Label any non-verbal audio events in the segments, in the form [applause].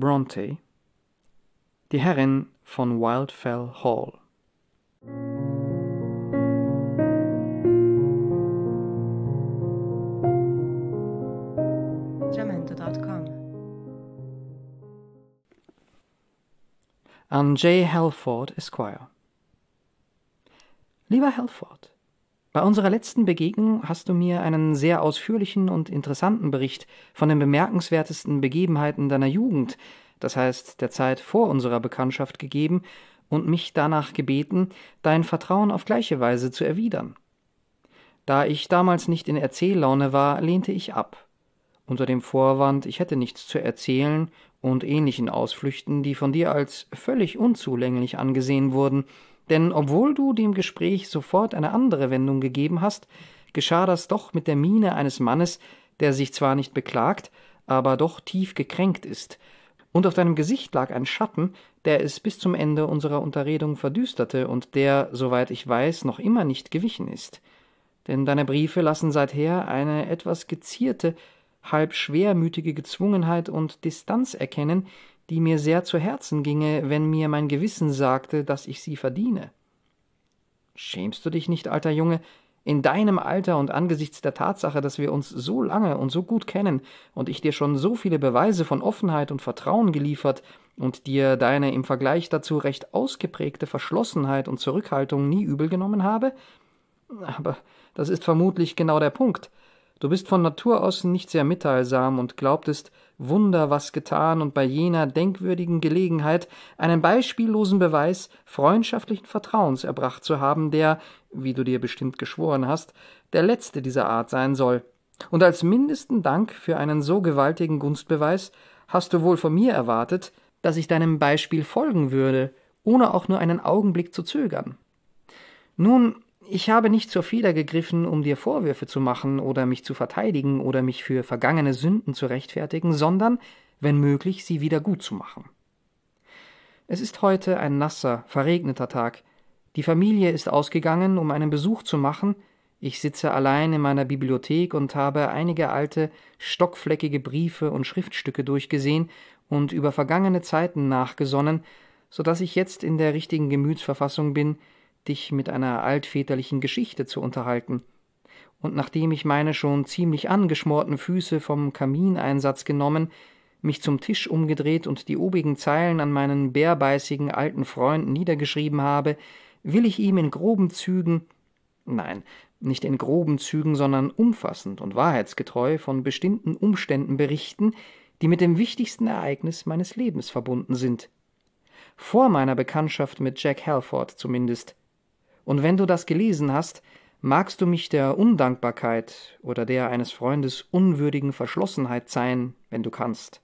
Bronte Die Herrin von Wildfell Hall An J. Halford, Esquire. Lieber Halford, bei unserer letzten Begegnung hast du mir einen sehr ausführlichen und interessanten Bericht von den bemerkenswertesten Begebenheiten deiner Jugend, das heißt der Zeit vor unserer Bekanntschaft, gegeben und mich danach gebeten, dein Vertrauen auf gleiche Weise zu erwidern. Da ich damals nicht in Erzähllaune war, lehnte ich ab. Unter dem Vorwand, ich hätte nichts zu erzählen und ähnlichen Ausflüchten, die von dir als völlig unzulänglich angesehen wurden, denn obwohl du dem Gespräch sofort eine andere Wendung gegeben hast, geschah das doch mit der Miene eines Mannes, der sich zwar nicht beklagt, aber doch tief gekränkt ist, und auf deinem Gesicht lag ein Schatten, der es bis zum Ende unserer Unterredung verdüsterte und der, soweit ich weiß, noch immer nicht gewichen ist. Denn deine Briefe lassen seither eine etwas gezierte, halb schwermütige Gezwungenheit und Distanz erkennen, die mir sehr zu Herzen ginge, wenn mir mein Gewissen sagte, dass ich sie verdiene. Schämst du dich nicht, alter Junge, in deinem Alter und angesichts der Tatsache, dass wir uns so lange und so gut kennen und ich dir schon so viele Beweise von Offenheit und Vertrauen geliefert und dir deine im Vergleich dazu recht ausgeprägte Verschlossenheit und Zurückhaltung nie übel genommen habe? Aber das ist vermutlich genau der Punkt. Du bist von Natur aus nicht sehr mitteilsam und glaubtest, Wunder was getan und bei jener denkwürdigen Gelegenheit einen beispiellosen Beweis freundschaftlichen Vertrauens erbracht zu haben, der, wie du dir bestimmt geschworen hast, der letzte dieser Art sein soll. Und als mindesten Dank für einen so gewaltigen Gunstbeweis hast du wohl von mir erwartet, dass ich deinem Beispiel folgen würde, ohne auch nur einen Augenblick zu zögern. Nun, ich habe nicht zur Feder gegriffen, um dir Vorwürfe zu machen oder mich zu verteidigen oder mich für vergangene Sünden zu rechtfertigen, sondern, wenn möglich, sie wieder gut zu machen. Es ist heute ein nasser, verregneter Tag. Die Familie ist ausgegangen, um einen Besuch zu machen. Ich sitze allein in meiner Bibliothek und habe einige alte, stockfleckige Briefe und Schriftstücke durchgesehen und über vergangene Zeiten nachgesonnen, so dass ich jetzt in der richtigen Gemütsverfassung bin, dich mit einer altväterlichen Geschichte zu unterhalten. Und nachdem ich meine schon ziemlich angeschmorten Füße vom Kamineinsatz genommen, mich zum Tisch umgedreht und die obigen Zeilen an meinen bärbeißigen alten Freund niedergeschrieben habe, will ich ihm in groben Zügen nein, nicht in groben Zügen, sondern umfassend und wahrheitsgetreu von bestimmten Umständen berichten, die mit dem wichtigsten Ereignis meines Lebens verbunden sind. Vor meiner Bekanntschaft mit Jack Halford zumindest, und wenn du das gelesen hast, magst du mich der Undankbarkeit oder der eines Freundes unwürdigen Verschlossenheit sein, wenn du kannst.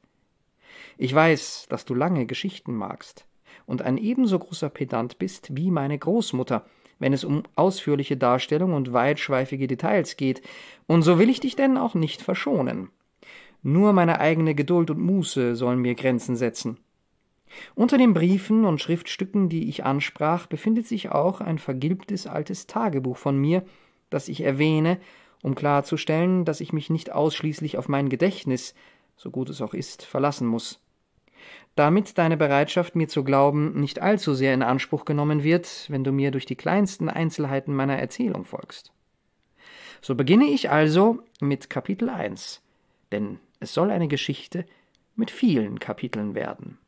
Ich weiß, dass du lange Geschichten magst und ein ebenso großer Pedant bist wie meine Großmutter, wenn es um ausführliche Darstellung und weitschweifige Details geht, und so will ich dich denn auch nicht verschonen. Nur meine eigene Geduld und Muße sollen mir Grenzen setzen. Unter den Briefen und Schriftstücken, die ich ansprach, befindet sich auch ein vergilbtes altes Tagebuch von mir, das ich erwähne, um klarzustellen, dass ich mich nicht ausschließlich auf mein Gedächtnis, so gut es auch ist, verlassen muss. Damit deine Bereitschaft, mir zu glauben, nicht allzu sehr in Anspruch genommen wird, wenn du mir durch die kleinsten Einzelheiten meiner Erzählung folgst. So beginne ich also mit Kapitel 1, denn es soll eine Geschichte mit vielen Kapiteln werden.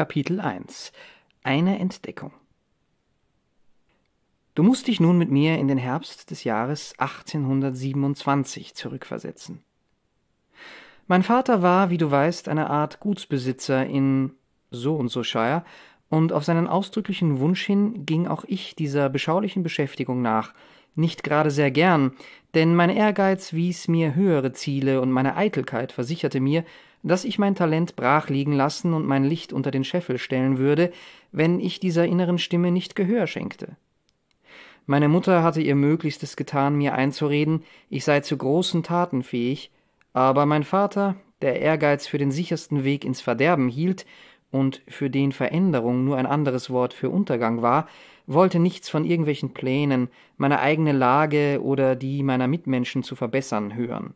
Kapitel 1 Eine Entdeckung Du musst dich nun mit mir in den Herbst des Jahres 1827 zurückversetzen. Mein Vater war, wie du weißt, eine Art Gutsbesitzer in so und so Shire, und auf seinen ausdrücklichen Wunsch hin ging auch ich dieser beschaulichen Beschäftigung nach, nicht gerade sehr gern, denn mein Ehrgeiz wies mir höhere Ziele und meine Eitelkeit versicherte mir, dass ich mein Talent brach liegen lassen und mein Licht unter den Scheffel stellen würde, wenn ich dieser inneren Stimme nicht Gehör schenkte. Meine Mutter hatte ihr Möglichstes getan, mir einzureden, ich sei zu großen Taten fähig, aber mein Vater, der Ehrgeiz für den sichersten Weg ins Verderben hielt und für den Veränderung nur ein anderes Wort für Untergang war, wollte nichts von irgendwelchen Plänen, meine eigene Lage oder die meiner Mitmenschen zu verbessern hören.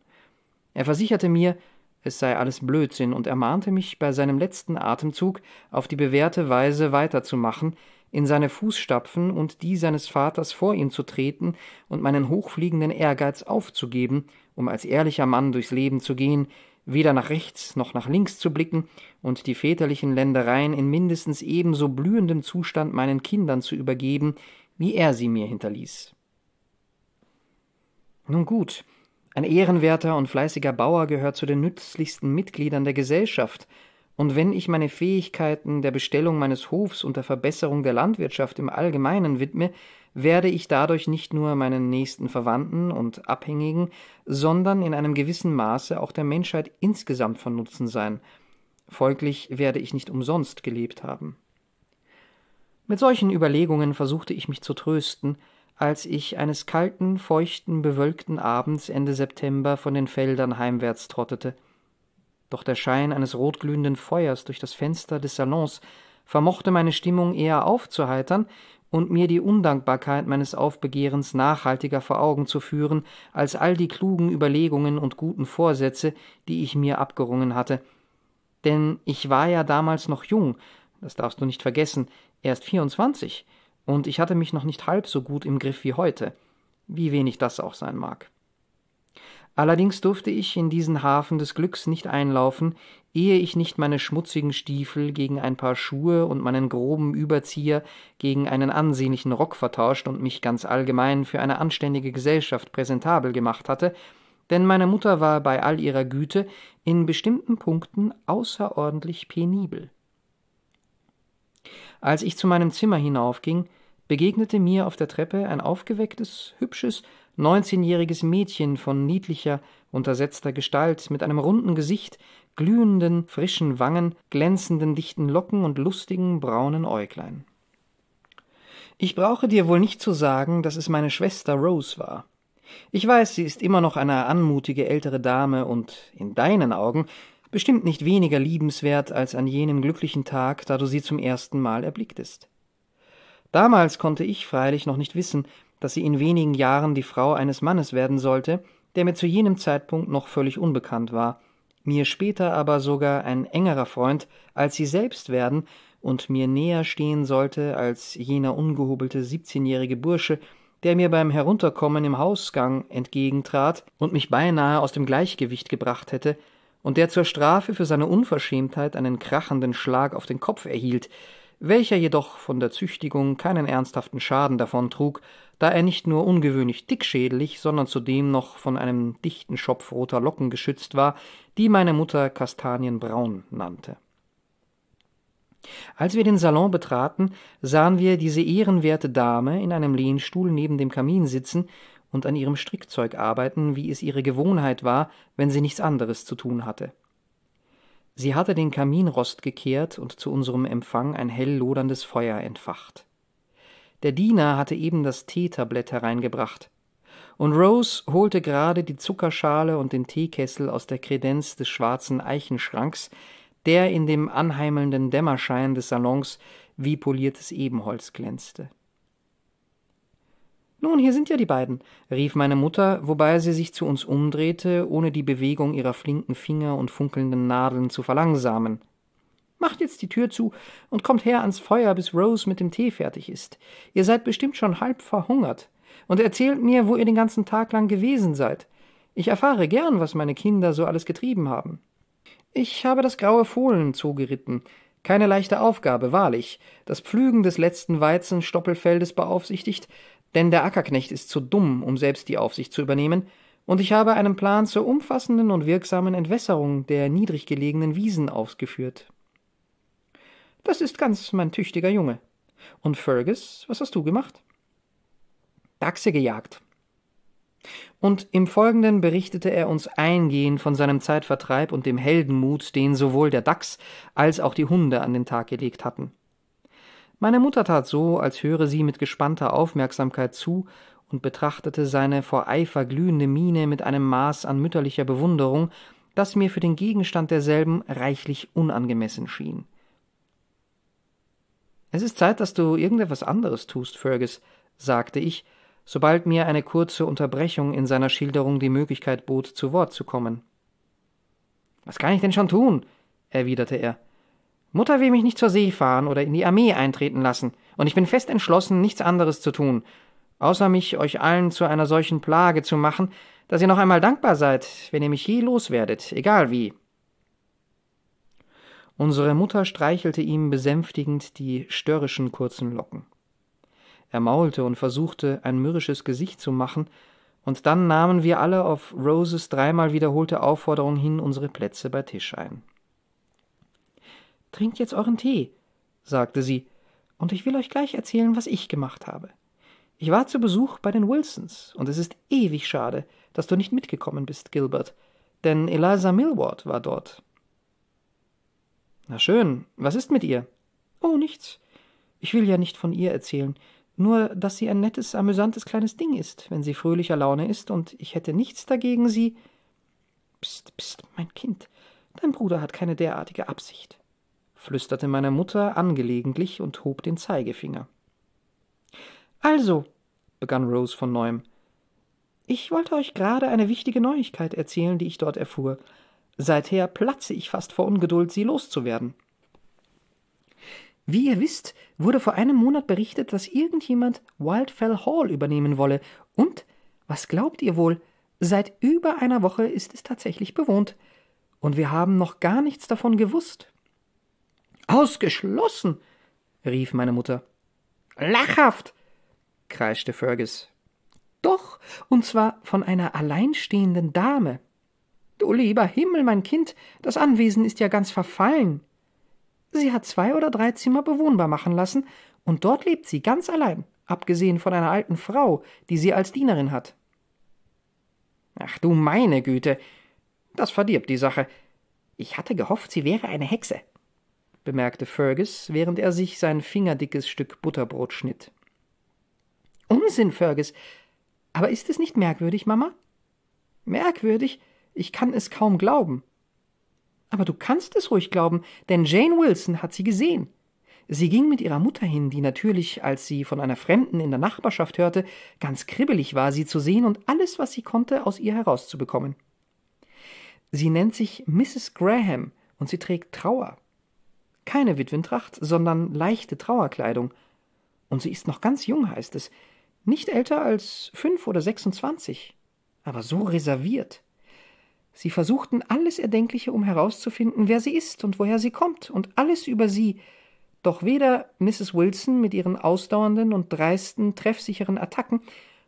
Er versicherte mir, es sei alles Blödsinn und ermahnte mich bei seinem letzten Atemzug auf die bewährte Weise weiterzumachen, in seine Fußstapfen und die seines Vaters vor ihm zu treten und meinen hochfliegenden Ehrgeiz aufzugeben, um als ehrlicher Mann durchs Leben zu gehen, weder nach rechts noch nach links zu blicken und die väterlichen Ländereien in mindestens ebenso blühendem Zustand meinen Kindern zu übergeben, wie er sie mir hinterließ. Nun gut, ein ehrenwerter und fleißiger Bauer gehört zu den nützlichsten Mitgliedern der Gesellschaft, und wenn ich meine Fähigkeiten der Bestellung meines Hofs und der Verbesserung der Landwirtschaft im Allgemeinen widme, werde ich dadurch nicht nur meinen nächsten Verwandten und Abhängigen, sondern in einem gewissen Maße auch der Menschheit insgesamt von Nutzen sein. Folglich werde ich nicht umsonst gelebt haben. Mit solchen Überlegungen versuchte ich mich zu trösten, als ich eines kalten, feuchten, bewölkten Abends Ende September von den Feldern heimwärts trottete. Doch der Schein eines rotglühenden Feuers durch das Fenster des Salons vermochte meine Stimmung eher aufzuheitern und mir die Undankbarkeit meines Aufbegehrens nachhaltiger vor Augen zu führen, als all die klugen Überlegungen und guten Vorsätze, die ich mir abgerungen hatte. Denn ich war ja damals noch jung, das darfst du nicht vergessen, erst vierundzwanzig, und ich hatte mich noch nicht halb so gut im Griff wie heute, wie wenig das auch sein mag. Allerdings durfte ich in diesen Hafen des Glücks nicht einlaufen, ehe ich nicht meine schmutzigen Stiefel gegen ein paar Schuhe und meinen groben Überzieher gegen einen ansehnlichen Rock vertauscht und mich ganz allgemein für eine anständige Gesellschaft präsentabel gemacht hatte, denn meine Mutter war bei all ihrer Güte in bestimmten Punkten außerordentlich penibel. Als ich zu meinem Zimmer hinaufging, begegnete mir auf der Treppe ein aufgewecktes, hübsches, neunzehnjähriges Mädchen von niedlicher, untersetzter Gestalt, mit einem runden Gesicht, glühenden, frischen Wangen, glänzenden, dichten Locken und lustigen, braunen Äuglein. Ich brauche dir wohl nicht zu sagen, dass es meine Schwester Rose war. Ich weiß, sie ist immer noch eine anmutige ältere Dame und in deinen Augen bestimmt nicht weniger liebenswert als an jenem glücklichen Tag, da du sie zum ersten Mal erblicktest. Damals konnte ich freilich noch nicht wissen, dass sie in wenigen Jahren die Frau eines Mannes werden sollte, der mir zu jenem Zeitpunkt noch völlig unbekannt war, mir später aber sogar ein engerer Freund als sie selbst werden und mir näher stehen sollte als jener ungehobelte siebzehnjährige Bursche, der mir beim Herunterkommen im Hausgang entgegentrat und mich beinahe aus dem Gleichgewicht gebracht hätte, und der zur Strafe für seine Unverschämtheit einen krachenden Schlag auf den Kopf erhielt, welcher jedoch von der Züchtigung keinen ernsthaften Schaden davon trug, da er nicht nur ungewöhnlich dickschädelig, sondern zudem noch von einem dichten Schopf roter Locken geschützt war, die meine Mutter Kastanienbraun nannte. Als wir den Salon betraten, sahen wir diese ehrenwerte Dame in einem Lehnstuhl neben dem Kamin sitzen und an ihrem Strickzeug arbeiten, wie es ihre Gewohnheit war, wenn sie nichts anderes zu tun hatte. Sie hatte den Kaminrost gekehrt und zu unserem Empfang ein hell loderndes Feuer entfacht. Der Diener hatte eben das Teetablett hereingebracht, und Rose holte gerade die Zuckerschale und den Teekessel aus der Kredenz des schwarzen Eichenschranks, der in dem anheimelnden Dämmerschein des Salons wie poliertes Ebenholz glänzte. Nun, hier sind ja die beiden, rief meine Mutter, wobei sie sich zu uns umdrehte, ohne die Bewegung ihrer flinken Finger und funkelnden Nadeln zu verlangsamen. Macht jetzt die Tür zu und kommt her ans Feuer, bis Rose mit dem Tee fertig ist. Ihr seid bestimmt schon halb verhungert. Und erzählt mir, wo ihr den ganzen Tag lang gewesen seid. Ich erfahre gern, was meine Kinder so alles getrieben haben. Ich habe das graue Fohlen zugeritten. Keine leichte Aufgabe, wahrlich. Das Pflügen des letzten Weizenstoppelfeldes beaufsichtigt, denn der Ackerknecht ist zu dumm, um selbst die Aufsicht zu übernehmen, und ich habe einen Plan zur umfassenden und wirksamen Entwässerung der niedrig gelegenen Wiesen ausgeführt. Das ist ganz mein tüchtiger Junge. Und Fergus, was hast du gemacht? Dachse gejagt. Und im Folgenden berichtete er uns eingehend von seinem Zeitvertreib und dem Heldenmut, den sowohl der Dachs als auch die Hunde an den Tag gelegt hatten. Meine Mutter tat so, als höre sie mit gespannter Aufmerksamkeit zu und betrachtete seine vor Eifer glühende Miene mit einem Maß an mütterlicher Bewunderung, das mir für den Gegenstand derselben reichlich unangemessen schien. Es ist Zeit, dass du irgendetwas anderes tust, Fergus, sagte ich, sobald mir eine kurze Unterbrechung in seiner Schilderung die Möglichkeit bot, zu Wort zu kommen. Was kann ich denn schon tun? erwiderte er. Mutter will mich nicht zur See fahren oder in die Armee eintreten lassen, und ich bin fest entschlossen, nichts anderes zu tun, außer mich euch allen zu einer solchen Plage zu machen, dass ihr noch einmal dankbar seid, wenn ihr mich je loswerdet, egal wie. Unsere Mutter streichelte ihm besänftigend die störrischen kurzen Locken. Er maulte und versuchte, ein mürrisches Gesicht zu machen, und dann nahmen wir alle auf Roses dreimal wiederholte Aufforderung hin unsere Plätze bei Tisch ein. Trinkt jetzt euren Tee, sagte sie, und ich will euch gleich erzählen, was ich gemacht habe. Ich war zu Besuch bei den Wilsons, und es ist ewig schade, dass du nicht mitgekommen bist, Gilbert, denn Eliza Millward war dort. Na schön, was ist mit ihr? Oh, nichts. Ich will ja nicht von ihr erzählen, nur dass sie ein nettes, amüsantes kleines Ding ist, wenn sie fröhlicher Laune ist, und ich hätte nichts dagegen, sie. Psst, psst, mein Kind, dein Bruder hat keine derartige Absicht, flüsterte meine Mutter angelegentlich und hob den Zeigefinger. Also, begann Rose von neuem, ich wollte euch gerade eine wichtige Neuigkeit erzählen, die ich dort erfuhr. Seither platze ich fast vor Ungeduld, sie loszuwerden. Wie ihr wisst, wurde vor einem Monat berichtet, dass irgendjemand Wildfell Hall übernehmen wolle. Und, was glaubt ihr wohl, seit über einer Woche ist es tatsächlich bewohnt. Und wir haben noch gar nichts davon gewusst. Ausgeschlossen, rief meine Mutter. Lachhaft, kreischte Fergus. Doch, und zwar von einer alleinstehenden Dame. Du lieber Himmel, mein Kind, das Anwesen ist ja ganz verfallen. Sie hat zwei oder drei Zimmer bewohnbar machen lassen, und dort lebt sie ganz allein, abgesehen von einer alten Frau, die sie als Dienerin hat. Ach du meine Güte, das verdirbt die Sache. Ich hatte gehofft, sie wäre eine Hexe, bemerkte Fergus, während er sich sein fingerdickes Stück Butterbrot schnitt. Unsinn, Fergus. Aber ist es nicht merkwürdig, Mama? Merkwürdig? Ich kann es kaum glauben. Aber du kannst es ruhig glauben, denn Jane Wilson hat sie gesehen. Sie ging mit ihrer Mutter hin, die natürlich, als sie von einer Fremden in der Nachbarschaft hörte, ganz kribbelig war, sie zu sehen und alles, was sie konnte, aus ihr herauszubekommen. Sie nennt sich Mrs. Graham und sie trägt Trauer. Keine Witwentracht, sondern leichte Trauerkleidung. Und sie ist noch ganz jung, heißt es. Nicht älter als fünf oder sechsundzwanzig. Aber so reserviert. Sie versuchten alles Erdenkliche, um herauszufinden, wer sie ist und woher sie kommt, und alles über sie. Doch weder Mrs. Wilson mit ihren ausdauernden und dreisten, treffsicheren Attacken,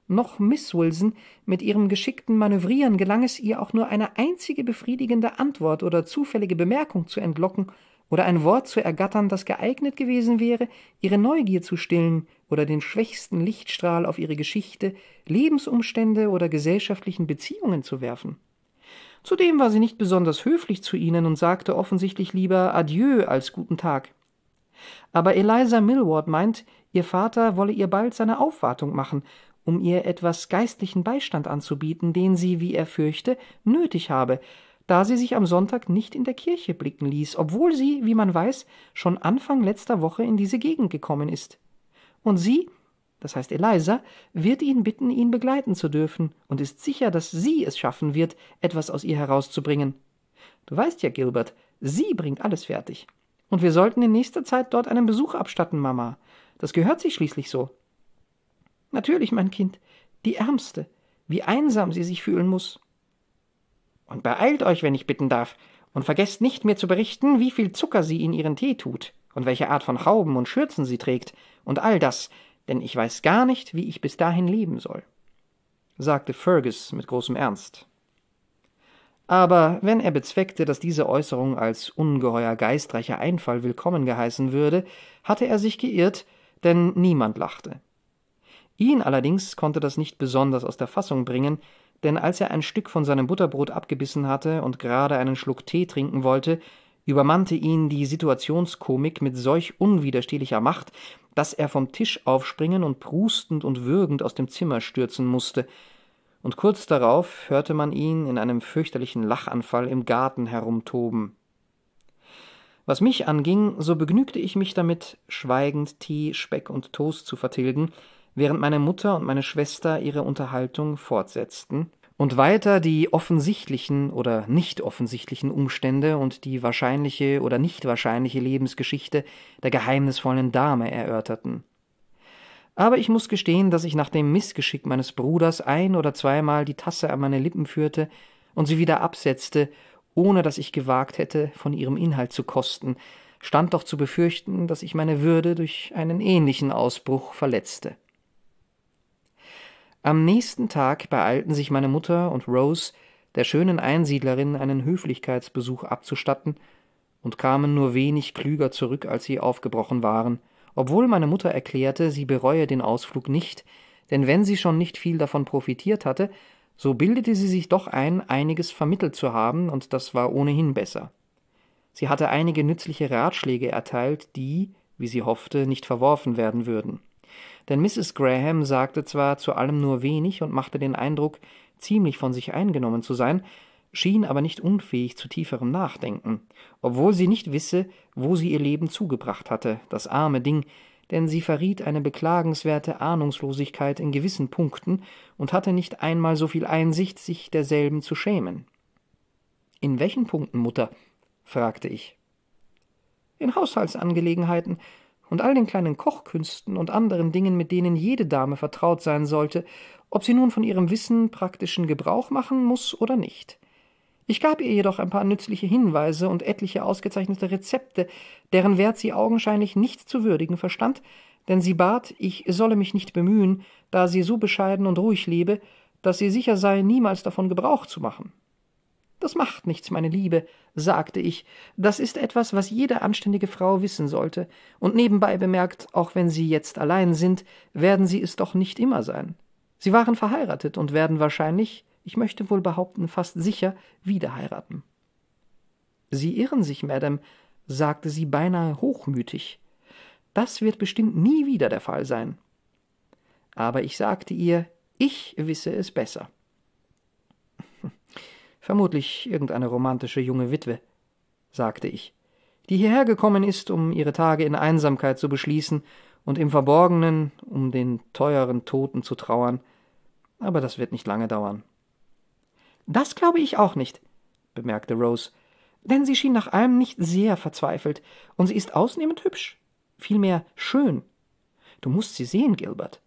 noch Miss Wilson mit ihrem geschickten Manövrieren gelang es ihr auch nur eine einzige befriedigende Antwort oder zufällige Bemerkung zu entlocken oder ein Wort zu ergattern, das geeignet gewesen wäre, ihre Neugier zu stillen oder den schwächsten Lichtstrahl auf ihre Geschichte, Lebensumstände oder gesellschaftlichen Beziehungen zu werfen. Zudem war sie nicht besonders höflich zu ihnen und sagte offensichtlich lieber Adieu als guten Tag. Aber Eliza Millward meint, ihr Vater wolle ihr bald seine Aufwartung machen, um ihr etwas geistlichen Beistand anzubieten, den sie, wie er fürchte, nötig habe, da sie sich am Sonntag nicht in der Kirche blicken ließ, obwohl sie, wie man weiß, schon Anfang letzter Woche in diese Gegend gekommen ist. Und sie das heißt Eliza, wird ihn bitten, ihn begleiten zu dürfen und ist sicher, dass sie es schaffen wird, etwas aus ihr herauszubringen. Du weißt ja, Gilbert, sie bringt alles fertig. Und wir sollten in nächster Zeit dort einen Besuch abstatten, Mama. Das gehört sich schließlich so. Natürlich, mein Kind, die Ärmste, wie einsam sie sich fühlen muss. Und beeilt euch, wenn ich bitten darf, und vergesst nicht, mir zu berichten, wie viel Zucker sie in ihren Tee tut und welche Art von Hauben und Schürzen sie trägt und all das, denn ich weiß gar nicht, wie ich bis dahin leben soll, sagte Fergus mit großem Ernst. Aber wenn er bezweckte, dass diese Äußerung als ungeheuer geistreicher Einfall willkommen geheißen würde, hatte er sich geirrt, denn niemand lachte. Ihn allerdings konnte das nicht besonders aus der Fassung bringen, denn als er ein Stück von seinem Butterbrot abgebissen hatte und gerade einen Schluck Tee trinken wollte, übermannte ihn die Situationskomik mit solch unwiderstehlicher Macht, dass er vom Tisch aufspringen und prustend und würgend aus dem Zimmer stürzen musste, und kurz darauf hörte man ihn in einem fürchterlichen Lachanfall im Garten herumtoben. Was mich anging, so begnügte ich mich damit, schweigend Tee, Speck und Toast zu vertilgen, während meine Mutter und meine Schwester ihre Unterhaltung fortsetzten und weiter die offensichtlichen oder nicht offensichtlichen Umstände und die wahrscheinliche oder nicht wahrscheinliche Lebensgeschichte der geheimnisvollen Dame erörterten. Aber ich muss gestehen, dass ich nach dem Missgeschick meines Bruders ein oder zweimal die Tasse an meine Lippen führte und sie wieder absetzte, ohne dass ich gewagt hätte, von ihrem Inhalt zu kosten, stand doch zu befürchten, dass ich meine Würde durch einen ähnlichen Ausbruch verletzte. Am nächsten Tag beeilten sich meine Mutter und Rose, der schönen Einsiedlerin einen Höflichkeitsbesuch abzustatten, und kamen nur wenig klüger zurück, als sie aufgebrochen waren, obwohl meine Mutter erklärte, sie bereue den Ausflug nicht, denn wenn sie schon nicht viel davon profitiert hatte, so bildete sie sich doch ein, einiges vermittelt zu haben, und das war ohnehin besser. Sie hatte einige nützliche Ratschläge erteilt, die, wie sie hoffte, nicht verworfen werden würden. Denn Mrs. Graham sagte zwar zu allem nur wenig und machte den Eindruck, ziemlich von sich eingenommen zu sein, schien aber nicht unfähig zu tieferem Nachdenken, obwohl sie nicht wisse, wo sie ihr Leben zugebracht hatte, das arme Ding, denn sie verriet eine beklagenswerte Ahnungslosigkeit in gewissen Punkten und hatte nicht einmal so viel Einsicht, sich derselben zu schämen. In welchen Punkten, Mutter? fragte ich. In Haushaltsangelegenheiten und all den kleinen Kochkünsten und anderen Dingen, mit denen jede Dame vertraut sein sollte, ob sie nun von ihrem Wissen praktischen Gebrauch machen muss oder nicht. Ich gab ihr jedoch ein paar nützliche Hinweise und etliche ausgezeichnete Rezepte, deren Wert sie augenscheinlich nicht zu würdigen verstand, denn sie bat, ich solle mich nicht bemühen, da sie so bescheiden und ruhig lebe, dass sie sicher sei, niemals davon Gebrauch zu machen. Das macht nichts, meine Liebe, sagte ich, das ist etwas, was jede anständige Frau wissen sollte, und nebenbei bemerkt, auch wenn Sie jetzt allein sind, werden Sie es doch nicht immer sein. Sie waren verheiratet und werden wahrscheinlich, ich möchte wohl behaupten, fast sicher wieder heiraten. Sie irren sich, Madame, sagte sie beinahe hochmütig. Das wird bestimmt nie wieder der Fall sein. Aber ich sagte ihr, ich wisse es besser. Vermutlich irgendeine romantische junge Witwe, sagte ich, die hierher gekommen ist, um ihre Tage in Einsamkeit zu beschließen und im Verborgenen um den teuren Toten zu trauern, aber das wird nicht lange dauern. Das glaube ich auch nicht, bemerkte Rose, denn sie schien nach allem nicht sehr verzweifelt, und sie ist ausnehmend hübsch, vielmehr schön. Du musst sie sehen, Gilbert.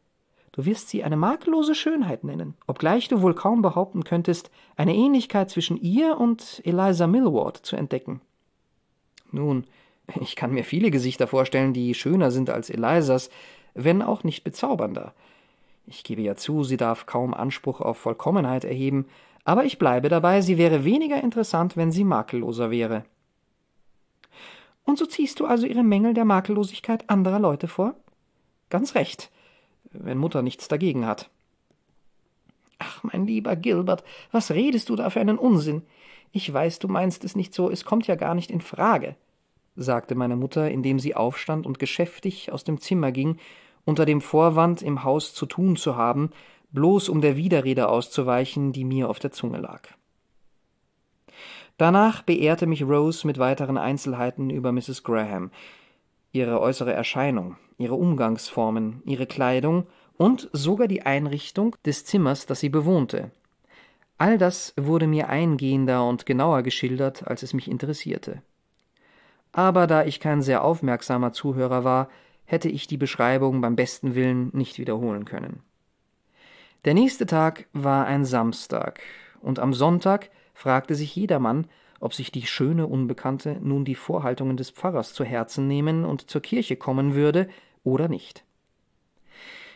Du wirst sie eine makellose Schönheit nennen, obgleich du wohl kaum behaupten könntest, eine Ähnlichkeit zwischen ihr und Eliza Millward zu entdecken. Nun, ich kann mir viele Gesichter vorstellen, die schöner sind als Elizas, wenn auch nicht bezaubernder. Ich gebe ja zu, sie darf kaum Anspruch auf Vollkommenheit erheben, aber ich bleibe dabei, sie wäre weniger interessant, wenn sie makelloser wäre. Und so ziehst du also ihre Mängel der Makellosigkeit anderer Leute vor? Ganz recht, wenn Mutter nichts dagegen hat. Ach, mein lieber Gilbert, was redest du da für einen Unsinn? Ich weiß, du meinst es nicht so, es kommt ja gar nicht in Frage, sagte meine Mutter, indem sie aufstand und geschäftig aus dem Zimmer ging, unter dem Vorwand, im Haus zu tun zu haben, bloß um der Widerrede auszuweichen, die mir auf der Zunge lag. Danach beehrte mich Rose mit weiteren Einzelheiten über Mrs. Graham, ihre äußere Erscheinung, ihre Umgangsformen, ihre Kleidung und sogar die Einrichtung des Zimmers, das sie bewohnte. All das wurde mir eingehender und genauer geschildert, als es mich interessierte. Aber da ich kein sehr aufmerksamer Zuhörer war, hätte ich die Beschreibung beim besten Willen nicht wiederholen können. Der nächste Tag war ein Samstag, und am Sonntag fragte sich jedermann, ob sich die schöne Unbekannte nun die Vorhaltungen des Pfarrers zu Herzen nehmen und zur Kirche kommen würde oder nicht.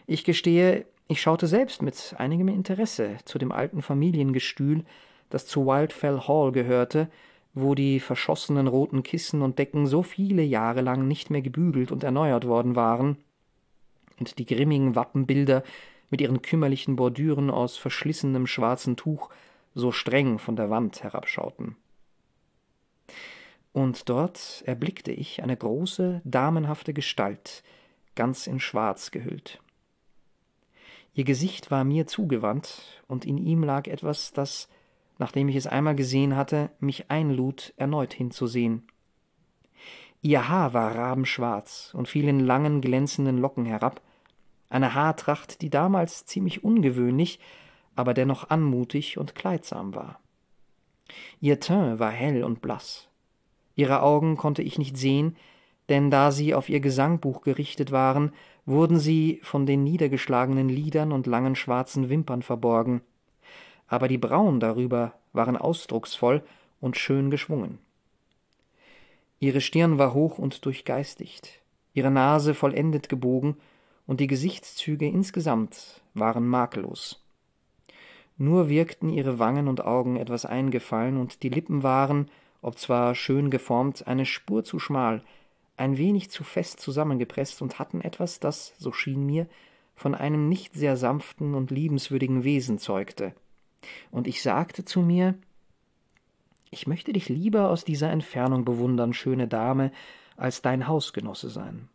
Ich gestehe, ich schaute selbst mit einigem Interesse zu dem alten Familiengestühl, das zu Wildfell Hall gehörte, wo die verschossenen roten Kissen und Decken so viele Jahre lang nicht mehr gebügelt und erneuert worden waren, und die grimmigen Wappenbilder mit ihren kümmerlichen Bordüren aus verschlissenem schwarzen Tuch so streng von der Wand herabschauten. Und dort erblickte ich eine große, damenhafte Gestalt, ganz in Schwarz gehüllt. Ihr Gesicht war mir zugewandt, und in ihm lag etwas, das, nachdem ich es einmal gesehen hatte, mich einlud, erneut hinzusehen. Ihr Haar war rabenschwarz und fiel in langen, glänzenden Locken herab, eine Haartracht, die damals ziemlich ungewöhnlich, aber dennoch anmutig und kleidsam war. Ihr Teint war hell und blass. Ihre Augen konnte ich nicht sehen, denn da sie auf ihr Gesangbuch gerichtet waren, wurden sie von den niedergeschlagenen Lidern und langen schwarzen Wimpern verborgen, aber die Brauen darüber waren ausdrucksvoll und schön geschwungen. Ihre Stirn war hoch und durchgeistigt, ihre Nase vollendet gebogen, und die Gesichtszüge insgesamt waren makellos. Nur wirkten ihre Wangen und Augen etwas eingefallen, und die Lippen waren, obzwar schön geformt, eine Spur zu schmal, ein wenig zu fest zusammengepresst und hatten etwas, das, so schien mir, von einem nicht sehr sanften und liebenswürdigen Wesen zeugte. Und ich sagte zu mir, ich möchte dich lieber aus dieser Entfernung bewundern, schöne Dame, als dein Hausgenosse sein.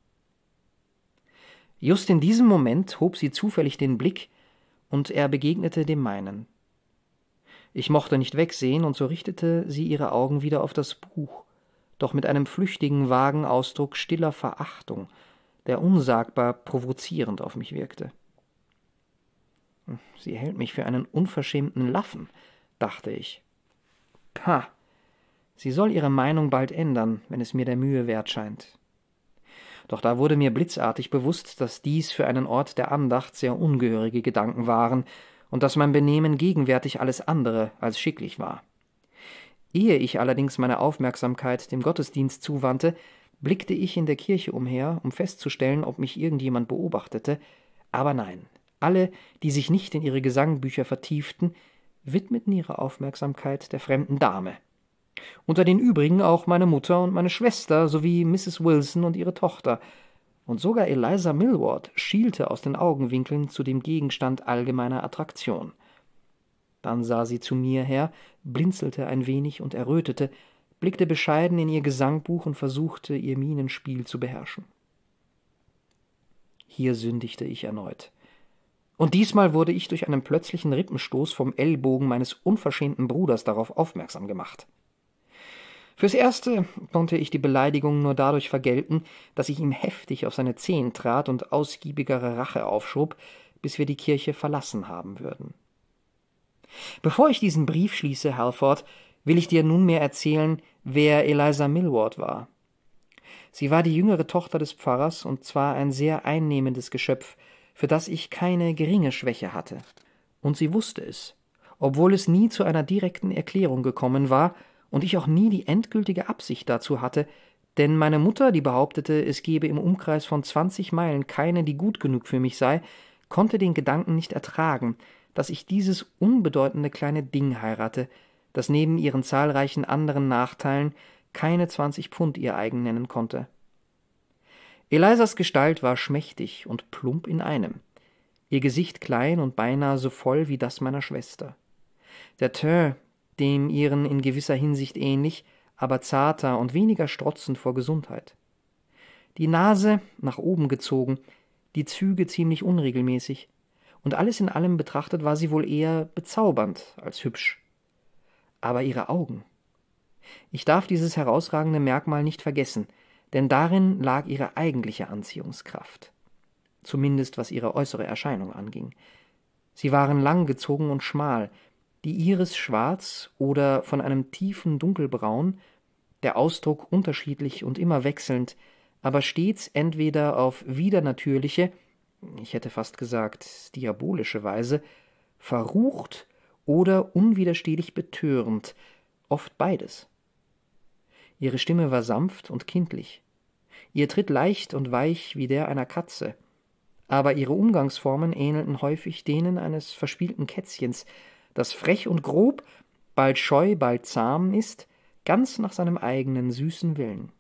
Just in diesem Moment hob sie zufällig den Blick, und er begegnete dem meinen. Ich mochte nicht wegsehen, und so richtete sie ihre Augen wieder auf das Buch, doch mit einem flüchtigen, vagen Ausdruck stiller Verachtung, der unsagbar provozierend auf mich wirkte. Sie hält mich für einen unverschämten Laffen, dachte ich. Pah, sie soll ihre Meinung bald ändern, wenn es mir der Mühe wert scheint. Doch da wurde mir blitzartig bewusst, dass dies für einen Ort der Andacht sehr ungehörige Gedanken waren und dass mein Benehmen gegenwärtig alles andere als schicklich war. Ehe ich allerdings meine Aufmerksamkeit dem Gottesdienst zuwandte, blickte ich in der Kirche umher, um festzustellen, ob mich irgendjemand beobachtete, aber nein, alle, die sich nicht in ihre Gesangbücher vertieften, widmeten ihre Aufmerksamkeit der fremden Dame. Unter den übrigen auch meine Mutter und meine Schwester sowie Mrs. Wilson und ihre Tochter, und sogar Eliza Millward schielte aus den Augenwinkeln zu dem Gegenstand allgemeiner Attraktion. Dann sah sie zu mir her, blinzelte ein wenig und errötete, blickte bescheiden in ihr Gesangbuch und versuchte, ihr Mienenspiel zu beherrschen. Hier sündigte ich erneut. Und diesmal wurde ich durch einen plötzlichen Rippenstoß vom Ellbogen meines unverschämten Bruders darauf aufmerksam gemacht. Fürs Erste konnte ich die Beleidigung nur dadurch vergelten, dass ich ihm heftig auf seine Zehen trat und ausgiebigere Rache aufschob, bis wir die Kirche verlassen haben würden. Bevor ich diesen Brief schließe, Halford, will ich dir nunmehr erzählen, wer Eliza Millward war. Sie war die jüngere Tochter des Pfarrers und zwar ein sehr einnehmendes Geschöpf, für das ich keine geringe Schwäche hatte. Und sie wusste es, obwohl es nie zu einer direkten Erklärung gekommen war und ich auch nie die endgültige Absicht dazu hatte, denn meine Mutter, die behauptete, es gebe im Umkreis von zwanzig Meilen keine, die gut genug für mich sei, konnte den Gedanken nicht ertragen, dass ich dieses unbedeutende kleine Ding heirate, das neben ihren zahlreichen anderen Nachteilen keine zwanzig Pfund ihr eigen nennen konnte. Elisas Gestalt war schmächtig und plump in einem, ihr Gesicht klein und beinahe so voll wie das meiner Schwester. Der Teint, dem ihren in gewisser Hinsicht ähnlich, aber zarter und weniger strotzend vor Gesundheit. Die Nase nach oben gezogen, die Züge ziemlich unregelmäßig, und alles in allem betrachtet war sie wohl eher bezaubernd als hübsch. Aber ihre Augen. Ich darf dieses herausragende Merkmal nicht vergessen, denn darin lag ihre eigentliche Anziehungskraft, zumindest was ihre äußere Erscheinung anging. Sie waren langgezogen und schmal, die Iris schwarz oder von einem tiefen Dunkelbraun, der Ausdruck unterschiedlich und immer wechselnd, aber stets entweder auf widernatürliche, ich hätte fast gesagt diabolische Weise, verrucht oder unwiderstehlich betörend, oft beides. Ihre Stimme war sanft und kindlich, ihr Tritt leicht und weich wie der einer Katze, aber ihre Umgangsformen ähnelten häufig denen eines verspielten Kätzchens, das frech und grob, bald scheu, bald zahm ist, ganz nach seinem eigenen süßen Willen.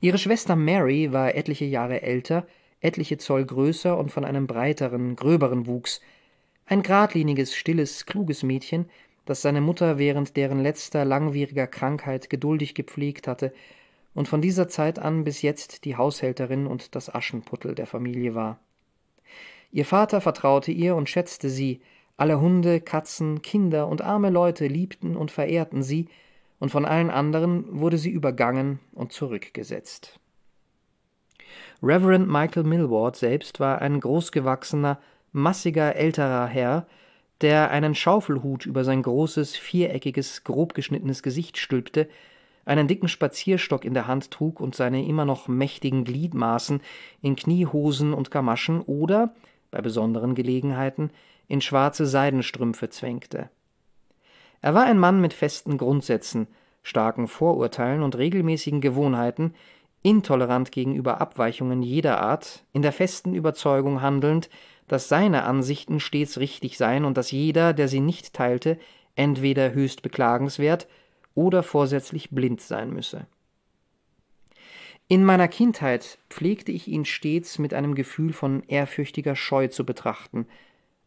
Ihre Schwester Mary war etliche Jahre älter, etliche Zoll größer und von einem breiteren, gröberen Wuchs, ein geradliniges, stilles, kluges Mädchen, das seine Mutter während deren letzter langwieriger Krankheit geduldig gepflegt hatte und von dieser Zeit an bis jetzt die Haushälterin und das Aschenputtel der Familie war. Ihr Vater vertraute ihr und schätzte sie, alle Hunde, Katzen, Kinder und arme Leute liebten und verehrten sie, und von allen anderen wurde sie übergangen und zurückgesetzt. Reverend Michael Millward selbst war ein großgewachsener, massiger älterer Herr, der einen Schaufelhut über sein großes, viereckiges, grob geschnittenes Gesicht stülpte, einen dicken Spazierstock in der Hand trug und seine immer noch mächtigen Gliedmaßen in Kniehosen und Gamaschen oder, bei besonderen Gelegenheiten, in schwarze Seidenstrümpfe zwängte. Er war ein Mann mit festen Grundsätzen, starken Vorurteilen und regelmäßigen Gewohnheiten, intolerant gegenüber Abweichungen jeder Art, in der festen Überzeugung handelnd, dass seine Ansichten stets richtig seien und dass jeder, der sie nicht teilte, entweder höchst beklagenswert oder vorsätzlich blind sein müsse. In meiner Kindheit pflegte ich ihn stets mit einem Gefühl von ehrfürchtiger Scheu zu betrachten,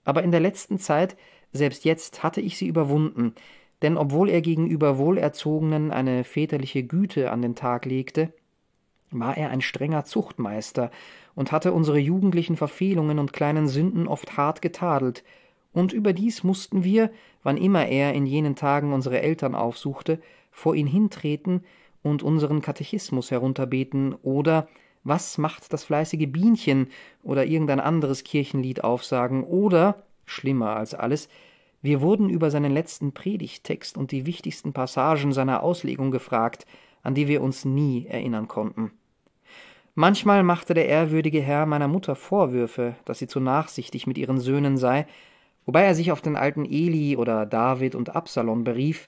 aber in der letzten Zeit, selbst jetzt, hatte ich sie überwunden, denn obwohl er gegenüber Wohlerzogenen eine väterliche Güte an den Tag legte, war er ein strenger Zuchtmeister und hatte unsere jugendlichen Verfehlungen und kleinen Sünden oft hart getadelt, und überdies mussten wir, wann immer er in jenen Tagen unsere Eltern aufsuchte, vor ihn hintreten und unseren Katechismus herunterbeten oder was macht das fleißige Bienchen oder irgendein anderes Kirchenlied aufsagen oder, schlimmer als alles, wir wurden über seinen letzten Predigttext und die wichtigsten Passagen seiner Auslegung gefragt, an die wir uns nie erinnern konnten. Manchmal machte der ehrwürdige Herr meiner Mutter Vorwürfe, dass sie zu nachsichtig mit ihren Söhnen sei, wobei er sich auf den alten Eli oder David und Absalom berief,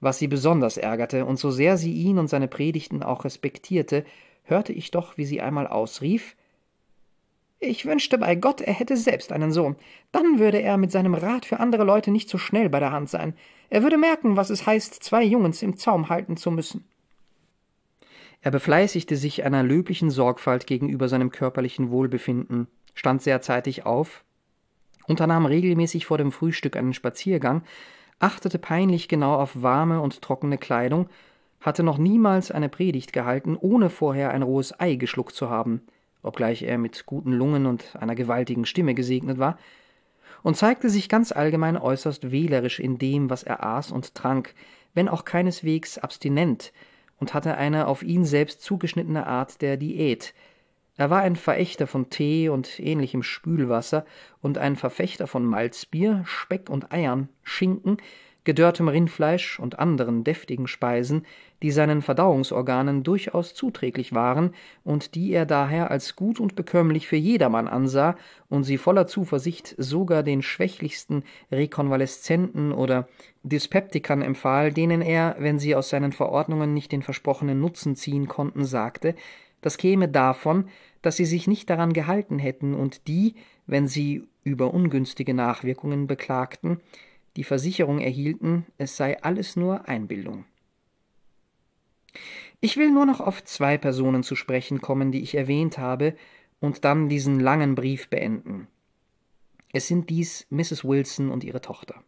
was sie besonders ärgerte, und so sehr sie ihn und seine Predigten auch respektierte, hörte ich doch, wie sie einmal ausrief Ich wünschte bei Gott, er hätte selbst einen Sohn, dann würde er mit seinem Rat für andere Leute nicht so schnell bei der Hand sein, er würde merken, was es heißt, zwei Jungens im Zaum halten zu müssen. Er befleißigte sich einer löblichen Sorgfalt gegenüber seinem körperlichen Wohlbefinden, stand sehr zeitig auf, unternahm regelmäßig vor dem Frühstück einen Spaziergang, achtete peinlich genau auf warme und trockene Kleidung, hatte noch niemals eine Predigt gehalten, ohne vorher ein rohes Ei geschluckt zu haben, obgleich er mit guten Lungen und einer gewaltigen Stimme gesegnet war, und zeigte sich ganz allgemein äußerst wählerisch in dem, was er aß und trank, wenn auch keineswegs abstinent, und hatte eine auf ihn selbst zugeschnittene Art der Diät. Er war ein Verächter von Tee und ähnlichem Spülwasser und ein Verfechter von Malzbier, Speck und Eiern, Schinken, gedörrtem Rindfleisch und anderen deftigen Speisen, die seinen Verdauungsorganen durchaus zuträglich waren und die er daher als gut und bekömmlich für jedermann ansah und sie voller Zuversicht sogar den schwächlichsten Rekonvaleszenten oder Dyspeptikern empfahl, denen er, wenn sie aus seinen Verordnungen nicht den versprochenen Nutzen ziehen konnten, sagte, das käme davon, dass sie sich nicht daran gehalten hätten und die, wenn sie über ungünstige Nachwirkungen beklagten, die Versicherung erhielten, es sei alles nur Einbildung. Ich will nur noch auf zwei Personen zu sprechen kommen, die ich erwähnt habe, und dann diesen langen Brief beenden. Es sind dies Mrs. Wilson und ihre Tochter.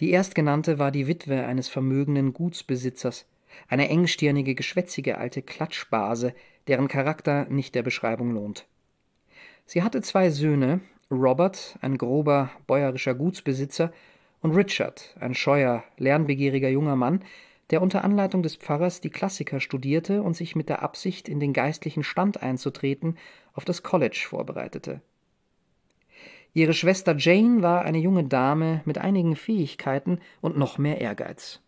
Die erstgenannte war die Witwe eines vermögenden Gutsbesitzers, eine engstirnige, geschwätzige alte Klatschbase, deren Charakter nicht der Beschreibung lohnt. Sie hatte zwei Söhne, Robert, ein grober, bäuerischer Gutsbesitzer, und Richard, ein scheuer, lernbegieriger junger Mann, der unter Anleitung des Pfarrers die Klassiker studierte und sich mit der Absicht, in den geistlichen Stand einzutreten, auf das College vorbereitete. Ihre Schwester Jane war eine junge Dame mit einigen Fähigkeiten und noch mehr Ehrgeiz.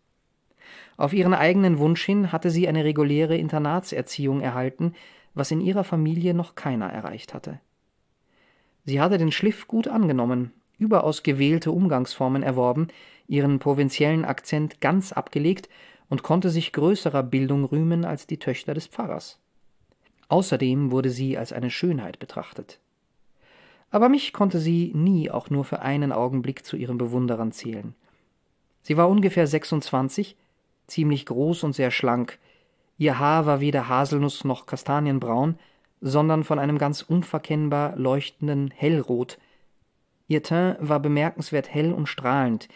Auf ihren eigenen Wunsch hin hatte sie eine reguläre Internatserziehung erhalten, was in ihrer Familie noch keiner erreicht hatte. Sie hatte den Schliff gut angenommen, überaus gewählte Umgangsformen erworben, ihren provinziellen Akzent ganz abgelegt und konnte sich größerer Bildung rühmen als die Töchter des Pfarrers. Außerdem wurde sie als eine Schönheit betrachtet. Aber mich konnte sie nie auch nur für einen Augenblick zu ihren Bewunderern zählen. Sie war ungefähr 26, ziemlich groß und sehr schlank. Ihr Haar war weder Haselnuss noch Kastanienbraun, sondern von einem ganz unverkennbar leuchtenden Hellrot. Ihr Teint war bemerkenswert hell und strahlend,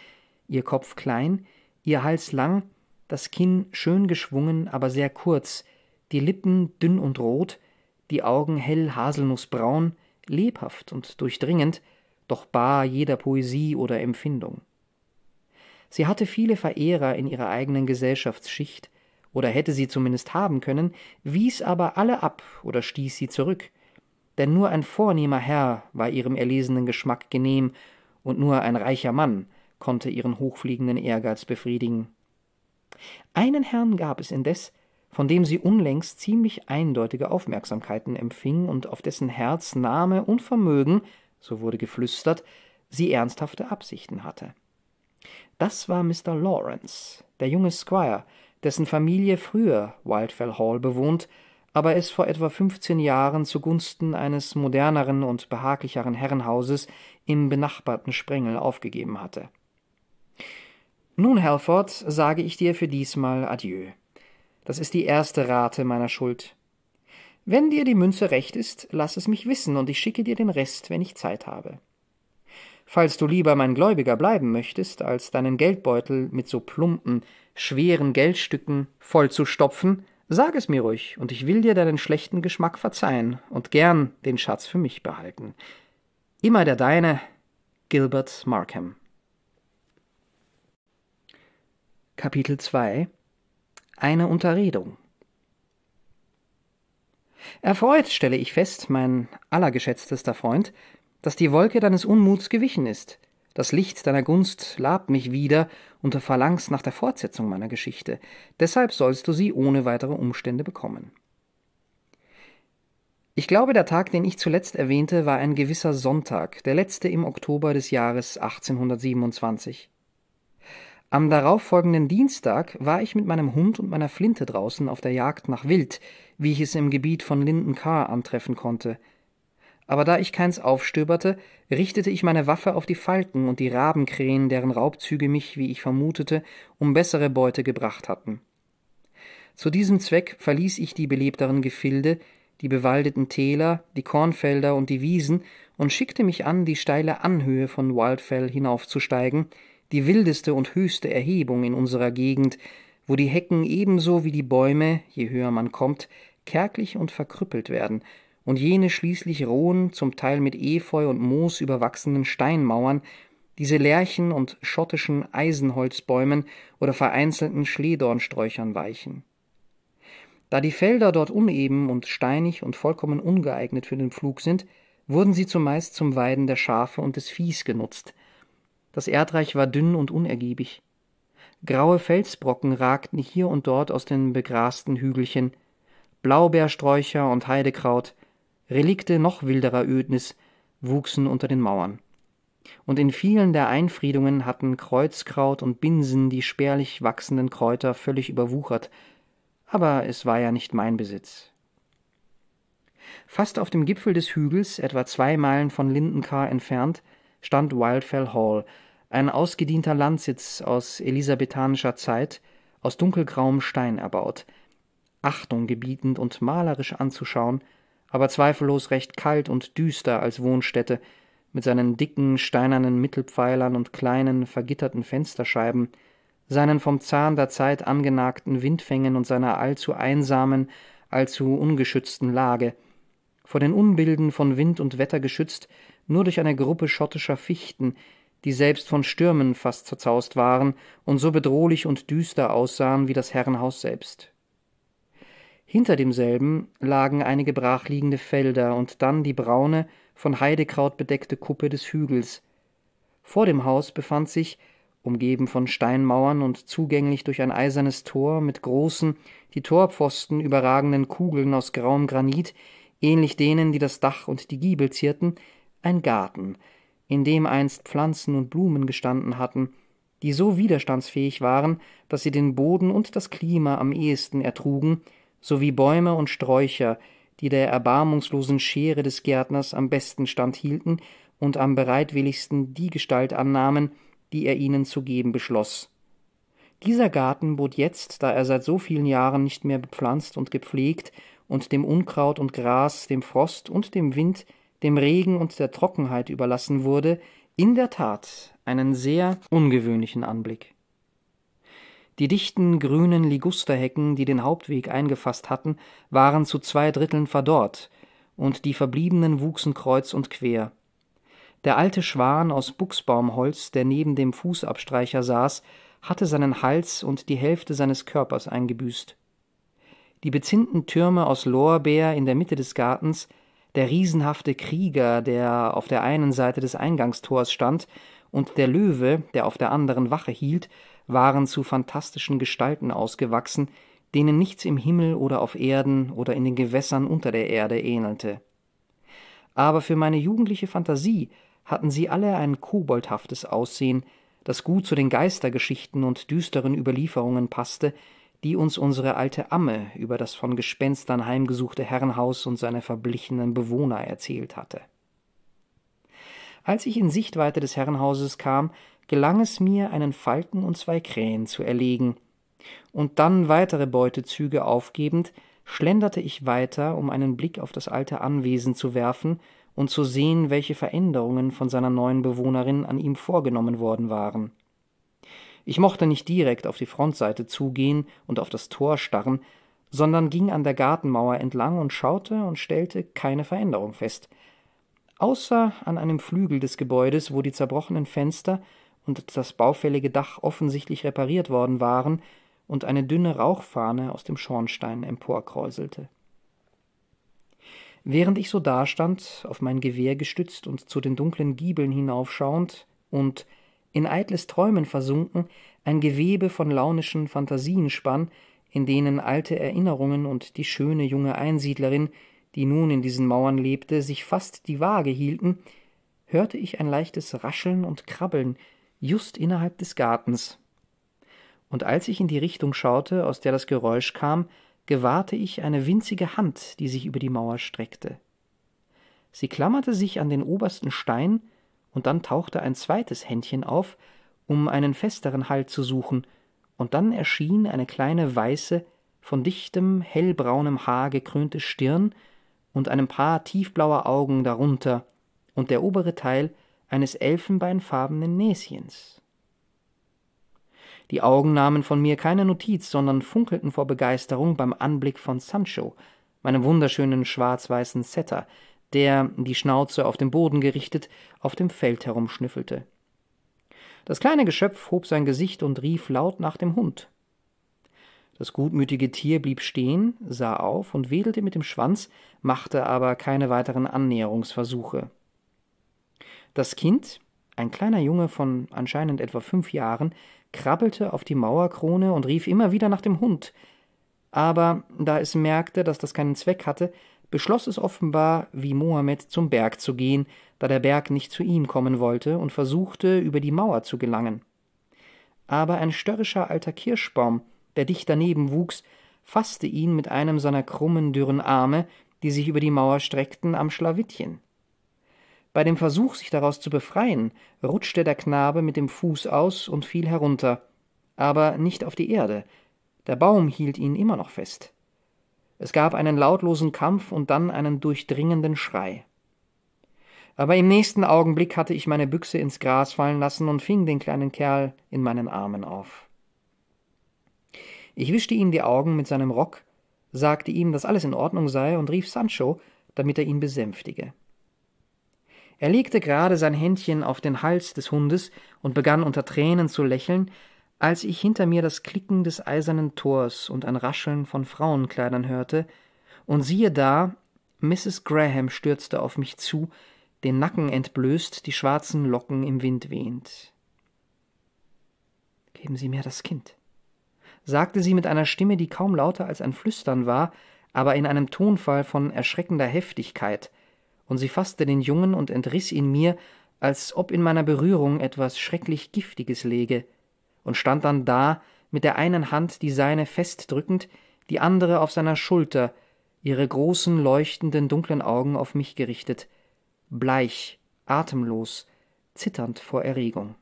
ihr Kopf klein, ihr Hals lang, das Kinn schön geschwungen, aber sehr kurz, die Lippen dünn und rot, die Augen hell haselnußbraun, lebhaft und durchdringend, doch bar jeder Poesie oder Empfindung. Sie hatte viele Verehrer in ihrer eigenen Gesellschaftsschicht, oder hätte sie zumindest haben können, wies aber alle ab oder stieß sie zurück, denn nur ein vornehmer Herr war ihrem erlesenen Geschmack genehm, und nur ein reicher Mann konnte ihren hochfliegenden Ehrgeiz befriedigen. Einen Herrn gab es indes, von dem sie unlängst ziemlich eindeutige Aufmerksamkeiten empfing und auf dessen Herz, Name und Vermögen, so wurde geflüstert, sie ernsthafte Absichten hatte. Das war Mr. Lawrence, der junge Squire, dessen Familie früher Wildfell Hall bewohnt, aber es vor etwa fünfzehn Jahren zugunsten eines moderneren und behaglicheren Herrenhauses im benachbarten Sprengel aufgegeben hatte. Nun, Halford, sage ich dir für diesmal Adieu. Das ist die erste Rate meiner Schuld. Wenn dir die Münze recht ist, lass es mich wissen, und ich schicke dir den Rest, wenn ich Zeit habe. Falls du lieber mein Gläubiger bleiben möchtest, als deinen Geldbeutel mit so plumpen, schweren Geldstücken vollzustopfen, sag es mir ruhig, und ich will dir deinen schlechten Geschmack verzeihen und gern den Schatz für mich behalten. Immer der deine, Gilbert Markham. Kapitel 2 Eine Unterredung Erfreut stelle ich fest, mein allergeschätztester Freund, dass die Wolke deines Unmuts gewichen ist. Das Licht deiner Gunst labt mich wieder du verlangst nach der Fortsetzung meiner Geschichte. Deshalb sollst du sie ohne weitere Umstände bekommen. Ich glaube, der Tag, den ich zuletzt erwähnte, war ein gewisser Sonntag, der letzte im Oktober des Jahres 1827. Am darauffolgenden Dienstag war ich mit meinem Hund und meiner Flinte draußen auf der Jagd nach Wild, wie ich es im Gebiet von Linden Carr antreffen konnte – aber da ich keins aufstöberte, richtete ich meine Waffe auf die Falken und die Rabenkrähen, deren Raubzüge mich, wie ich vermutete, um bessere Beute gebracht hatten. Zu diesem Zweck verließ ich die belebteren Gefilde, die bewaldeten Täler, die Kornfelder und die Wiesen und schickte mich an, die steile Anhöhe von Wildfell hinaufzusteigen, die wildeste und höchste Erhebung in unserer Gegend, wo die Hecken ebenso wie die Bäume, je höher man kommt, kärglich und verkrüppelt werden und jene schließlich rohen, zum Teil mit Efeu und Moos überwachsenen Steinmauern, diese Lärchen und schottischen Eisenholzbäumen oder vereinzelten Schlehdornsträuchern weichen. Da die Felder dort uneben und steinig und vollkommen ungeeignet für den Pflug sind, wurden sie zumeist zum Weiden der Schafe und des Viehs genutzt. Das Erdreich war dünn und unergiebig. Graue Felsbrocken ragten hier und dort aus den begrasten Hügelchen, Blaubeersträucher und Heidekraut, Relikte noch wilderer Ödnis wuchsen unter den Mauern. Und in vielen der Einfriedungen hatten Kreuzkraut und Binsen die spärlich wachsenden Kräuter völlig überwuchert, aber es war ja nicht mein Besitz. Fast auf dem Gipfel des Hügels, etwa zwei Meilen von Lindencar entfernt, stand Wildfell Hall, ein ausgedienter Landsitz aus elisabethanischer Zeit, aus dunkelgrauem Stein erbaut, Achtung gebietend und malerisch anzuschauen, aber zweifellos recht kalt und düster als Wohnstätte, mit seinen dicken, steinernen Mittelpfeilern und kleinen, vergitterten Fensterscheiben, seinen vom Zahn der Zeit angenagten Windfängen und seiner allzu einsamen, allzu ungeschützten Lage, vor den Unbilden von Wind und Wetter geschützt, nur durch eine Gruppe schottischer Fichten, die selbst von Stürmen fast zerzaust waren und so bedrohlich und düster aussahen wie das Herrenhaus selbst. Hinter demselben lagen einige brachliegende Felder und dann die braune, von Heidekraut bedeckte Kuppe des Hügels. Vor dem Haus befand sich, umgeben von Steinmauern und zugänglich durch ein eisernes Tor mit großen, die Torpfosten überragenden Kugeln aus grauem Granit, ähnlich denen, die das Dach und die Giebel zierten, ein Garten, in dem einst Pflanzen und Blumen gestanden hatten, die so widerstandsfähig waren, dass sie den Boden und das Klima am ehesten ertrugen, sowie Bäume und Sträucher, die der erbarmungslosen Schere des Gärtners am besten standhielten und am bereitwilligsten die Gestalt annahmen, die er ihnen zu geben beschloss. Dieser Garten bot jetzt, da er seit so vielen Jahren nicht mehr bepflanzt und gepflegt und dem Unkraut und Gras, dem Frost und dem Wind, dem Regen und der Trockenheit überlassen wurde, in der Tat einen sehr ungewöhnlichen Anblick. Die dichten grünen Ligusterhecken, die den Hauptweg eingefasst hatten, waren zu zwei Dritteln verdorrt, und die verbliebenen wuchsen kreuz und quer. Der alte Schwan aus Buchsbaumholz, der neben dem Fußabstreicher saß, hatte seinen Hals und die Hälfte seines Körpers eingebüßt. Die bezinnten Türme aus Lorbeer in der Mitte des Gartens, der riesenhafte Krieger, der auf der einen Seite des Eingangstors stand, und der Löwe, der auf der anderen Wache hielt, waren zu fantastischen Gestalten ausgewachsen, denen nichts im Himmel oder auf Erden oder in den Gewässern unter der Erde ähnelte. Aber für meine jugendliche Fantasie hatten sie alle ein koboldhaftes Aussehen, das gut zu den Geistergeschichten und düsteren Überlieferungen passte, die uns unsere alte Amme über das von Gespenstern heimgesuchte Herrenhaus und seine verblichenen Bewohner erzählt hatte. Als ich in Sichtweite des Herrenhauses kam, gelang es mir, einen Falken und zwei Krähen zu erlegen, und dann weitere Beutezüge aufgebend, schlenderte ich weiter, um einen Blick auf das alte Anwesen zu werfen und zu sehen, welche Veränderungen von seiner neuen Bewohnerin an ihm vorgenommen worden waren. Ich mochte nicht direkt auf die Frontseite zugehen und auf das Tor starren, sondern ging an der Gartenmauer entlang und schaute und stellte keine Veränderung fest, außer an einem Flügel des Gebäudes, wo die zerbrochenen Fenster und das baufällige Dach offensichtlich repariert worden waren und eine dünne Rauchfahne aus dem Schornstein emporkräuselte. Während ich so dastand, auf mein Gewehr gestützt und zu den dunklen Giebeln hinaufschauend und in eitles Träumen versunken, ein Gewebe von launischen Phantasien spann, in denen alte Erinnerungen und die schöne junge Einsiedlerin, die nun in diesen Mauern lebte, sich fast die Waage hielten, hörte ich ein leichtes Rascheln und Krabbeln just innerhalb des Gartens. Und als ich in die Richtung schaute, aus der das Geräusch kam, gewahrte ich eine winzige Hand, die sich über die Mauer streckte. Sie klammerte sich an den obersten Stein, und dann tauchte ein zweites Händchen auf, um einen festeren Halt zu suchen, und dann erschien eine kleine weiße, von dichtem, hellbraunem Haar gekrönte Stirn und einem Paar tiefblauer Augen darunter und der obere Teil eines elfenbeinfarbenen Näschens. Die Augen nahmen von mir keine Notiz, sondern funkelten vor Begeisterung beim Anblick von Sancho, meinem wunderschönen schwarz-weißen Setter, der, die Schnauze auf den Boden gerichtet, auf dem Feld herumschnüffelte. Das kleine Geschöpf hob sein Gesicht und rief laut nach dem Hund. Das gutmütige Tier blieb stehen, sah auf und wedelte mit dem Schwanz, machte aber keine weiteren Annäherungsversuche. Das Kind, ein kleiner Junge von anscheinend etwa fünf Jahren, krabbelte auf die Mauerkrone und rief immer wieder nach dem Hund. Aber da es merkte, dass das keinen Zweck hatte, beschloss es offenbar, wie Mohammed zum Berg zu gehen, da der Berg nicht zu ihm kommen wollte, und versuchte, über die Mauer zu gelangen. Aber ein störrischer alter Kirschbaum, der dicht daneben wuchs, fasste ihn mit einem seiner krummen, dürren Arme, die sich über die Mauer streckten, am Schlawittchen. Bei dem Versuch, sich daraus zu befreien, rutschte der Knabe mit dem Fuß aus und fiel herunter, aber nicht auf die Erde. Der Baum hielt ihn immer noch fest. Es gab einen lautlosen Kampf und dann einen durchdringenden Schrei. Aber im nächsten Augenblick hatte ich meine Büchse ins Gras fallen lassen und fing den kleinen Kerl in meinen Armen auf. Ich wischte ihm die Augen mit seinem Rock, sagte ihm, dass alles in Ordnung sei und rief Sancho, damit er ihn besänftige. Er legte gerade sein Händchen auf den Hals des Hundes und begann unter Tränen zu lächeln, als ich hinter mir das Klicken des eisernen Tors und ein Rascheln von Frauenkleidern hörte, und siehe da, Mrs. Graham stürzte auf mich zu, den Nacken entblößt, die schwarzen Locken im Wind wehend. Geben Sie mir das Kind, sagte sie mit einer Stimme, die kaum lauter als ein Flüstern war, aber in einem Tonfall von erschreckender Heftigkeit, und sie fasste den Jungen und entriß ihn mir, als ob in meiner Berührung etwas schrecklich Giftiges läge, und stand dann da, mit der einen Hand die seine festdrückend, die andere auf seiner Schulter, ihre großen, leuchtenden, dunklen Augen auf mich gerichtet, bleich, atemlos, zitternd vor Erregung.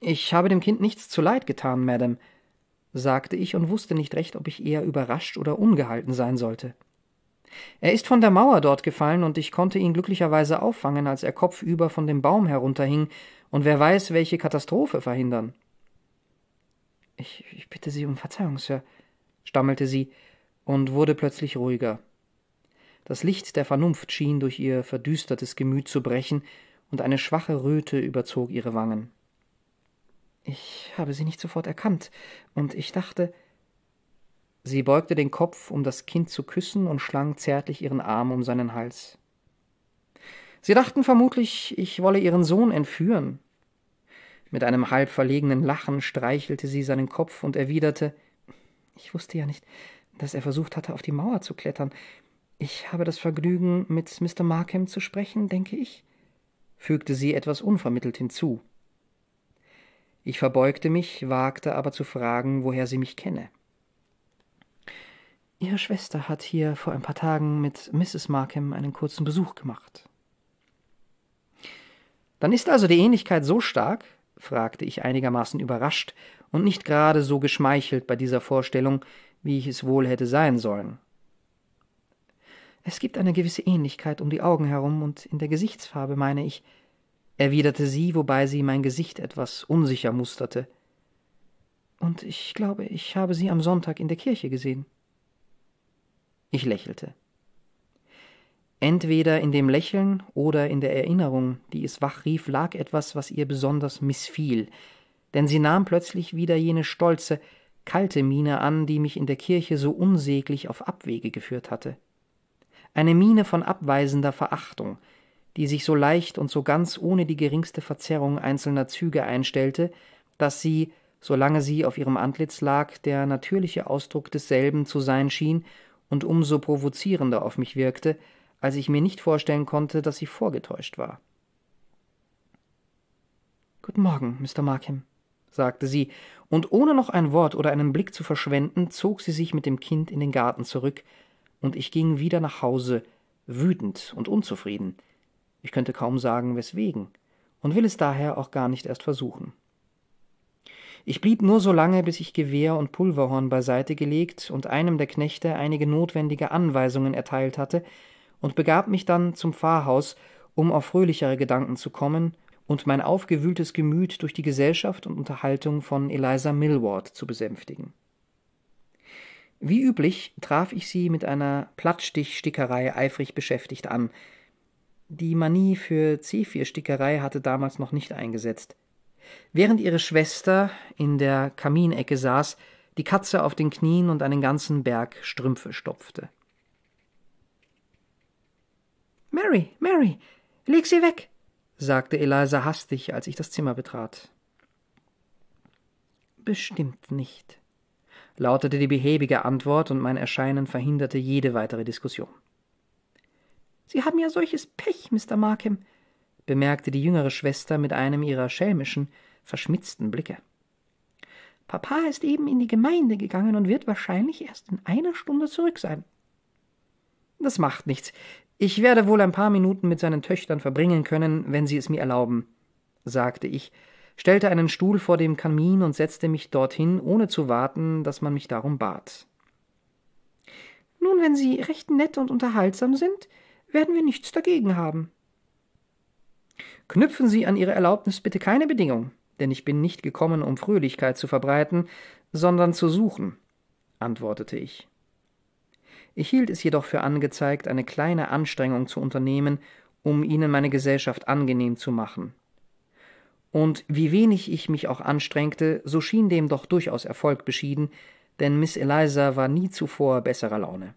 Ich habe dem Kind nichts zuleid getan, Madame, sagte ich und wusste nicht recht, ob ich eher überrascht oder ungehalten sein sollte. Er ist von der Mauer dort gefallen, und ich konnte ihn glücklicherweise auffangen, als er kopfüber von dem Baum herunterhing und wer weiß, welche Katastrophe verhindern. Ich, ich bitte Sie um Verzeihung, Sir, stammelte sie und wurde plötzlich ruhiger. Das Licht der Vernunft schien durch ihr verdüstertes Gemüt zu brechen, und eine schwache Röte überzog ihre Wangen. Ich habe sie nicht sofort erkannt, und ich dachte. Sie beugte den Kopf, um das Kind zu küssen, und schlang zärtlich ihren Arm um seinen Hals. Sie dachten vermutlich, ich wolle ihren Sohn entführen. Mit einem halb verlegenen Lachen streichelte sie seinen Kopf und erwiderte Ich wusste ja nicht, dass er versucht hatte, auf die Mauer zu klettern. Ich habe das Vergnügen, mit Mr. Markham zu sprechen, denke ich, fügte sie etwas unvermittelt hinzu. Ich verbeugte mich, wagte aber zu fragen, woher sie mich kenne. Ihre Schwester hat hier vor ein paar Tagen mit Mrs. Markham einen kurzen Besuch gemacht. Dann ist also die Ähnlichkeit so stark? fragte ich einigermaßen überrascht und nicht gerade so geschmeichelt bei dieser Vorstellung, wie ich es wohl hätte sein sollen. Es gibt eine gewisse Ähnlichkeit um die Augen herum und in der Gesichtsfarbe, meine ich, erwiderte sie, wobei sie mein Gesicht etwas unsicher musterte. Und ich glaube, ich habe sie am Sonntag in der Kirche gesehen. Ich lächelte. Entweder in dem Lächeln oder in der Erinnerung, die es wachrief, lag etwas, was ihr besonders missfiel, denn sie nahm plötzlich wieder jene stolze, kalte Miene an, die mich in der Kirche so unsäglich auf Abwege geführt hatte. Eine Miene von abweisender Verachtung, die sich so leicht und so ganz ohne die geringste Verzerrung einzelner Züge einstellte, dass sie, solange sie auf ihrem Antlitz lag, der natürliche Ausdruck desselben zu sein schien und umso provozierender auf mich wirkte, als ich mir nicht vorstellen konnte, dass sie vorgetäuscht war. Guten Morgen, Mr. Markham, sagte sie, und ohne noch ein Wort oder einen Blick zu verschwenden, zog sie sich mit dem Kind in den Garten zurück, und ich ging wieder nach Hause, wütend und unzufrieden, ich könnte kaum sagen, weswegen, und will es daher auch gar nicht erst versuchen. Ich blieb nur so lange, bis ich Gewehr und Pulverhorn beiseite gelegt und einem der Knechte einige notwendige Anweisungen erteilt hatte, und begab mich dann zum Pfarrhaus, um auf fröhlichere Gedanken zu kommen und mein aufgewühltes Gemüt durch die Gesellschaft und Unterhaltung von Eliza Millward zu besänftigen. Wie üblich traf ich sie mit einer Plattstichstickerei eifrig beschäftigt an, die Manie für Zephyrstickerei hatte damals noch nicht eingesetzt. Während ihre Schwester in der Kaminecke saß, die Katze auf den Knien und einen ganzen Berg Strümpfe stopfte. Mary, Mary, leg sie weg, sagte Eliza hastig, als ich das Zimmer betrat. Bestimmt nicht, lautete die behäbige Antwort, und mein Erscheinen verhinderte jede weitere Diskussion. Sie haben ja solches Pech, Mr. Markham, bemerkte die jüngere Schwester mit einem ihrer schelmischen, verschmitzten Blicke. Papa ist eben in die Gemeinde gegangen und wird wahrscheinlich erst in einer Stunde zurück sein. Das macht nichts. Ich werde wohl ein paar Minuten mit seinen Töchtern verbringen können, wenn Sie es mir erlauben, sagte ich, stellte einen Stuhl vor dem Kamin und setzte mich dorthin, ohne zu warten, dass man mich darum bat. Nun, wenn Sie recht nett und unterhaltsam sind, werden wir nichts dagegen haben. Knüpfen Sie an Ihre Erlaubnis bitte keine Bedingung, denn ich bin nicht gekommen, um Fröhlichkeit zu verbreiten, sondern zu suchen, antwortete ich. Ich hielt es jedoch für angezeigt, eine kleine Anstrengung zu unternehmen, um Ihnen meine Gesellschaft angenehm zu machen. Und wie wenig ich mich auch anstrengte, so schien dem doch durchaus Erfolg beschieden, denn Miss Eliza war nie zuvor besserer Laune.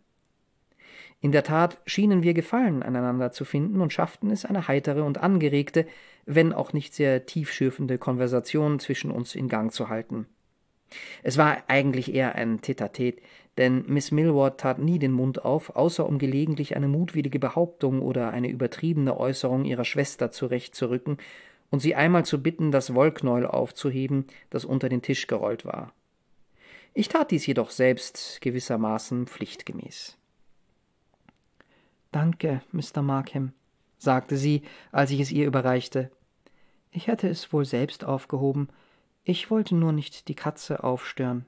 In der Tat schienen wir Gefallen aneinander zu finden und schafften es, eine heitere und angeregte, wenn auch nicht sehr tiefschürfende Konversation zwischen uns in Gang zu halten. Es war eigentlich eher ein Tete-a-Tete, denn Miss Millward tat nie den Mund auf, außer um gelegentlich eine mutwillige Behauptung oder eine übertriebene Äußerung ihrer Schwester zurechtzurücken und sie einmal zu bitten, das Wollknäuel aufzuheben, das unter den Tisch gerollt war. Ich tat dies jedoch selbst gewissermaßen pflichtgemäß. Danke, Mr. Markham, sagte sie, als ich es ihr überreichte. Ich hätte es wohl selbst aufgehoben. Ich wollte nur nicht die Katze aufstören.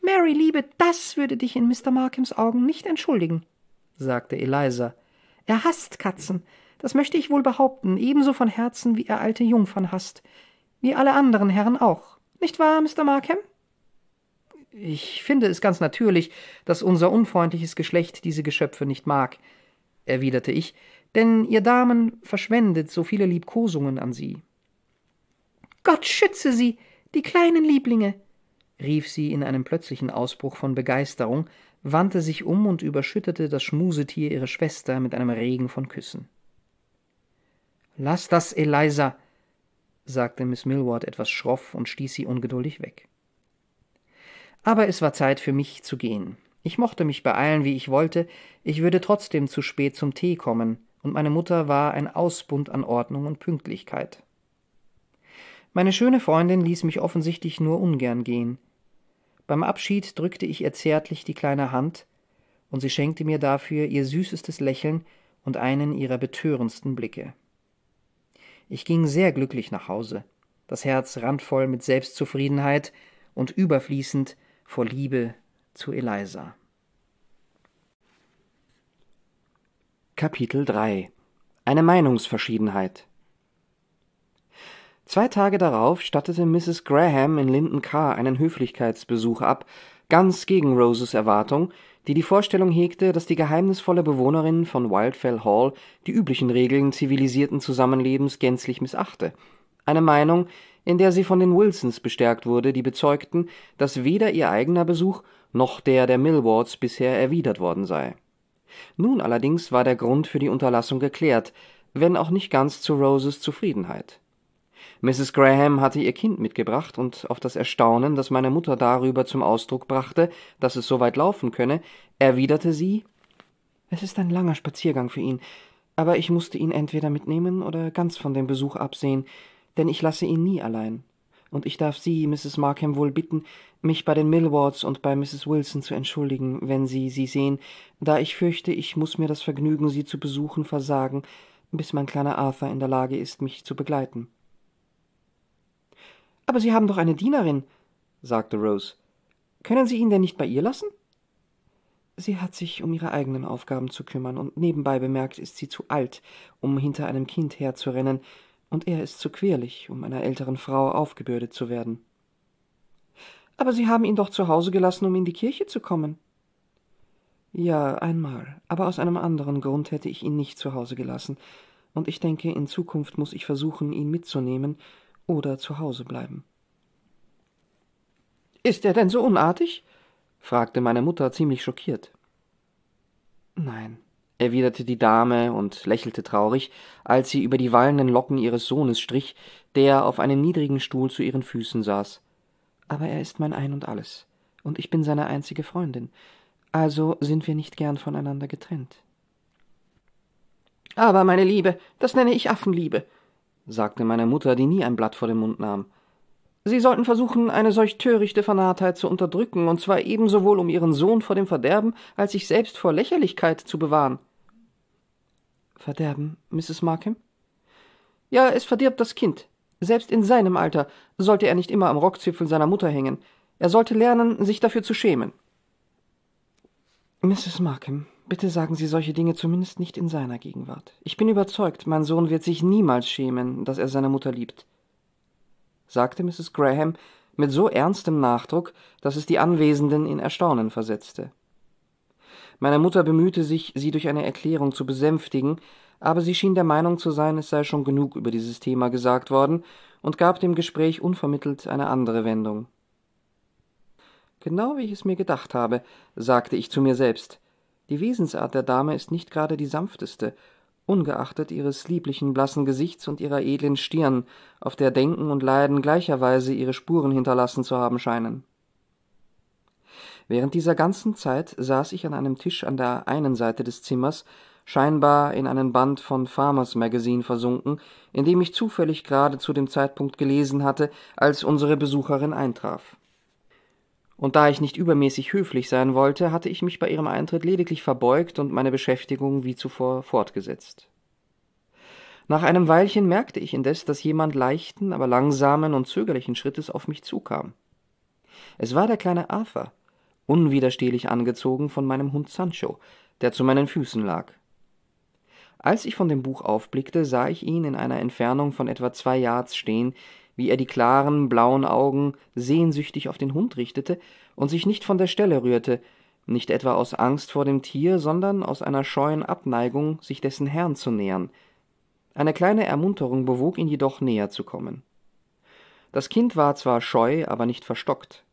Mary, Liebe, das würde dich in Mr. Markhams Augen nicht entschuldigen, sagte Eliza. Er hasst Katzen. Das möchte ich wohl behaupten, ebenso von Herzen, wie er alte Jungfern hasst. Wie alle anderen Herren auch. Nicht wahr, Mr. Markham? Ich finde es ganz natürlich, dass unser unfreundliches Geschlecht diese Geschöpfe nicht mag, erwiderte ich, denn ihr Damen verschwendet so viele Liebkosungen an sie. Gott schütze sie, die kleinen Lieblinge, rief sie in einem plötzlichen Ausbruch von Begeisterung, wandte sich um und überschüttete das Schmusetier ihre Schwester mit einem Regen von Küssen. Lass das, Eliza, sagte Miss Millward etwas schroff und stieß sie ungeduldig weg. Aber es war Zeit für mich zu gehen. Ich mochte mich beeilen, wie ich wollte, ich würde trotzdem zu spät zum Tee kommen, und meine Mutter war ein Ausbund an Ordnung und Pünktlichkeit. Meine schöne Freundin ließ mich offensichtlich nur ungern gehen. Beim Abschied drückte ich ihr zärtlich die kleine Hand, und sie schenkte mir dafür ihr süßestes Lächeln und einen ihrer betörendsten Blicke. Ich ging sehr glücklich nach Hause, das Herz randvoll mit Selbstzufriedenheit und überfließend vor Liebe zu Eliza. Kapitel 3 Eine Meinungsverschiedenheit Zwei Tage darauf stattete Mrs. Graham in Linden Carr einen Höflichkeitsbesuch ab, ganz gegen Roses Erwartung, die die Vorstellung hegte, dass die geheimnisvolle Bewohnerin von Wildfell Hall die üblichen Regeln zivilisierten Zusammenlebens gänzlich missachte. Eine Meinung, in der sie von den Wilsons bestärkt wurde, die bezeugten, dass weder ihr eigener Besuch noch der der Millwards bisher erwidert worden sei. Nun allerdings war der Grund für die Unterlassung geklärt, wenn auch nicht ganz zu Roses Zufriedenheit. Mrs. Graham hatte ihr Kind mitgebracht, und auf das Erstaunen, das meine Mutter darüber zum Ausdruck brachte, dass es so weit laufen könne, erwiderte sie Es ist ein langer Spaziergang für ihn, aber ich musste ihn entweder mitnehmen oder ganz von dem Besuch absehen, denn ich lasse ihn nie allein. Und ich darf Sie, Mrs. Markham, wohl bitten, mich bei den Millwards und bei Mrs. Wilson zu entschuldigen, wenn Sie sie sehen, da ich fürchte, ich muss mir das Vergnügen, Sie zu besuchen, versagen, bis mein kleiner Arthur in der Lage ist, mich zu begleiten. Aber Sie haben doch eine Dienerin, sagte Rose. Können Sie ihn denn nicht bei ihr lassen? Sie hat sich um ihre eigenen Aufgaben zu kümmern, und nebenbei bemerkt ist sie zu alt, um hinter einem Kind herzurennen, und er ist zu quirlig, um einer älteren Frau aufgebürdet zu werden. Aber Sie haben ihn doch zu Hause gelassen, um in die Kirche zu kommen. Ja, einmal, aber aus einem anderen Grund hätte ich ihn nicht zu Hause gelassen, und ich denke, in Zukunft muss ich versuchen, ihn mitzunehmen oder zu Hause bleiben. Ist er denn so unartig? fragte meine Mutter ziemlich schockiert. Nein, erwiderte die Dame und lächelte traurig, als sie über die wallenden Locken ihres Sohnes strich, der auf einem niedrigen Stuhl zu ihren Füßen saß. Aber er ist mein Ein und alles, und ich bin seine einzige Freundin, also sind wir nicht gern voneinander getrennt. Aber, meine Liebe, das nenne ich Affenliebe, sagte meine Mutter, die nie ein Blatt vor den Mund nahm. Sie sollten versuchen, eine solch törichte Vernarrtheit zu unterdrücken, und zwar ebensowohl um ihren Sohn vor dem Verderben, als sich selbst vor Lächerlichkeit zu bewahren. Verderben, Mrs. Markham? Ja, es verdirbt das Kind. Selbst in seinem Alter sollte er nicht immer am Rockzipfel seiner Mutter hängen. Er sollte lernen, sich dafür zu schämen. Mrs. Markham, Bitte sagen Sie solche Dinge zumindest nicht in seiner Gegenwart. Ich bin überzeugt, mein Sohn wird sich niemals schämen, dass er seine Mutter liebt, sagte Mrs. Graham mit so ernstem Nachdruck, dass es die Anwesenden in Erstaunen versetzte. Meine Mutter bemühte sich, sie durch eine Erklärung zu besänftigen, aber sie schien der Meinung zu sein, es sei schon genug über dieses Thema gesagt worden und gab dem Gespräch unvermittelt eine andere Wendung. Genau wie ich es mir gedacht habe, sagte ich zu mir selbst. Die Wesensart der Dame ist nicht gerade die sanfteste, ungeachtet ihres lieblichen blassen Gesichts und ihrer edlen Stirn, auf der Denken und Leiden gleicherweise ihre Spuren hinterlassen zu haben scheinen. Während dieser ganzen Zeit saß ich an einem Tisch an der einen Seite des Zimmers, scheinbar in einen Band von Farmers Magazine versunken, in dem ich zufällig gerade zu dem Zeitpunkt gelesen hatte, als unsere Besucherin eintraf und da ich nicht übermäßig höflich sein wollte, hatte ich mich bei ihrem Eintritt lediglich verbeugt und meine Beschäftigung wie zuvor fortgesetzt. Nach einem Weilchen merkte ich indes, dass jemand leichten, aber langsamen und zögerlichen Schrittes auf mich zukam. Es war der kleine Arthur, unwiderstehlich angezogen von meinem Hund Sancho, der zu meinen Füßen lag. Als ich von dem Buch aufblickte, sah ich ihn in einer Entfernung von etwa zwei Yards stehen, wie er die klaren, blauen Augen sehnsüchtig auf den Hund richtete und sich nicht von der Stelle rührte, nicht etwa aus Angst vor dem Tier, sondern aus einer scheuen Abneigung, sich dessen Herrn zu nähern. Eine kleine Ermunterung bewog ihn jedoch näher zu kommen. Das Kind war zwar scheu, aber nicht verstockt.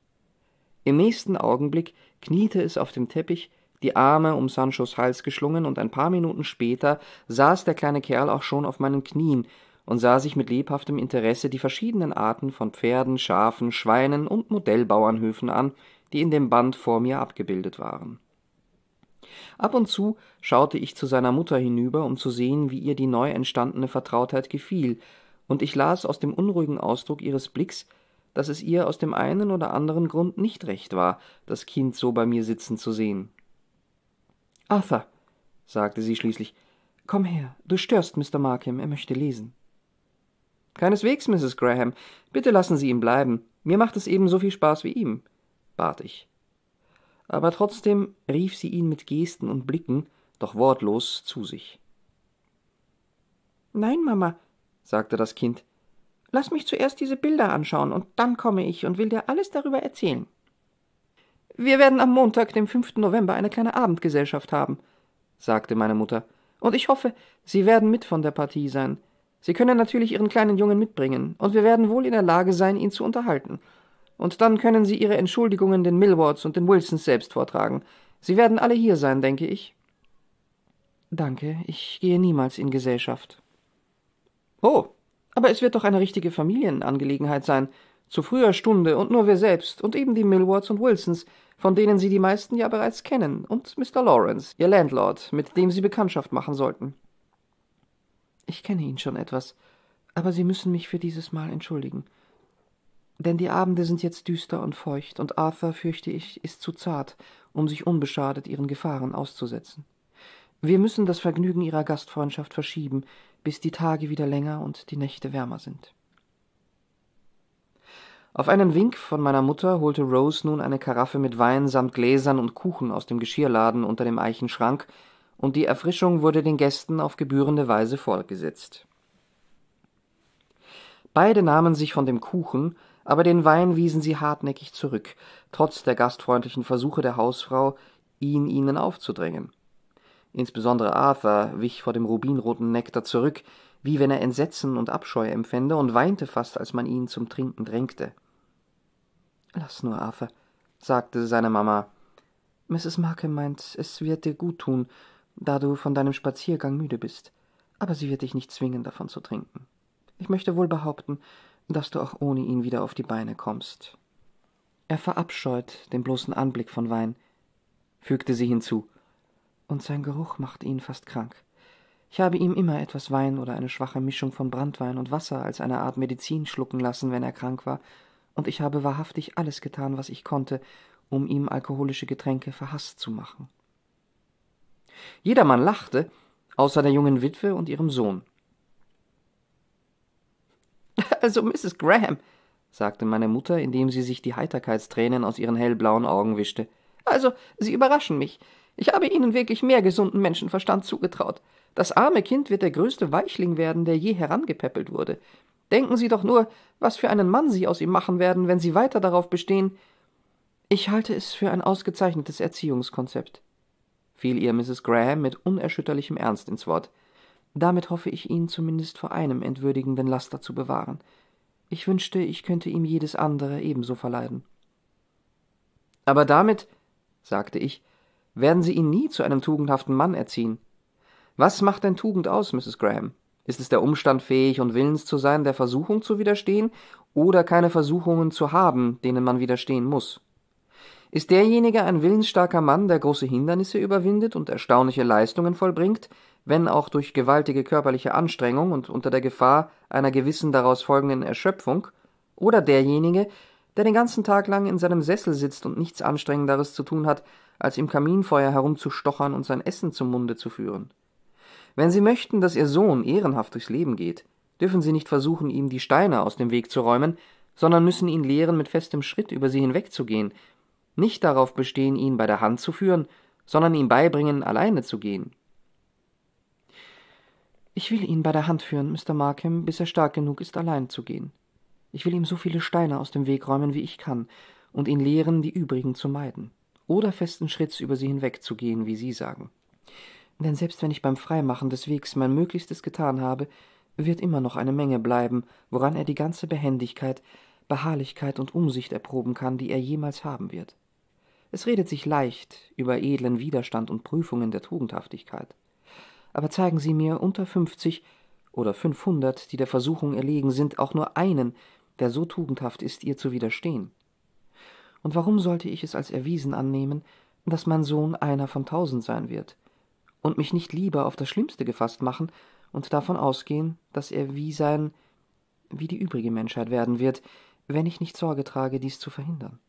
Im nächsten Augenblick kniete es auf dem Teppich, die Arme um Sanchos Hals geschlungen, und ein paar Minuten später saß der kleine Kerl auch schon auf meinen Knien und sah sich mit lebhaftem Interesse die verschiedenen Arten von Pferden, Schafen, Schweinen und Modellbauernhöfen an, die in dem Band vor mir abgebildet waren. Ab und zu schaute ich zu seiner Mutter hinüber, um zu sehen, wie ihr die neu entstandene Vertrautheit gefiel, und ich las aus dem unruhigen Ausdruck ihres Blicks, dass es ihr aus dem einen oder anderen Grund nicht recht war, das Kind so bei mir sitzen zu sehen. Arthur, sagte sie schließlich, komm her, du störst Mr. Markham, er möchte lesen. Keineswegs, Mrs. Graham. Bitte lassen Sie ihn bleiben. Mir macht es ebenso viel Spaß wie ihm, bat ich. Aber trotzdem rief sie ihn mit Gesten und Blicken, doch wortlos, zu sich. Nein, Mama, sagte das Kind. Lass mich zuerst diese Bilder anschauen, und dann komme ich und will dir alles darüber erzählen. Wir werden am Montag, dem 5. November, eine kleine Abendgesellschaft haben, sagte meine Mutter, und ich hoffe, Sie werden mit von der Partie sein. Sie können natürlich Ihren kleinen Jungen mitbringen, und wir werden wohl in der Lage sein, ihn zu unterhalten. Und dann können Sie Ihre Entschuldigungen den Millwards und den Wilsons selbst vortragen. Sie werden alle hier sein, denke ich. Danke, ich gehe niemals in Gesellschaft. Oh, aber es wird doch eine richtige Familienangelegenheit sein. Zu früher Stunde und nur wir selbst und eben die Millwards und Wilsons, von denen Sie die meisten ja bereits kennen, und Mr. Lawrence, Ihr Landlord, mit dem Sie Bekanntschaft machen sollten. Ich kenne ihn schon etwas, aber Sie müssen mich für dieses Mal entschuldigen. Denn die Abende sind jetzt düster und feucht, und Arthur, fürchte ich, ist zu zart, um sich unbeschadet ihren Gefahren auszusetzen. Wir müssen das Vergnügen Ihrer Gastfreundschaft verschieben, bis die Tage wieder länger und die Nächte wärmer sind. Auf einen Wink von meiner Mutter holte Rose nun eine Karaffe mit Wein samt Gläsern und Kuchen aus dem Geschirrladen unter dem Eichenschrank und die Erfrischung wurde den Gästen auf gebührende Weise fortgesetzt. Beide nahmen sich von dem Kuchen, aber den Wein wiesen sie hartnäckig zurück, trotz der gastfreundlichen Versuche der Hausfrau, ihn ihnen aufzudrängen. Insbesondere Arthur wich vor dem rubinroten Nektar zurück, wie wenn er Entsetzen und Abscheu empfände, und weinte fast, als man ihn zum Trinken drängte. Lass nur, Arthur, sagte seine Mama. Mrs. Markham meint, es wird dir gut tun, da du von deinem Spaziergang müde bist, aber sie wird dich nicht zwingen, davon zu trinken. Ich möchte wohl behaupten, dass du auch ohne ihn wieder auf die Beine kommst. Er verabscheut den bloßen Anblick von Wein, fügte sie hinzu, und sein Geruch macht ihn fast krank. Ich habe ihm immer etwas Wein oder eine schwache Mischung von Brandwein und Wasser als eine Art Medizin schlucken lassen, wenn er krank war, und ich habe wahrhaftig alles getan, was ich konnte, um ihm alkoholische Getränke verhaßt zu machen. Jedermann lachte, außer der jungen Witwe und ihrem Sohn. [laughs] Also, Mrs. Graham, sagte meine Mutter, indem sie sich die Heiterkeitstränen aus ihren hellblauen Augen wischte. Also, Sie überraschen mich. Ich habe Ihnen wirklich mehr gesunden Menschenverstand zugetraut. Das arme Kind wird der größte Weichling werden, der je herangepäppelt wurde. Denken Sie doch nur, was für einen Mann Sie aus ihm machen werden, wenn Sie weiter darauf bestehen. Ich halte es für ein ausgezeichnetes Erziehungskonzept fiel ihr Mrs. Graham mit unerschütterlichem Ernst ins Wort. Damit hoffe ich ihn zumindest vor einem entwürdigenden Laster zu bewahren. Ich wünschte, ich könnte ihm jedes andere ebenso verleiden. Aber damit, sagte ich, werden Sie ihn nie zu einem tugendhaften Mann erziehen. Was macht denn Tugend aus, Mrs. Graham? Ist es der Umstand, fähig und willens zu sein, der Versuchung zu widerstehen, oder keine Versuchungen zu haben, denen man widerstehen muss? Ist derjenige ein willensstarker Mann, der große Hindernisse überwindet und erstaunliche Leistungen vollbringt, wenn auch durch gewaltige körperliche Anstrengung und unter der Gefahr einer gewissen daraus folgenden Erschöpfung, oder derjenige, der den ganzen Tag lang in seinem Sessel sitzt und nichts Anstrengenderes zu tun hat, als im Kaminfeuer herumzustochern und sein Essen zum Munde zu führen. Wenn Sie möchten, dass Ihr Sohn ehrenhaft durchs Leben geht, dürfen Sie nicht versuchen, ihm die Steine aus dem Weg zu räumen, sondern müssen ihn lehren, mit festem Schritt über sie hinwegzugehen, nicht darauf bestehen, ihn bei der Hand zu führen, sondern ihm beibringen, alleine zu gehen. Ich will ihn bei der Hand führen, Mr. Markham, bis er stark genug ist, allein zu gehen. Ich will ihm so viele Steine aus dem Weg räumen, wie ich kann, und ihn lehren, die übrigen zu meiden oder festen Schritts über sie hinwegzugehen, wie Sie sagen. Denn selbst wenn ich beim Freimachen des Wegs mein Möglichstes getan habe, wird immer noch eine Menge bleiben, woran er die ganze Behendigkeit, Beharrlichkeit und Umsicht erproben kann, die er jemals haben wird. Es redet sich leicht über edlen Widerstand und Prüfungen der Tugendhaftigkeit. Aber zeigen Sie mir unter fünfzig oder fünfhundert, die der Versuchung erlegen sind, auch nur einen, der so tugendhaft ist, ihr zu widerstehen. Und warum sollte ich es als erwiesen annehmen, dass mein Sohn einer von tausend sein wird, und mich nicht lieber auf das Schlimmste gefasst machen und davon ausgehen, dass er wie sein, wie die übrige Menschheit werden wird, wenn ich nicht Sorge trage, dies zu verhindern.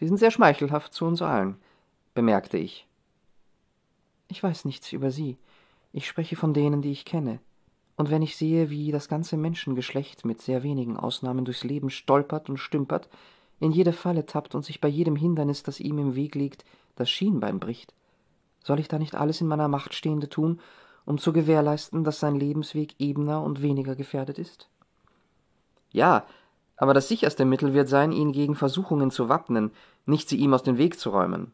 Sie sind sehr schmeichelhaft zu uns allen, bemerkte ich. Ich weiß nichts über Sie. Ich spreche von denen, die ich kenne. Und wenn ich sehe, wie das ganze Menschengeschlecht mit sehr wenigen Ausnahmen durchs Leben stolpert und stümpert, in jede Falle tappt und sich bei jedem Hindernis, das ihm im Weg liegt, das Schienbein bricht. Soll ich da nicht alles in meiner Macht Stehende tun, um zu gewährleisten, dass sein Lebensweg ebener und weniger gefährdet ist? Ja, aber das sicherste Mittel wird sein, ihn gegen Versuchungen zu wappnen, nicht sie ihm aus dem Weg zu räumen.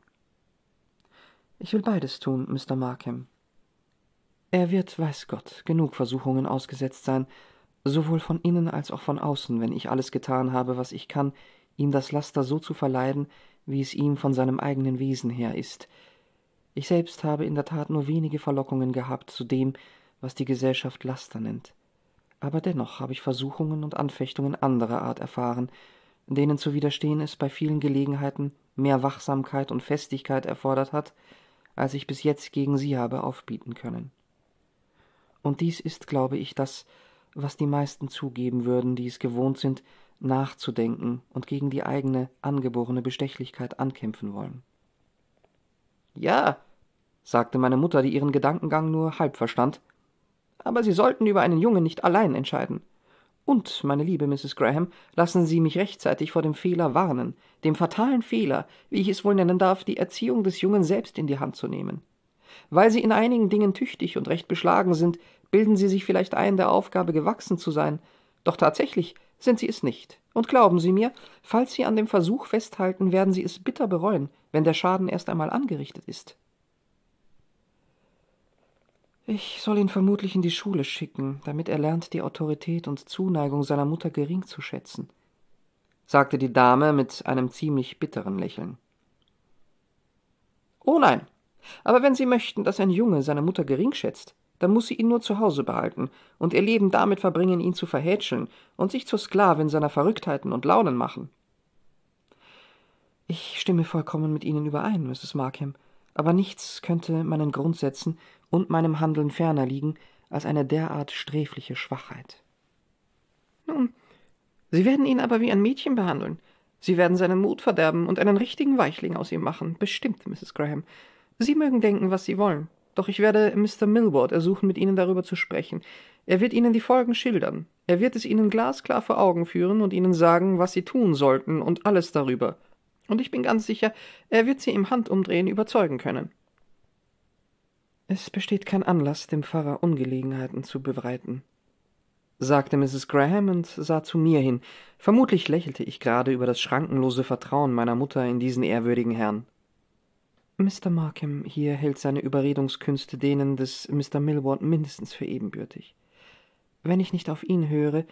Ich will beides tun, Mr. Markham. Er wird, weiß Gott, genug Versuchungen ausgesetzt sein, sowohl von innen als auch von außen, wenn ich alles getan habe, was ich kann, ihm das Laster so zu verleiden, wie es ihm von seinem eigenen Wesen her ist. Ich selbst habe in der Tat nur wenige Verlockungen gehabt zu dem, was die Gesellschaft Laster nennt. Aber dennoch habe ich Versuchungen und Anfechtungen anderer Art erfahren, denen zu widerstehen es bei vielen Gelegenheiten mehr Wachsamkeit und Festigkeit erfordert hat, als ich bis jetzt gegen sie habe aufbieten können. Und dies ist, glaube ich, das, was die meisten zugeben würden, die es gewohnt sind, nachzudenken und gegen die eigene angeborene Bestechlichkeit ankämpfen wollen. Ja, sagte meine Mutter, die ihren Gedankengang nur halb verstand, aber Sie sollten über einen Jungen nicht allein entscheiden. Und, meine liebe Mrs. Graham, lassen Sie mich rechtzeitig vor dem Fehler warnen, dem fatalen Fehler, wie ich es wohl nennen darf, die Erziehung des Jungen selbst in die Hand zu nehmen. Weil Sie in einigen Dingen tüchtig und recht beschlagen sind, bilden Sie sich vielleicht ein, der Aufgabe gewachsen zu sein, doch tatsächlich sind Sie es nicht. Und glauben Sie mir, falls Sie an dem Versuch festhalten, werden Sie es bitter bereuen, wenn der Schaden erst einmal angerichtet ist. Ich soll ihn vermutlich in die Schule schicken, damit er lernt, die Autorität und Zuneigung seiner Mutter gering zu schätzen, sagte die Dame mit einem ziemlich bitteren Lächeln. Oh nein, aber wenn Sie möchten, dass ein Junge seine Mutter gering schätzt, dann muss sie ihn nur zu Hause behalten und ihr Leben damit verbringen, ihn zu verhätscheln und sich zur Sklavin seiner Verrücktheiten und Launen machen. Ich stimme vollkommen mit Ihnen überein, Mrs. Markham, aber nichts könnte meinen Grundsätzen und meinem Handeln ferner liegen als eine derart sträfliche Schwachheit. Nun, Sie werden ihn aber wie ein Mädchen behandeln. Sie werden seinen Mut verderben und einen richtigen Weichling aus ihm machen, bestimmt, Mrs. Graham. Sie mögen denken, was Sie wollen. Doch ich werde Mr. Millward ersuchen, mit Ihnen darüber zu sprechen. Er wird Ihnen die Folgen schildern. Er wird es Ihnen glasklar vor Augen führen und Ihnen sagen, was Sie tun sollten und alles darüber. Und ich bin ganz sicher, er wird Sie im Handumdrehen überzeugen können. Es besteht kein Anlass, dem Pfarrer Ungelegenheiten zu bereiten, sagte Mrs. Graham und sah zu mir hin. Vermutlich lächelte ich gerade über das schrankenlose Vertrauen meiner Mutter in diesen ehrwürdigen Herrn. Mr. Markham hier hält seine Überredungskünste denen des Mr. Millward mindestens für ebenbürtig. Wenn ich nicht auf ihn höre,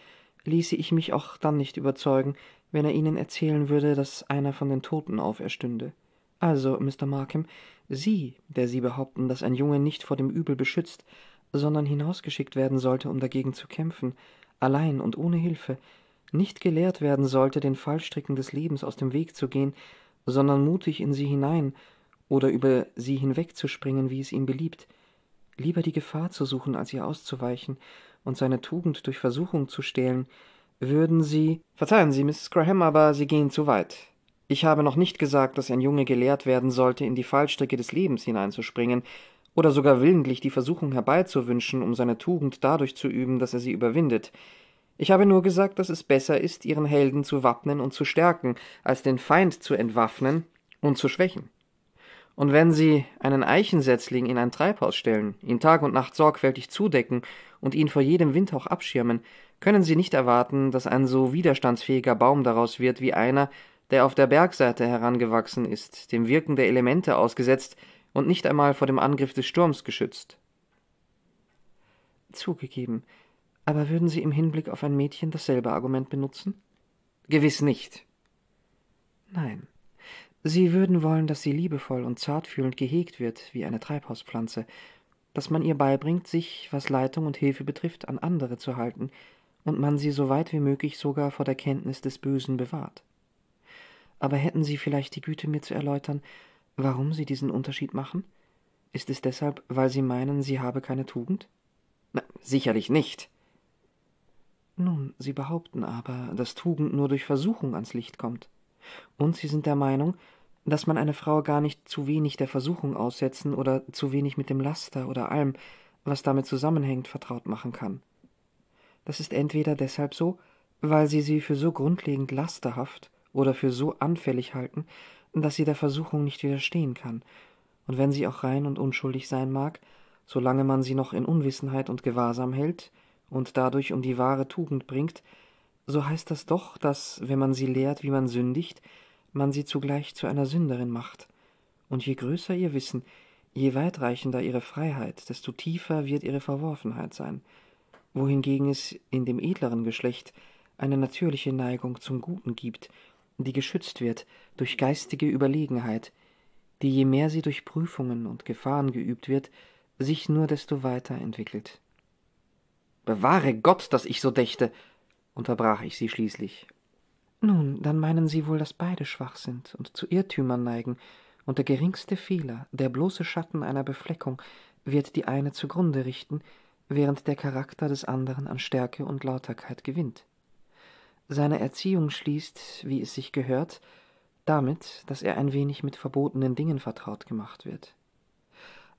ließe ich mich auch dann nicht überzeugen, wenn er Ihnen erzählen würde, dass einer von den Toten auferstünde. Also, Mr. Markham, Sie, der Sie behaupten, dass ein Junge nicht vor dem Übel beschützt, sondern hinausgeschickt werden sollte, um dagegen zu kämpfen, allein und ohne Hilfe, nicht gelehrt werden sollte, den Fallstricken des Lebens aus dem Weg zu gehen, sondern mutig in sie hinein oder über sie hinwegzuspringen, wie es ihm beliebt, lieber die Gefahr zu suchen, als ihr auszuweichen und seine Tugend durch Versuchung zu stehlen, würden Sie Verzeihen Sie, Mrs. Graham, aber Sie gehen zu weit. Ich habe noch nicht gesagt, dass ein Junge gelehrt werden sollte, in die Fallstricke des Lebens hineinzuspringen oder sogar willentlich die Versuchung herbeizuwünschen, um seine Tugend dadurch zu üben, dass er sie überwindet. Ich habe nur gesagt, dass es besser ist, ihren Helden zu wappnen und zu stärken, als den Feind zu entwaffnen und zu schwächen. Und wenn Sie einen Eichensetzling in ein Treibhaus stellen, ihn Tag und Nacht sorgfältig zudecken und ihn vor jedem Windhauch abschirmen, können Sie nicht erwarten, dass ein so widerstandsfähiger Baum daraus wird wie einer, der auf der Bergseite herangewachsen ist, dem Wirken der Elemente ausgesetzt und nicht einmal vor dem Angriff des Sturms geschützt. Zugegeben, aber würden Sie im Hinblick auf ein Mädchen dasselbe Argument benutzen? Gewiss nicht. Nein. Sie würden wollen, dass sie liebevoll und zartfühlend gehegt wird, wie eine Treibhauspflanze, dass man ihr beibringt, sich, was Leitung und Hilfe betrifft, an andere zu halten, und man sie so weit wie möglich sogar vor der Kenntnis des Bösen bewahrt. Aber hätten Sie vielleicht die Güte, mir zu erläutern, warum Sie diesen Unterschied machen? Ist es deshalb, weil Sie meinen, sie habe keine Tugend? Na, sicherlich nicht. Nun, Sie behaupten aber, dass Tugend nur durch Versuchung ans Licht kommt. Und Sie sind der Meinung, dass man eine Frau gar nicht zu wenig der Versuchung aussetzen oder zu wenig mit dem Laster oder allem, was damit zusammenhängt, vertraut machen kann. Das ist entweder deshalb so, weil Sie sie für so grundlegend lasterhaft oder für so anfällig halten, dass sie der Versuchung nicht widerstehen kann, und wenn sie auch rein und unschuldig sein mag, solange man sie noch in Unwissenheit und Gewahrsam hält, und dadurch um die wahre Tugend bringt, so heißt das doch, dass, wenn man sie lehrt, wie man sündigt, man sie zugleich zu einer Sünderin macht. Und je größer ihr Wissen, je weitreichender ihre Freiheit, desto tiefer wird ihre Verworfenheit sein, wohingegen es in dem edleren Geschlecht eine natürliche Neigung zum Guten gibt, die geschützt wird durch geistige Überlegenheit, die je mehr sie durch Prüfungen und Gefahren geübt wird, sich nur desto weiter entwickelt. Bewahre Gott, dass ich so dächte, unterbrach ich sie schließlich. Nun, dann meinen Sie wohl, dass beide schwach sind und zu Irrtümern neigen, und der geringste Fehler, der bloße Schatten einer Befleckung, wird die eine zugrunde richten, während der Charakter des anderen an Stärke und Lauterkeit gewinnt. Seine Erziehung schließt, wie es sich gehört, damit, dass er ein wenig mit verbotenen Dingen vertraut gemacht wird.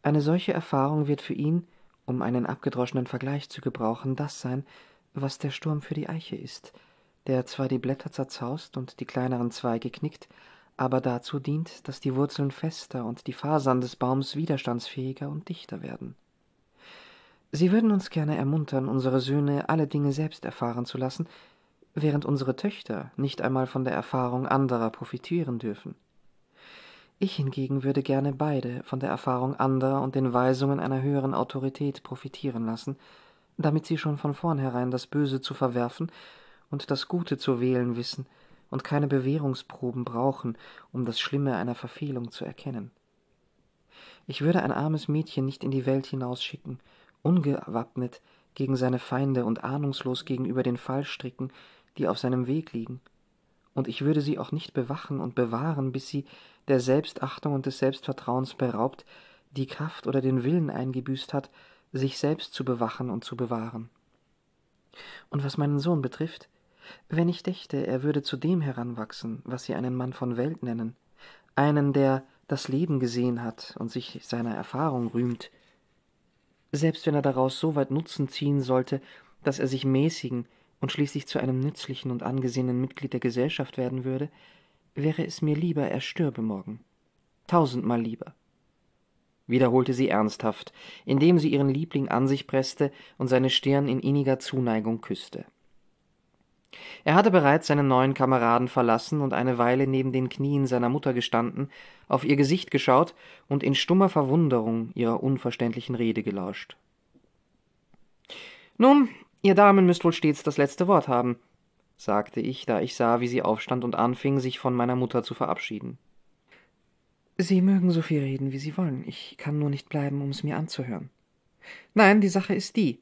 Eine solche Erfahrung wird für ihn, um einen abgedroschenen Vergleich zu gebrauchen, das sein, was der Sturm für die Eiche ist, der zwar die Blätter zerzaust und die kleineren Zweige knickt, aber dazu dient, dass die Wurzeln fester und die Fasern des Baums widerstandsfähiger und dichter werden. Sie würden uns gerne ermuntern, unsere Söhne alle Dinge selbst erfahren zu lassen, während unsere Töchter nicht einmal von der Erfahrung anderer profitieren dürfen. Ich hingegen würde gerne beide von der Erfahrung anderer und den Weisungen einer höheren Autorität profitieren lassen, damit sie schon von vornherein das Böse zu verwerfen und das Gute zu wählen wissen und keine Bewährungsproben brauchen, um das Schlimme einer Verfehlung zu erkennen. Ich würde ein armes Mädchen nicht in die Welt hinausschicken, ungewappnet gegen seine Feinde und ahnungslos gegenüber den Fallstricken, die auf seinem Weg liegen, und ich würde sie auch nicht bewachen und bewahren, bis sie, der Selbstachtung und des Selbstvertrauens beraubt, die Kraft oder den Willen eingebüßt hat, sich selbst zu bewachen und zu bewahren. Und was meinen Sohn betrifft, wenn ich dächte, er würde zu dem heranwachsen, was Sie einen Mann von Welt nennen, einen, der das Leben gesehen hat und sich seiner Erfahrung rühmt, selbst wenn er daraus so weit Nutzen ziehen sollte, dass er sich mäßigen und schließlich zu einem nützlichen und angesehenen Mitglied der Gesellschaft werden würde, wäre es mir lieber, er stürbe morgen. Tausendmal lieber wiederholte sie ernsthaft, indem sie ihren Liebling an sich presste und seine Stirn in inniger Zuneigung küsste. Er hatte bereits seinen neuen Kameraden verlassen und eine Weile neben den Knien seiner Mutter gestanden, auf ihr Gesicht geschaut und in stummer Verwunderung ihrer unverständlichen Rede gelauscht. Nun, ihr Damen müsst wohl stets das letzte Wort haben, sagte ich, da ich sah, wie sie aufstand und anfing, sich von meiner Mutter zu verabschieden. Sie mögen so viel reden, wie Sie wollen. Ich kann nur nicht bleiben, um es mir anzuhören. Nein, die Sache ist die.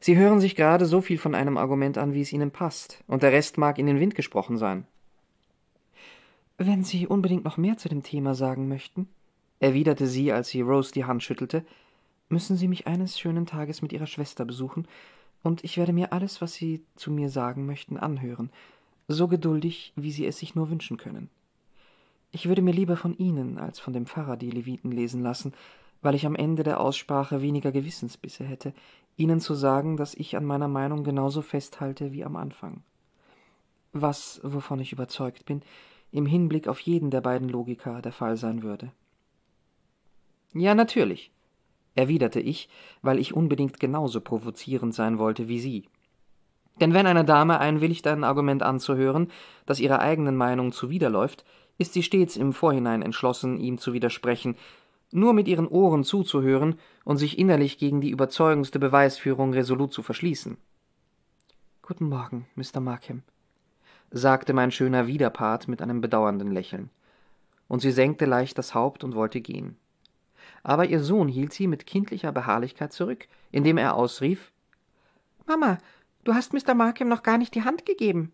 Sie hören sich gerade so viel von einem Argument an, wie es Ihnen passt, und der Rest mag in den Wind gesprochen sein. Wenn Sie unbedingt noch mehr zu dem Thema sagen möchten, erwiderte sie, als sie Rose die Hand schüttelte, müssen Sie mich eines schönen Tages mit Ihrer Schwester besuchen, und ich werde mir alles, was Sie zu mir sagen möchten, anhören, so geduldig, wie Sie es sich nur wünschen können. Ich würde mir lieber von Ihnen als von dem Pfarrer die Leviten lesen lassen, weil ich am Ende der Aussprache weniger Gewissensbisse hätte, Ihnen zu sagen, dass ich an meiner Meinung genauso festhalte wie am Anfang. Was, wovon ich überzeugt bin, im Hinblick auf jeden der beiden Logiker der Fall sein würde. Ja, natürlich, erwiderte ich, weil ich unbedingt genauso provozierend sein wollte wie Sie. Denn wenn eine Dame einwilligt, ein Argument anzuhören, das ihrer eigenen Meinung zuwiderläuft, ist sie stets im Vorhinein entschlossen, ihm zu widersprechen, nur mit ihren Ohren zuzuhören und sich innerlich gegen die überzeugendste Beweisführung resolut zu verschließen. Guten Morgen, Mr. Markham, sagte mein schöner Widerpart mit einem bedauernden Lächeln. Und sie senkte leicht das Haupt und wollte gehen. Aber ihr Sohn hielt sie mit kindlicher Beharrlichkeit zurück, indem er ausrief Mama, du hast Mr. Markham noch gar nicht die Hand gegeben.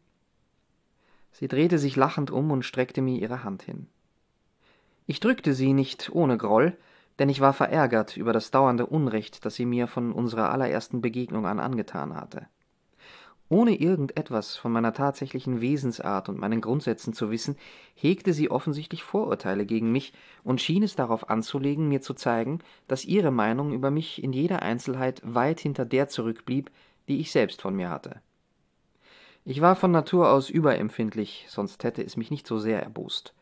Sie drehte sich lachend um und streckte mir ihre Hand hin. Ich drückte sie nicht ohne Groll, denn ich war verärgert über das dauernde Unrecht, das sie mir von unserer allerersten Begegnung an angetan hatte. Ohne irgendetwas von meiner tatsächlichen Wesensart und meinen Grundsätzen zu wissen, hegte sie offensichtlich Vorurteile gegen mich und schien es darauf anzulegen, mir zu zeigen, dass ihre Meinung über mich in jeder Einzelheit weit hinter der zurückblieb, die ich selbst von mir hatte. Ich war von Natur aus überempfindlich, sonst hätte es mich nicht so sehr erbost.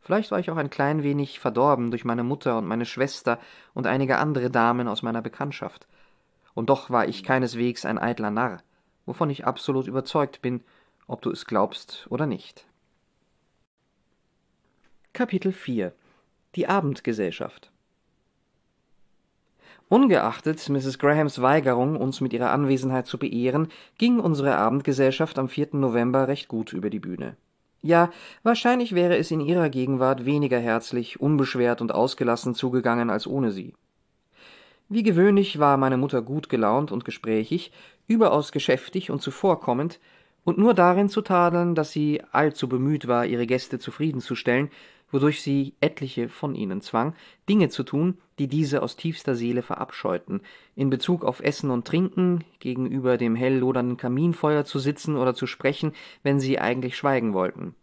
Vielleicht war ich auch ein klein wenig verdorben durch meine Mutter und meine Schwester und einige andere Damen aus meiner Bekanntschaft. Und doch war ich keineswegs ein eitler Narr, wovon ich absolut überzeugt bin, ob du es glaubst oder nicht. Kapitel 4 Die Abendgesellschaft Ungeachtet Mrs. Grahams Weigerung, uns mit ihrer Anwesenheit zu beehren, ging unsere Abendgesellschaft am 4. November recht gut über die Bühne. Ja, wahrscheinlich wäre es in ihrer Gegenwart weniger herzlich, unbeschwert und ausgelassen zugegangen als ohne sie. Wie gewöhnlich war meine Mutter gut gelaunt und gesprächig, überaus geschäftig und zuvorkommend, und nur darin zu tadeln, dass sie allzu bemüht war, ihre Gäste zufriedenzustellen, wodurch sie etliche von ihnen zwang, Dinge zu tun, die diese aus tiefster Seele verabscheuten, in Bezug auf Essen und Trinken, gegenüber dem hell lodernden Kaminfeuer zu sitzen oder zu sprechen, wenn sie eigentlich schweigen wollten.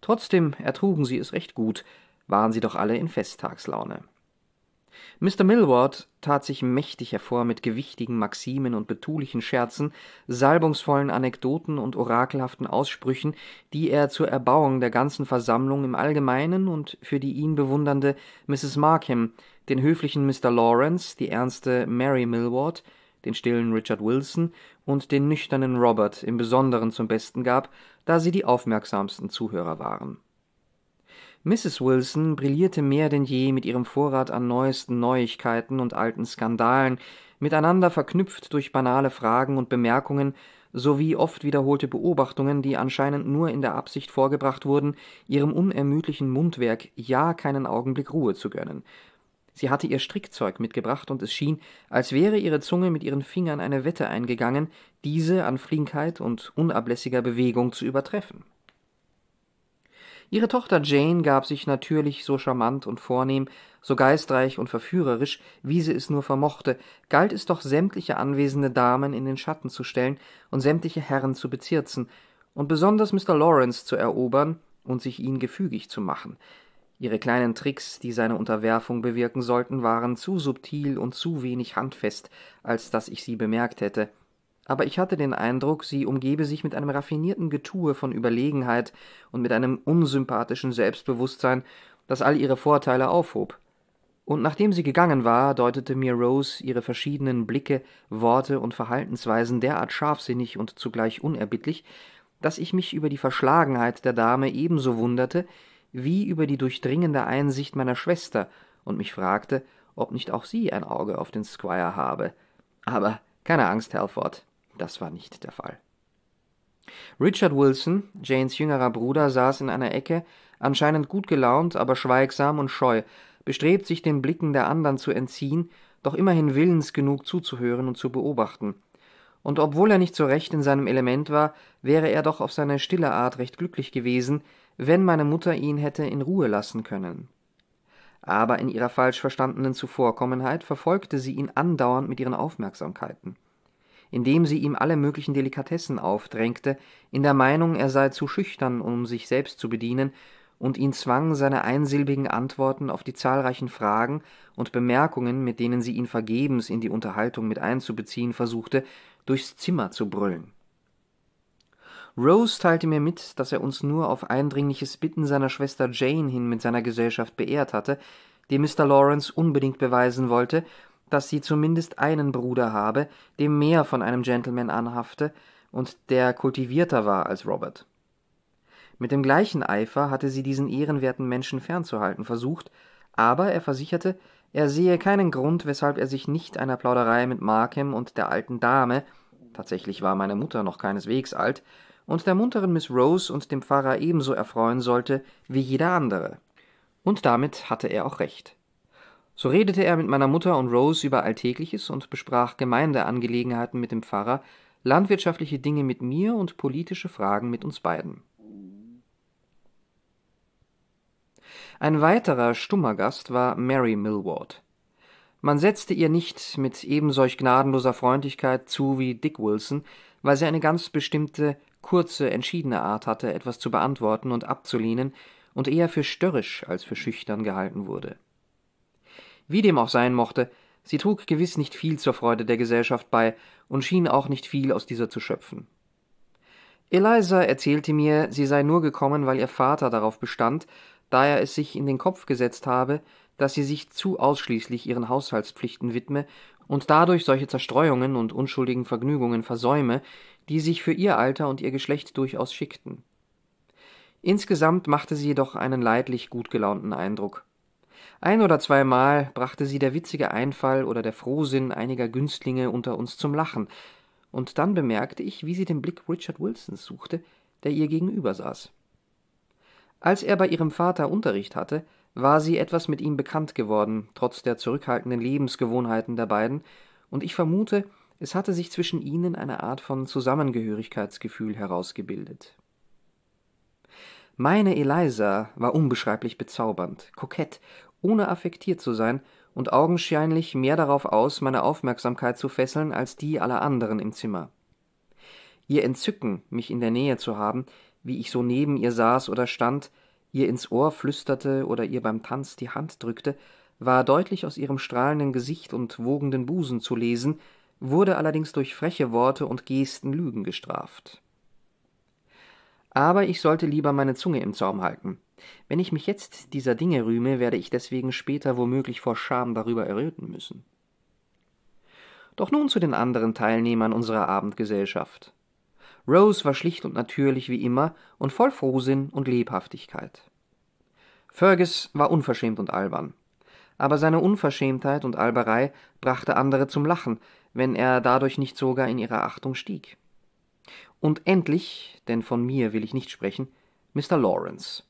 Trotzdem ertrugen sie es recht gut, waren sie doch alle in Festtagslaune. Mr. Millward tat sich mächtig hervor mit gewichtigen Maximen und betulichen Scherzen, salbungsvollen Anekdoten und orakelhaften Aussprüchen, die er zur Erbauung der ganzen Versammlung im Allgemeinen und für die ihn bewundernde Mrs. Markham, den höflichen Mr. Lawrence, die ernste Mary Millward, den stillen Richard Wilson und den nüchternen Robert im Besonderen zum Besten gab, da sie die aufmerksamsten Zuhörer waren Mrs. Wilson brillierte mehr denn je mit ihrem Vorrat an neuesten Neuigkeiten und alten Skandalen, miteinander verknüpft durch banale Fragen und Bemerkungen sowie oft wiederholte Beobachtungen, die anscheinend nur in der Absicht vorgebracht wurden, ihrem unermüdlichen Mundwerk ja keinen Augenblick Ruhe zu gönnen. Sie hatte ihr Strickzeug mitgebracht, und es schien, als wäre ihre Zunge mit ihren Fingern eine Wette eingegangen, diese an Flinkheit und unablässiger Bewegung zu übertreffen. Ihre Tochter Jane gab sich natürlich so charmant und vornehm, so geistreich und verführerisch, wie sie es nur vermochte, galt es doch sämtliche anwesende Damen in den Schatten zu stellen und sämtliche Herren zu bezirzen, und besonders Mr. Lawrence zu erobern und sich ihn gefügig zu machen. Ihre kleinen Tricks, die seine Unterwerfung bewirken sollten, waren zu subtil und zu wenig handfest, als dass ich sie bemerkt hätte, aber ich hatte den Eindruck, sie umgebe sich mit einem raffinierten Getue von Überlegenheit und mit einem unsympathischen Selbstbewusstsein, das all ihre Vorteile aufhob. Und nachdem sie gegangen war, deutete mir Rose ihre verschiedenen Blicke, Worte und Verhaltensweisen derart scharfsinnig und zugleich unerbittlich, dass ich mich über die Verschlagenheit der Dame ebenso wunderte, wie über die durchdringende Einsicht meiner Schwester und mich fragte, ob nicht auch sie ein Auge auf den Squire habe. Aber keine Angst, Halford, das war nicht der Fall. Richard Wilson, Janes jüngerer Bruder, saß in einer Ecke, anscheinend gut gelaunt, aber schweigsam und scheu, bestrebt sich den Blicken der anderen zu entziehen, doch immerhin willens genug zuzuhören und zu beobachten. Und obwohl er nicht so recht in seinem Element war, wäre er doch auf seine stille Art recht glücklich gewesen, wenn meine Mutter ihn hätte in Ruhe lassen können. Aber in ihrer falsch verstandenen Zuvorkommenheit verfolgte sie ihn andauernd mit ihren Aufmerksamkeiten indem sie ihm alle möglichen Delikatessen aufdrängte, in der Meinung, er sei zu schüchtern, um sich selbst zu bedienen, und ihn zwang, seine einsilbigen Antworten auf die zahlreichen Fragen und Bemerkungen, mit denen sie ihn vergebens in die Unterhaltung mit einzubeziehen versuchte, durchs Zimmer zu brüllen. Rose teilte mir mit, dass er uns nur auf eindringliches Bitten seiner Schwester Jane hin mit seiner Gesellschaft beehrt hatte, dem Mr. Lawrence unbedingt beweisen wollte, dass sie zumindest einen Bruder habe, dem mehr von einem Gentleman anhafte, und der kultivierter war als Robert. Mit dem gleichen Eifer hatte sie diesen ehrenwerten Menschen fernzuhalten versucht, aber er versicherte, er sehe keinen Grund, weshalb er sich nicht einer Plauderei mit Markham und der alten Dame tatsächlich war meine Mutter noch keineswegs alt und der munteren Miss Rose und dem Pfarrer ebenso erfreuen sollte wie jeder andere. Und damit hatte er auch recht. So redete er mit meiner Mutter und Rose über Alltägliches und besprach Gemeindeangelegenheiten mit dem Pfarrer, landwirtschaftliche Dinge mit mir und politische Fragen mit uns beiden. Ein weiterer stummer Gast war Mary Millward. Man setzte ihr nicht mit ebensolch gnadenloser Freundlichkeit zu wie Dick Wilson, weil sie eine ganz bestimmte, kurze, entschiedene Art hatte, etwas zu beantworten und abzulehnen und eher für störrisch als für schüchtern gehalten wurde. Wie dem auch sein mochte, sie trug gewiss nicht viel zur Freude der Gesellschaft bei und schien auch nicht viel aus dieser zu schöpfen. Eliza erzählte mir, sie sei nur gekommen, weil ihr Vater darauf bestand, da er es sich in den Kopf gesetzt habe, dass sie sich zu ausschließlich ihren Haushaltspflichten widme und dadurch solche Zerstreuungen und unschuldigen Vergnügungen versäume, die sich für ihr Alter und ihr Geschlecht durchaus schickten. Insgesamt machte sie jedoch einen leidlich gut gelaunten Eindruck. Ein oder zweimal brachte sie der witzige Einfall oder der Frohsinn einiger Günstlinge unter uns zum Lachen, und dann bemerkte ich, wie sie den Blick Richard Wilsons suchte, der ihr gegenüber saß. Als er bei ihrem Vater Unterricht hatte, war sie etwas mit ihm bekannt geworden, trotz der zurückhaltenden Lebensgewohnheiten der beiden, und ich vermute, es hatte sich zwischen ihnen eine Art von Zusammengehörigkeitsgefühl herausgebildet. Meine Eliza war unbeschreiblich bezaubernd, kokett, ohne affektiert zu sein und augenscheinlich mehr darauf aus, meine Aufmerksamkeit zu fesseln als die aller anderen im Zimmer. Ihr Entzücken, mich in der Nähe zu haben, wie ich so neben ihr saß oder stand, ihr ins Ohr flüsterte oder ihr beim Tanz die Hand drückte, war deutlich aus ihrem strahlenden Gesicht und wogenden Busen zu lesen, wurde allerdings durch freche Worte und Gesten Lügen gestraft. Aber ich sollte lieber meine Zunge im Zaum halten. Wenn ich mich jetzt dieser Dinge rühme, werde ich deswegen später womöglich vor Scham darüber erröten müssen. Doch nun zu den anderen Teilnehmern unserer Abendgesellschaft. Rose war schlicht und natürlich wie immer und voll Frohsinn und Lebhaftigkeit. Fergus war unverschämt und albern. Aber seine Unverschämtheit und Alberei brachte andere zum Lachen, wenn er dadurch nicht sogar in ihrer Achtung stieg. Und endlich, denn von mir will ich nicht sprechen, Mr. Lawrence.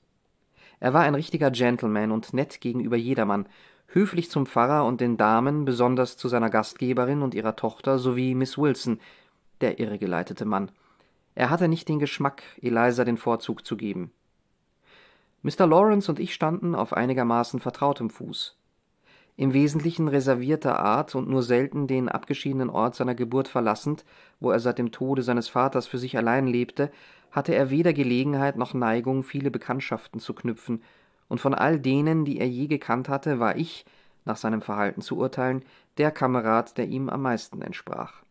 Er war ein richtiger Gentleman und nett gegenüber jedermann, höflich zum Pfarrer und den Damen, besonders zu seiner Gastgeberin und ihrer Tochter sowie Miss Wilson, der irregeleitete Mann. Er hatte nicht den Geschmack, Eliza den Vorzug zu geben. Mr. Lawrence und ich standen auf einigermaßen vertrautem Fuß. Im Wesentlichen reservierter Art und nur selten den abgeschiedenen Ort seiner Geburt verlassend, wo er seit dem Tode seines Vaters für sich allein lebte, hatte er weder Gelegenheit noch Neigung, viele Bekanntschaften zu knüpfen, und von all denen, die er je gekannt hatte, war ich, nach seinem Verhalten zu urteilen, der Kamerad, der ihm am meisten entsprach.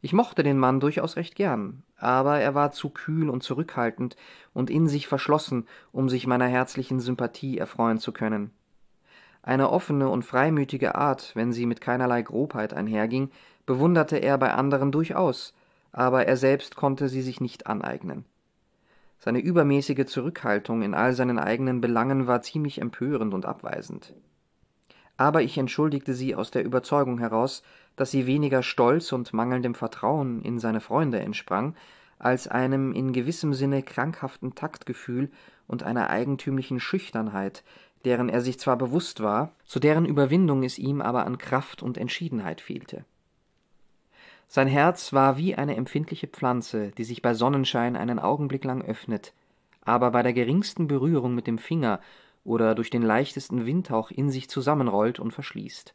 Ich mochte den Mann durchaus recht gern, aber er war zu kühl und zurückhaltend und in sich verschlossen, um sich meiner herzlichen Sympathie erfreuen zu können. Eine offene und freimütige Art, wenn sie mit keinerlei Grobheit einherging, bewunderte er bei anderen durchaus, aber er selbst konnte sie sich nicht aneignen. Seine übermäßige Zurückhaltung in all seinen eigenen Belangen war ziemlich empörend und abweisend. Aber ich entschuldigte sie aus der Überzeugung heraus, dass sie weniger Stolz und mangelndem Vertrauen in seine Freunde entsprang, als einem in gewissem Sinne krankhaften Taktgefühl und einer eigentümlichen Schüchternheit, deren er sich zwar bewusst war, zu deren Überwindung es ihm aber an Kraft und Entschiedenheit fehlte. Sein Herz war wie eine empfindliche Pflanze, die sich bei Sonnenschein einen Augenblick lang öffnet, aber bei der geringsten Berührung mit dem Finger oder durch den leichtesten Windhauch in sich zusammenrollt und verschließt.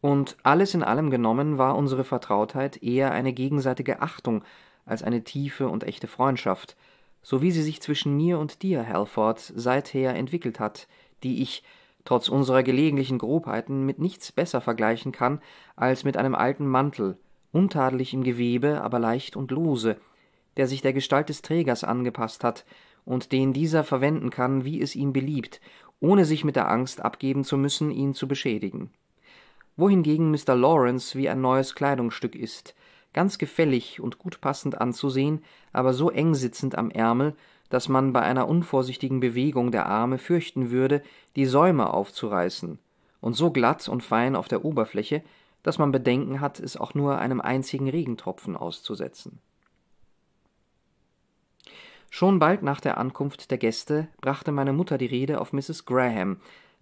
Und alles in allem genommen war unsere Vertrautheit eher eine gegenseitige Achtung als eine tiefe und echte Freundschaft, so wie sie sich zwischen mir und dir, Halford, seither entwickelt hat, die ich, trotz unserer gelegentlichen Grobheiten, mit nichts besser vergleichen kann als mit einem alten Mantel, untadelig im Gewebe, aber leicht und lose, der sich der Gestalt des Trägers angepasst hat und den dieser verwenden kann, wie es ihm beliebt, ohne sich mit der Angst abgeben zu müssen, ihn zu beschädigen wohingegen Mr. Lawrence wie ein neues Kleidungsstück ist, ganz gefällig und gut passend anzusehen, aber so eng sitzend am Ärmel, dass man bei einer unvorsichtigen Bewegung der Arme fürchten würde, die Säume aufzureißen, und so glatt und fein auf der Oberfläche, dass man Bedenken hat, es auch nur einem einzigen Regentropfen auszusetzen. Schon bald nach der Ankunft der Gäste brachte meine Mutter die Rede auf Mrs. Graham,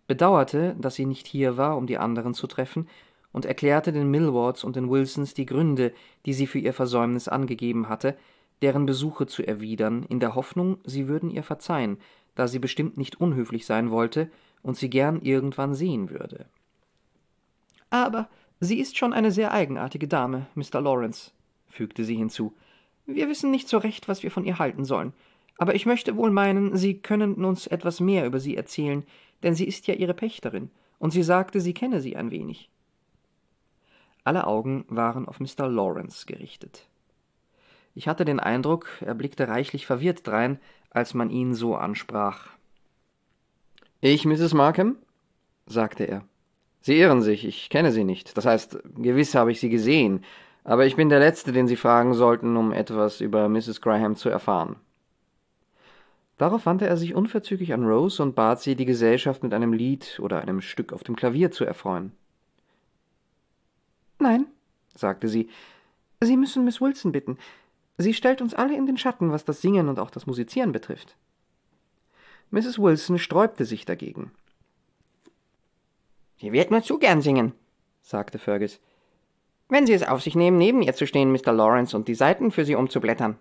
bedauerte, dass sie nicht hier war, um die anderen zu treffen, und erklärte den Millwards und den Wilsons die Gründe, die sie für ihr Versäumnis angegeben hatte, deren Besuche zu erwidern, in der Hoffnung, sie würden ihr verzeihen, da sie bestimmt nicht unhöflich sein wollte und sie gern irgendwann sehen würde. Aber sie ist schon eine sehr eigenartige Dame, Mr. Lawrence, fügte sie hinzu. Wir wissen nicht so recht, was wir von ihr halten sollen. Aber ich möchte wohl meinen, Sie können uns etwas mehr über sie erzählen, denn sie ist ja Ihre Pächterin, und sie sagte, sie kenne sie ein wenig. Alle Augen waren auf Mr. Lawrence gerichtet. Ich hatte den Eindruck, er blickte reichlich verwirrt drein, als man ihn so ansprach. Ich, Mrs. Markham? sagte er. Sie irren sich, ich kenne Sie nicht. Das heißt, gewiss habe ich Sie gesehen, aber ich bin der Letzte, den Sie fragen sollten, um etwas über Mrs. Graham zu erfahren. Darauf wandte er sich unverzüglich an Rose und bat sie, die Gesellschaft mit einem Lied oder einem Stück auf dem Klavier zu erfreuen. Nein, sagte sie, Sie müssen Miss Wilson bitten. Sie stellt uns alle in den Schatten, was das Singen und auch das Musizieren betrifft. Mrs. Wilson sträubte sich dagegen. Sie wird nur zu gern singen, sagte Fergus. Wenn Sie es auf sich nehmen, neben ihr zu stehen, Mr. Lawrence, und die Seiten für Sie umzublättern.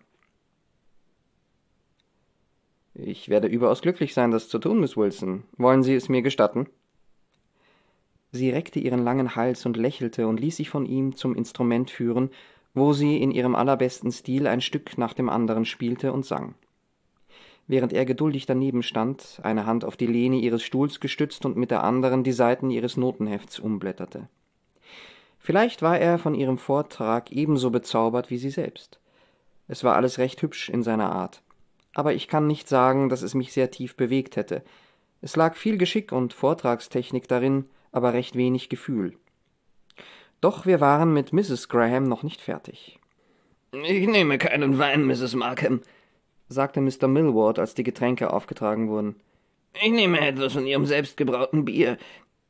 Ich werde überaus glücklich sein, das zu tun, Miss Wilson. Wollen Sie es mir gestatten? Sie reckte ihren langen Hals und lächelte und ließ sich von ihm zum Instrument führen, wo sie in ihrem allerbesten Stil ein Stück nach dem anderen spielte und sang. Während er geduldig daneben stand, eine Hand auf die Lehne ihres Stuhls gestützt und mit der anderen die Seiten ihres Notenhefts umblätterte. Vielleicht war er von ihrem Vortrag ebenso bezaubert wie sie selbst. Es war alles recht hübsch in seiner Art aber ich kann nicht sagen, dass es mich sehr tief bewegt hätte. Es lag viel Geschick und Vortragstechnik darin, aber recht wenig Gefühl. Doch wir waren mit Mrs. Graham noch nicht fertig. Ich nehme keinen Wein, Mrs. Markham, sagte Mr. Millward, als die Getränke aufgetragen wurden. Ich nehme etwas von Ihrem selbstgebrauten Bier.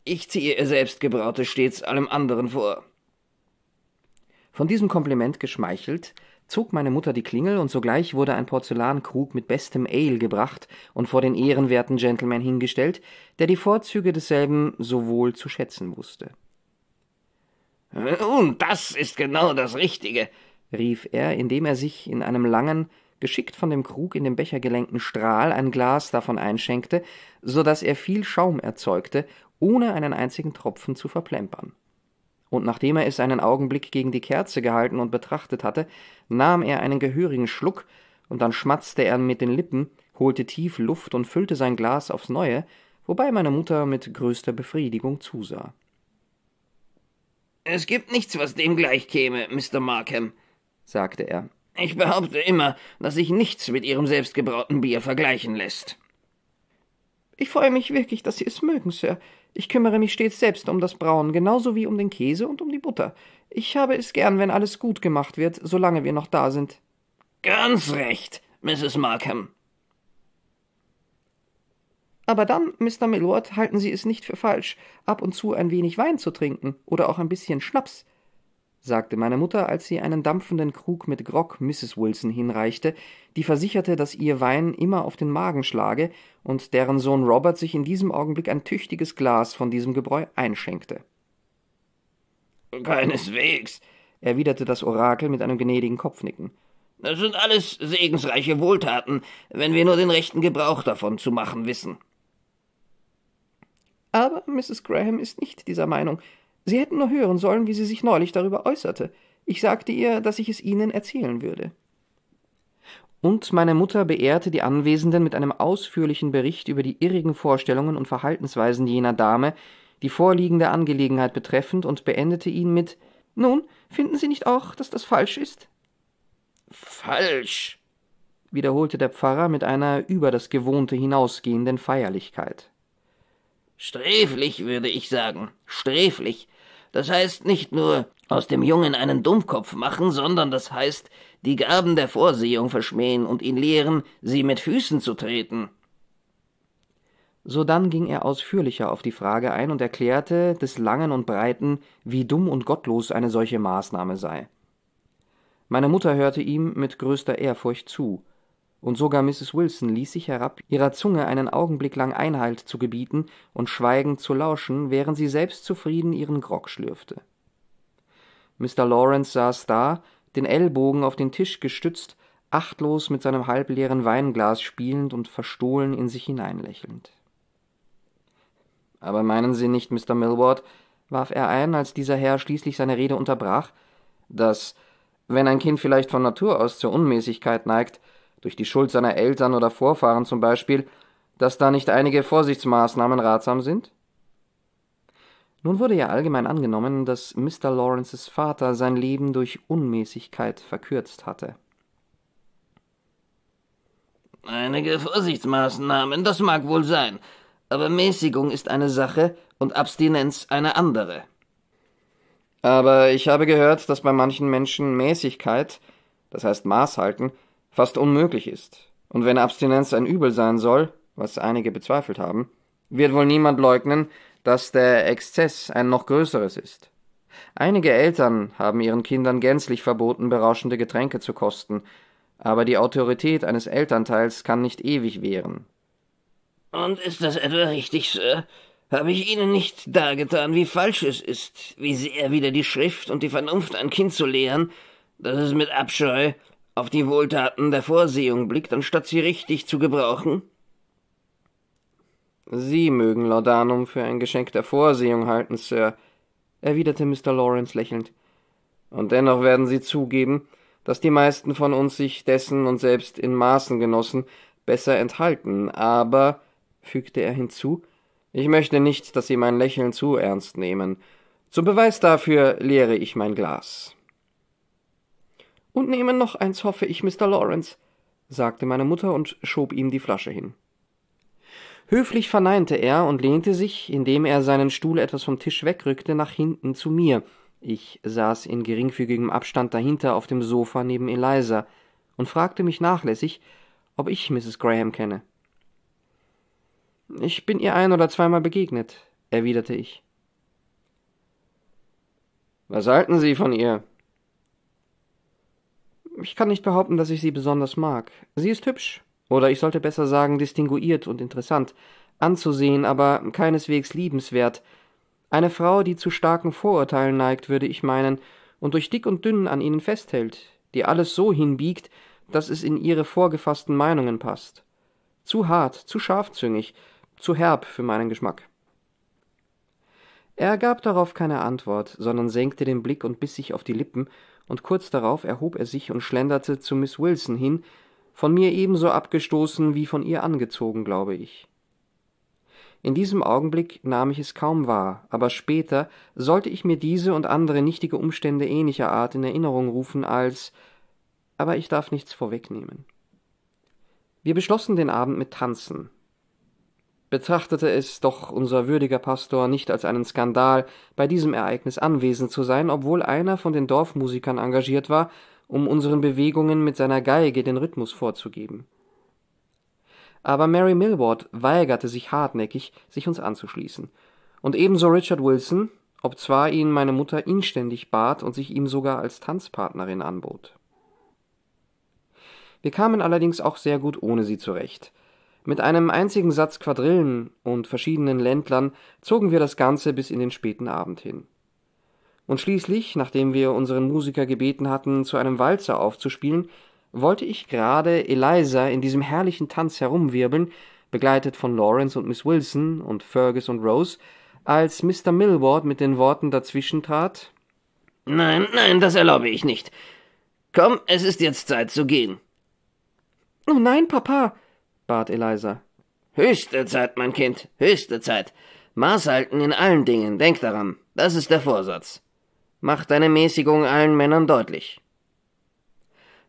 Ich ziehe Ihr selbstgebrautes stets allem anderen vor. Von diesem Kompliment geschmeichelt, zog meine Mutter die Klingel, und sogleich wurde ein Porzellankrug mit bestem Ale gebracht und vor den ehrenwerten Gentleman hingestellt, der die Vorzüge desselben so wohl zu schätzen wusste. Nun, das ist genau das Richtige, rief er, indem er sich in einem langen, geschickt von dem Krug in den Becher gelenkten Strahl ein Glas davon einschenkte, so dass er viel Schaum erzeugte, ohne einen einzigen Tropfen zu verplempern und nachdem er es einen Augenblick gegen die Kerze gehalten und betrachtet hatte, nahm er einen gehörigen Schluck, und dann schmatzte er mit den Lippen, holte tief Luft und füllte sein Glas aufs neue, wobei meine Mutter mit größter Befriedigung zusah. Es gibt nichts, was dem gleichkäme, Mr. Markham, sagte er. Ich behaupte immer, dass sich nichts mit Ihrem selbstgebrauten Bier vergleichen lässt. Ich freue mich wirklich, dass Sie es mögen, Sir. Ich kümmere mich stets selbst um das Brauen, genauso wie um den Käse und um die Butter. Ich habe es gern, wenn alles gut gemacht wird, solange wir noch da sind. Ganz recht, Mrs. Markham. Aber dann, Mr. Millward, halten Sie es nicht für falsch, ab und zu ein wenig Wein zu trinken oder auch ein bisschen Schnaps sagte meine Mutter, als sie einen dampfenden Krug mit Grog Mrs. Wilson hinreichte, die versicherte, dass ihr Wein immer auf den Magen schlage und deren Sohn Robert sich in diesem Augenblick ein tüchtiges Glas von diesem Gebräu einschenkte. Keineswegs, erwiderte das Orakel mit einem gnädigen Kopfnicken. Das sind alles segensreiche Wohltaten, wenn wir nur den rechten Gebrauch davon zu machen wissen. Aber Mrs. Graham ist nicht dieser Meinung. Sie hätten nur hören sollen, wie sie sich neulich darüber äußerte. Ich sagte ihr, dass ich es Ihnen erzählen würde. Und meine Mutter beehrte die Anwesenden mit einem ausführlichen Bericht über die irrigen Vorstellungen und Verhaltensweisen jener Dame, die vorliegende Angelegenheit betreffend, und beendete ihn mit Nun, finden Sie nicht auch, dass das falsch ist? Falsch, wiederholte der Pfarrer mit einer über das Gewohnte hinausgehenden Feierlichkeit. Sträflich, würde ich sagen, sträflich. Das heißt nicht nur aus dem Jungen einen Dummkopf machen, sondern das heißt, die Gaben der Vorsehung verschmähen und ihn lehren, sie mit Füßen zu treten. Sodann ging er ausführlicher auf die Frage ein und erklärte des Langen und Breiten, wie dumm und gottlos eine solche Maßnahme sei. Meine Mutter hörte ihm mit größter Ehrfurcht zu, und sogar Mrs. Wilson ließ sich herab, ihrer Zunge einen Augenblick lang Einhalt zu gebieten und schweigend zu lauschen, während sie selbst zufrieden ihren Grog schlürfte. Mr. Lawrence saß da, den Ellbogen auf den Tisch gestützt, achtlos mit seinem halbleeren Weinglas spielend und verstohlen in sich hineinlächelnd. Aber meinen Sie nicht, Mr. Millward, warf er ein, als dieser Herr schließlich seine Rede unterbrach, dass, wenn ein Kind vielleicht von Natur aus zur Unmäßigkeit neigt, durch die Schuld seiner Eltern oder Vorfahren zum Beispiel, dass da nicht einige Vorsichtsmaßnahmen ratsam sind? Nun wurde ja allgemein angenommen, dass Mr. Lawrences Vater sein Leben durch Unmäßigkeit verkürzt hatte. Einige Vorsichtsmaßnahmen, das mag wohl sein, aber Mäßigung ist eine Sache und Abstinenz eine andere. Aber ich habe gehört, dass bei manchen Menschen Mäßigkeit, das heißt Maß halten, fast unmöglich ist. Und wenn Abstinenz ein Übel sein soll, was einige bezweifelt haben, wird wohl niemand leugnen, dass der Exzess ein noch größeres ist. Einige Eltern haben ihren Kindern gänzlich verboten, berauschende Getränke zu kosten, aber die Autorität eines Elternteils kann nicht ewig währen. Und ist das etwa richtig, Sir? Habe ich Ihnen nicht dargetan, wie falsch es ist, wie sehr wieder die Schrift und die Vernunft ein Kind zu lehren, dass es mit Abscheu auf die Wohltaten der Vorsehung blickt, anstatt sie richtig zu gebrauchen? Sie mögen Laudanum für ein Geschenk der Vorsehung halten, Sir, erwiderte Mr. Lawrence lächelnd. Und dennoch werden Sie zugeben, dass die meisten von uns sich dessen und selbst in Maßen genossen besser enthalten, aber, fügte er hinzu, ich möchte nicht, dass Sie mein Lächeln zu ernst nehmen. Zum Beweis dafür leere ich mein Glas. Und nehmen noch eins, hoffe ich, Mr. Lawrence, sagte meine Mutter und schob ihm die Flasche hin. Höflich verneinte er und lehnte sich, indem er seinen Stuhl etwas vom Tisch wegrückte, nach hinten zu mir. Ich saß in geringfügigem Abstand dahinter auf dem Sofa neben Eliza und fragte mich nachlässig, ob ich Mrs. Graham kenne. Ich bin ihr ein oder zweimal begegnet, erwiderte ich. Was halten Sie von ihr? Ich kann nicht behaupten, dass ich sie besonders mag. Sie ist hübsch, oder ich sollte besser sagen distinguiert und interessant, anzusehen, aber keineswegs liebenswert. Eine Frau, die zu starken Vorurteilen neigt, würde ich meinen, und durch dick und dünn an ihnen festhält, die alles so hinbiegt, dass es in ihre vorgefassten Meinungen passt. Zu hart, zu scharfzüngig, zu herb für meinen Geschmack. Er gab darauf keine Antwort, sondern senkte den Blick und biss sich auf die Lippen, und kurz darauf erhob er sich und schlenderte zu Miss Wilson hin, von mir ebenso abgestoßen wie von ihr angezogen, glaube ich. In diesem Augenblick nahm ich es kaum wahr, aber später sollte ich mir diese und andere nichtige Umstände ähnlicher Art in Erinnerung rufen als aber ich darf nichts vorwegnehmen. Wir beschlossen den Abend mit Tanzen. Betrachtete es doch unser würdiger Pastor nicht als einen Skandal, bei diesem Ereignis anwesend zu sein, obwohl einer von den Dorfmusikern engagiert war, um unseren Bewegungen mit seiner Geige den Rhythmus vorzugeben. Aber Mary Millward weigerte sich hartnäckig, sich uns anzuschließen, und ebenso Richard Wilson, obzwar ihn meine Mutter inständig bat und sich ihm sogar als Tanzpartnerin anbot. Wir kamen allerdings auch sehr gut ohne sie zurecht. Mit einem einzigen Satz Quadrillen und verschiedenen Ländlern zogen wir das Ganze bis in den späten Abend hin. Und schließlich, nachdem wir unseren Musiker gebeten hatten, zu einem Walzer aufzuspielen, wollte ich gerade Eliza in diesem herrlichen Tanz herumwirbeln, begleitet von Lawrence und Miss Wilson und Fergus und Rose, als Mr. Millward mit den Worten dazwischen trat Nein, nein, das erlaube ich nicht. Komm, es ist jetzt Zeit zu gehen. Oh nein, Papa, bat Eliza. Höchste Zeit, mein Kind, höchste Zeit. Maß halten in allen Dingen, denk daran, das ist der Vorsatz. Mach deine Mäßigung allen Männern deutlich.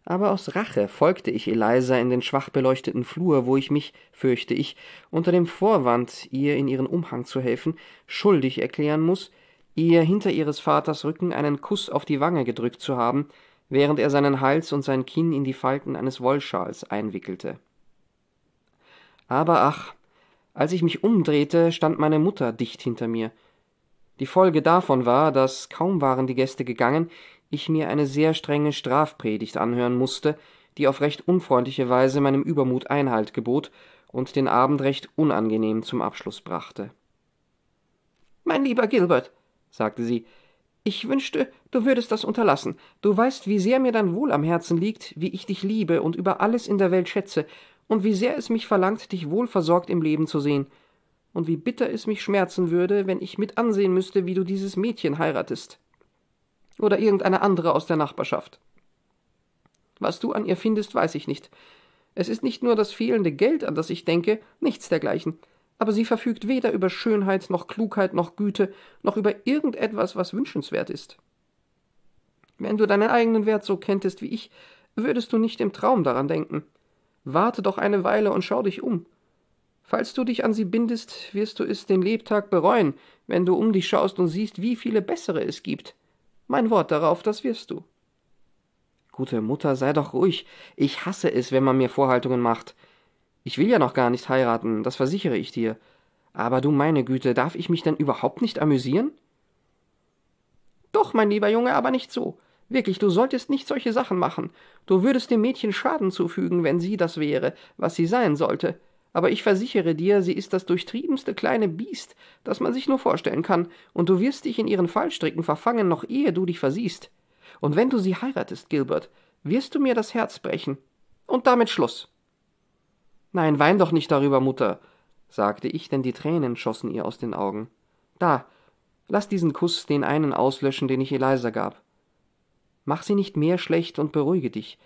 Aber aus Rache folgte ich Eliza in den schwach beleuchteten Flur, wo ich mich, fürchte ich, unter dem Vorwand, ihr in ihren Umhang zu helfen, schuldig erklären muss, ihr hinter ihres Vaters Rücken einen Kuss auf die Wange gedrückt zu haben, während er seinen Hals und sein Kinn in die Falten eines Wollschals einwickelte. Aber ach, als ich mich umdrehte, stand meine Mutter dicht hinter mir. Die Folge davon war, dass, kaum waren die Gäste gegangen, ich mir eine sehr strenge Strafpredigt anhören musste, die auf recht unfreundliche Weise meinem Übermut Einhalt gebot und den Abend recht unangenehm zum Abschluss brachte. Mein lieber Gilbert, sagte sie, ich wünschte, du würdest das unterlassen. Du weißt, wie sehr mir dein Wohl am Herzen liegt, wie ich dich liebe und über alles in der Welt schätze, und wie sehr es mich verlangt, dich wohlversorgt im Leben zu sehen, und wie bitter es mich schmerzen würde, wenn ich mit ansehen müsste, wie du dieses Mädchen heiratest. Oder irgendeine andere aus der Nachbarschaft. Was du an ihr findest, weiß ich nicht. Es ist nicht nur das fehlende Geld, an das ich denke, nichts dergleichen aber sie verfügt weder über Schönheit noch Klugheit noch Güte, noch über irgendetwas, was wünschenswert ist. Wenn du deinen eigenen Wert so kenntest wie ich, würdest du nicht im Traum daran denken. Warte doch eine Weile und schau dich um. Falls du dich an sie bindest, wirst du es den Lebtag bereuen, wenn du um dich schaust und siehst, wie viele bessere es gibt. Mein Wort darauf, das wirst du. Gute Mutter, sei doch ruhig. Ich hasse es, wenn man mir Vorhaltungen macht. Ich will ja noch gar nicht heiraten, das versichere ich dir. Aber du meine Güte, darf ich mich denn überhaupt nicht amüsieren? Doch, mein lieber Junge, aber nicht so. Wirklich, du solltest nicht solche Sachen machen. Du würdest dem Mädchen Schaden zufügen, wenn sie das wäre, was sie sein sollte. Aber ich versichere dir, sie ist das durchtriebenste kleine Biest, das man sich nur vorstellen kann, und du wirst dich in ihren Fallstricken verfangen, noch ehe du dich versiehst. Und wenn du sie heiratest, Gilbert, wirst du mir das Herz brechen. Und damit Schluss. Nein, wein doch nicht darüber, Mutter, sagte ich, denn die Tränen schossen ihr aus den Augen. Da, lass diesen Kuss den einen auslöschen, den ich Eliza gab. Mach sie nicht mehr schlecht und beruhige dich,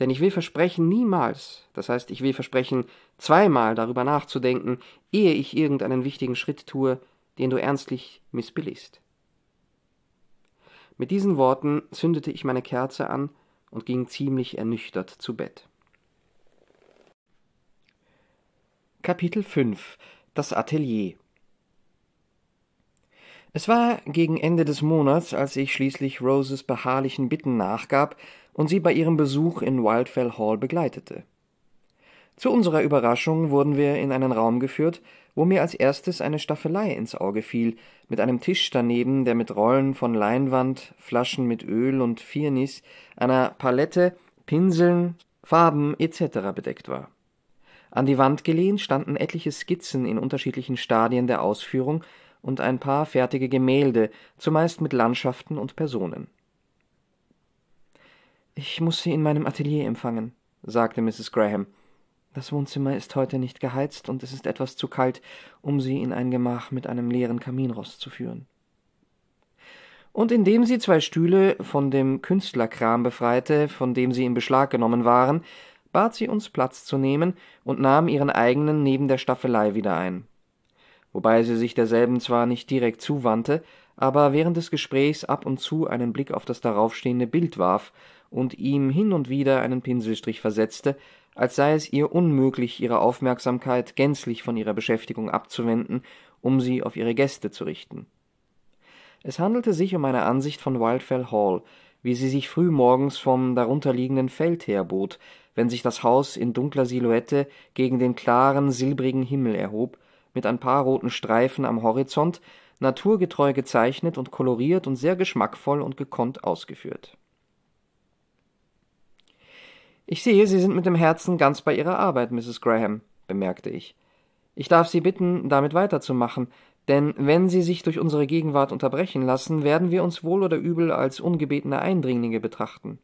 denn ich will versprechen, niemals, das heißt, ich will versprechen, zweimal darüber nachzudenken, ehe ich irgendeinen wichtigen Schritt tue, den du ernstlich missbilligst. Mit diesen Worten zündete ich meine Kerze an und ging ziemlich ernüchtert zu Bett. Kapitel 5 Das Atelier Es war gegen Ende des Monats, als ich schließlich Roses beharrlichen Bitten nachgab und sie bei ihrem Besuch in Wildfell Hall begleitete. Zu unserer Überraschung wurden wir in einen Raum geführt, wo mir als erstes eine Staffelei ins Auge fiel, mit einem Tisch daneben, der mit Rollen von Leinwand, Flaschen mit Öl und Firnis, einer Palette, Pinseln, Farben etc. bedeckt war. An die Wand gelehnt standen etliche Skizzen in unterschiedlichen Stadien der Ausführung und ein paar fertige Gemälde, zumeist mit Landschaften und Personen. Ich muss Sie in meinem Atelier empfangen, sagte Mrs. Graham. Das Wohnzimmer ist heute nicht geheizt und es ist etwas zu kalt, um Sie in ein Gemach mit einem leeren Kaminrost zu führen. Und indem sie zwei Stühle von dem Künstlerkram befreite, von dem sie in Beschlag genommen waren, bat sie uns Platz zu nehmen und nahm ihren eigenen neben der Staffelei wieder ein. Wobei sie sich derselben zwar nicht direkt zuwandte, aber während des Gesprächs ab und zu einen Blick auf das daraufstehende Bild warf und ihm hin und wieder einen Pinselstrich versetzte, als sei es ihr unmöglich, ihre Aufmerksamkeit gänzlich von ihrer Beschäftigung abzuwenden, um sie auf ihre Gäste zu richten. Es handelte sich um eine Ansicht von Wildfell Hall, wie sie sich früh morgens vom darunterliegenden Feld her bot, wenn sich das Haus in dunkler Silhouette gegen den klaren, silbrigen Himmel erhob, mit ein paar roten Streifen am Horizont, naturgetreu gezeichnet und koloriert und sehr geschmackvoll und gekonnt ausgeführt. Ich sehe, Sie sind mit dem Herzen ganz bei Ihrer Arbeit, Mrs. Graham, bemerkte ich. Ich darf Sie bitten, damit weiterzumachen, denn wenn Sie sich durch unsere Gegenwart unterbrechen lassen, werden wir uns wohl oder übel als ungebetene Eindringlinge betrachten.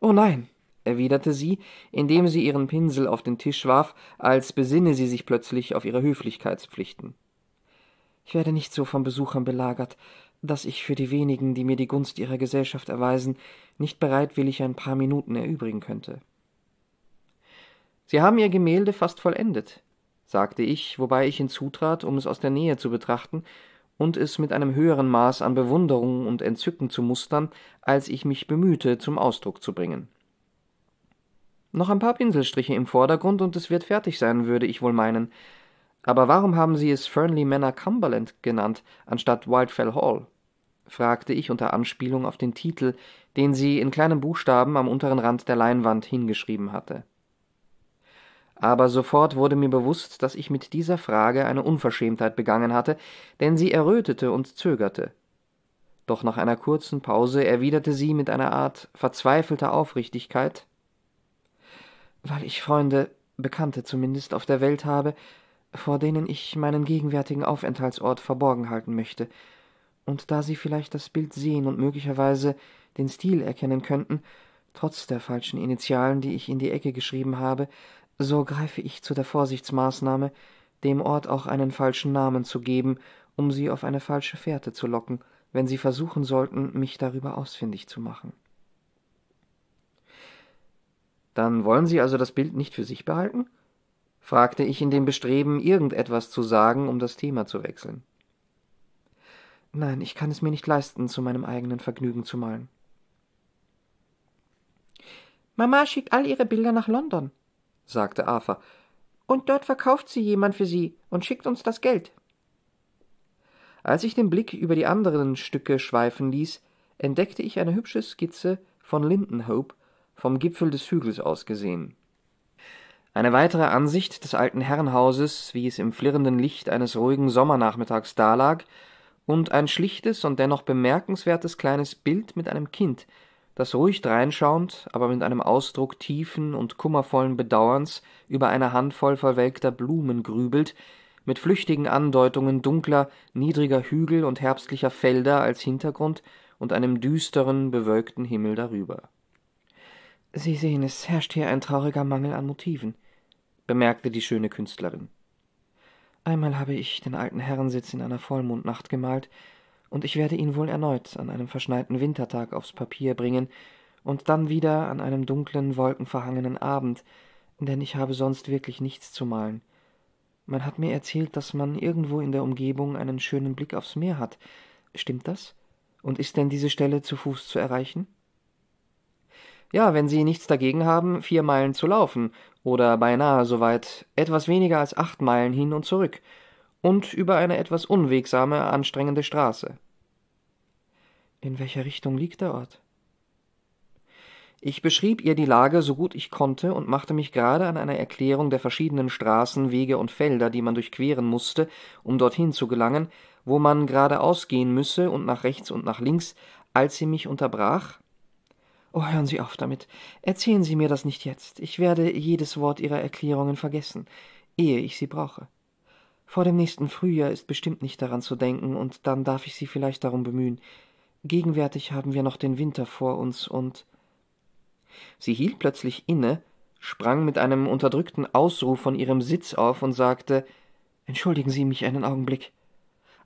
Oh nein, erwiderte sie, indem sie ihren Pinsel auf den Tisch warf, als besinne sie sich plötzlich auf ihre Höflichkeitspflichten. Ich werde nicht so von Besuchern belagert, dass ich für die wenigen, die mir die Gunst ihrer Gesellschaft erweisen, nicht bereitwillig ein paar Minuten erübrigen könnte. Sie haben Ihr Gemälde fast vollendet, sagte ich, wobei ich hinzutrat, um es aus der Nähe zu betrachten und es mit einem höheren Maß an Bewunderung und Entzücken zu mustern, als ich mich bemühte, zum Ausdruck zu bringen. Noch ein paar Pinselstriche im Vordergrund und es wird fertig sein, würde ich wohl meinen. Aber warum haben Sie es Fernley Manor Cumberland genannt, anstatt Wildfell Hall? fragte ich unter Anspielung auf den Titel, den sie in kleinen Buchstaben am unteren Rand der Leinwand hingeschrieben hatte. Aber sofort wurde mir bewusst, dass ich mit dieser Frage eine Unverschämtheit begangen hatte, denn sie errötete und zögerte. Doch nach einer kurzen Pause erwiderte sie mit einer Art verzweifelter Aufrichtigkeit Weil ich Freunde, Bekannte zumindest, auf der Welt habe, vor denen ich meinen gegenwärtigen Aufenthaltsort verborgen halten möchte, und da Sie vielleicht das Bild sehen und möglicherweise den Stil erkennen könnten, trotz der falschen Initialen, die ich in die Ecke geschrieben habe, so greife ich zu der Vorsichtsmaßnahme, dem Ort auch einen falschen Namen zu geben, um Sie auf eine falsche Fährte zu locken, wenn Sie versuchen sollten, mich darüber ausfindig zu machen. Dann wollen Sie also das Bild nicht für sich behalten? fragte ich in dem Bestreben, irgendetwas zu sagen, um das Thema zu wechseln. Nein, ich kann es mir nicht leisten, zu meinem eigenen Vergnügen zu malen. Mama schickt all ihre Bilder nach London, sagte Arthur, und dort verkauft sie jemand für sie und schickt uns das Geld. Als ich den Blick über die anderen Stücke schweifen ließ, entdeckte ich eine hübsche Skizze von Lindenhope vom Gipfel des Hügels aus gesehen. Eine weitere Ansicht des alten Herrenhauses, wie es im flirrenden Licht eines ruhigen Sommernachmittags dalag, und ein schlichtes und dennoch bemerkenswertes kleines Bild mit einem Kind, das ruhig dreinschauend, aber mit einem Ausdruck tiefen und kummervollen Bedauerns über eine Handvoll verwelkter Blumen grübelt, mit flüchtigen Andeutungen dunkler, niedriger Hügel und herbstlicher Felder als Hintergrund und einem düsteren, bewölkten Himmel darüber. Sie sehen, es herrscht hier ein trauriger Mangel an Motiven bemerkte die schöne Künstlerin. Einmal habe ich den alten Herrensitz in einer Vollmondnacht gemalt, und ich werde ihn wohl erneut an einem verschneiten Wintertag aufs Papier bringen und dann wieder an einem dunklen, wolkenverhangenen Abend, denn ich habe sonst wirklich nichts zu malen. Man hat mir erzählt, dass man irgendwo in der Umgebung einen schönen Blick aufs Meer hat. Stimmt das? Und ist denn diese Stelle zu Fuß zu erreichen? Ja, wenn Sie nichts dagegen haben, vier Meilen zu laufen, oder beinahe so weit, etwas weniger als acht Meilen hin und zurück, und über eine etwas unwegsame, anstrengende Straße. In welcher Richtung liegt der Ort? Ich beschrieb ihr die Lage so gut ich konnte und machte mich gerade an einer Erklärung der verschiedenen Straßen, Wege und Felder, die man durchqueren musste, um dorthin zu gelangen, wo man geradeaus gehen müsse und nach rechts und nach links, als sie mich unterbrach Oh, hören Sie auf damit. Erzählen Sie mir das nicht jetzt. Ich werde jedes Wort Ihrer Erklärungen vergessen, ehe ich sie brauche. Vor dem nächsten Frühjahr ist bestimmt nicht daran zu denken, und dann darf ich Sie vielleicht darum bemühen. Gegenwärtig haben wir noch den Winter vor uns, und Sie hielt plötzlich inne, sprang mit einem unterdrückten Ausruf von ihrem Sitz auf und sagte Entschuldigen Sie mich einen Augenblick,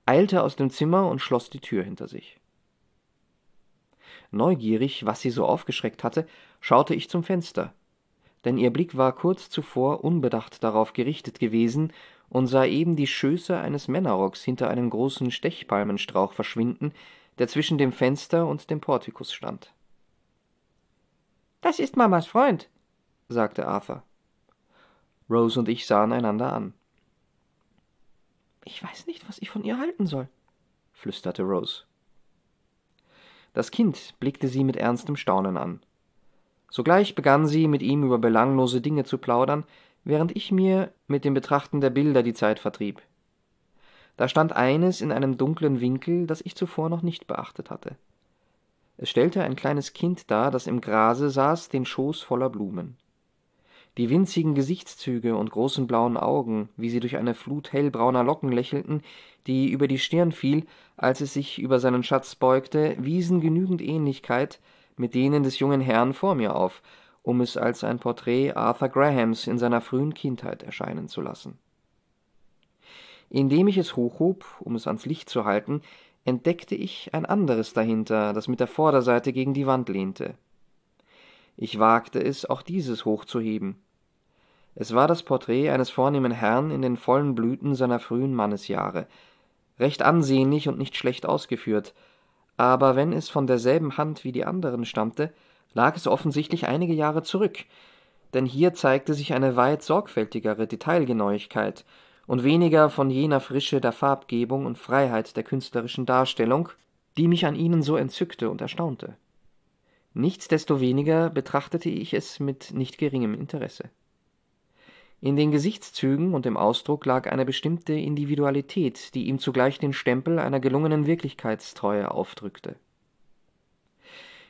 eilte aus dem Zimmer und schloss die Tür hinter sich. Neugierig, was sie so aufgeschreckt hatte, schaute ich zum Fenster. Denn ihr Blick war kurz zuvor unbedacht darauf gerichtet gewesen und sah eben die Schöße eines Männerrocks hinter einem großen Stechpalmenstrauch verschwinden, der zwischen dem Fenster und dem Portikus stand. Das ist Mamas Freund, sagte Arthur. Rose und ich sahen einander an. Ich weiß nicht, was ich von ihr halten soll, flüsterte Rose. Das Kind blickte sie mit ernstem Staunen an. Sogleich begann sie, mit ihm über belanglose Dinge zu plaudern, während ich mir mit dem Betrachten der Bilder die Zeit vertrieb. Da stand eines in einem dunklen Winkel, das ich zuvor noch nicht beachtet hatte. Es stellte ein kleines Kind dar, das im Grase saß, den Schoß voller Blumen. Die winzigen Gesichtszüge und großen blauen Augen, wie sie durch eine Flut hellbrauner Locken lächelten, die über die Stirn fiel, als es sich über seinen Schatz beugte, wiesen genügend Ähnlichkeit mit denen des jungen Herrn vor mir auf, um es als ein Porträt Arthur Grahams in seiner frühen Kindheit erscheinen zu lassen. Indem ich es hochhob, um es ans Licht zu halten, entdeckte ich ein anderes dahinter, das mit der Vorderseite gegen die Wand lehnte. Ich wagte es, auch dieses hochzuheben. Es war das Porträt eines vornehmen Herrn in den vollen Blüten seiner frühen Mannesjahre, recht ansehnlich und nicht schlecht ausgeführt, aber wenn es von derselben Hand wie die anderen stammte, lag es offensichtlich einige Jahre zurück, denn hier zeigte sich eine weit sorgfältigere Detailgenauigkeit, und weniger von jener Frische der Farbgebung und Freiheit der künstlerischen Darstellung, die mich an ihnen so entzückte und erstaunte. Nichtsdestoweniger betrachtete ich es mit nicht geringem Interesse. In den Gesichtszügen und im Ausdruck lag eine bestimmte Individualität, die ihm zugleich den Stempel einer gelungenen Wirklichkeitstreue aufdrückte.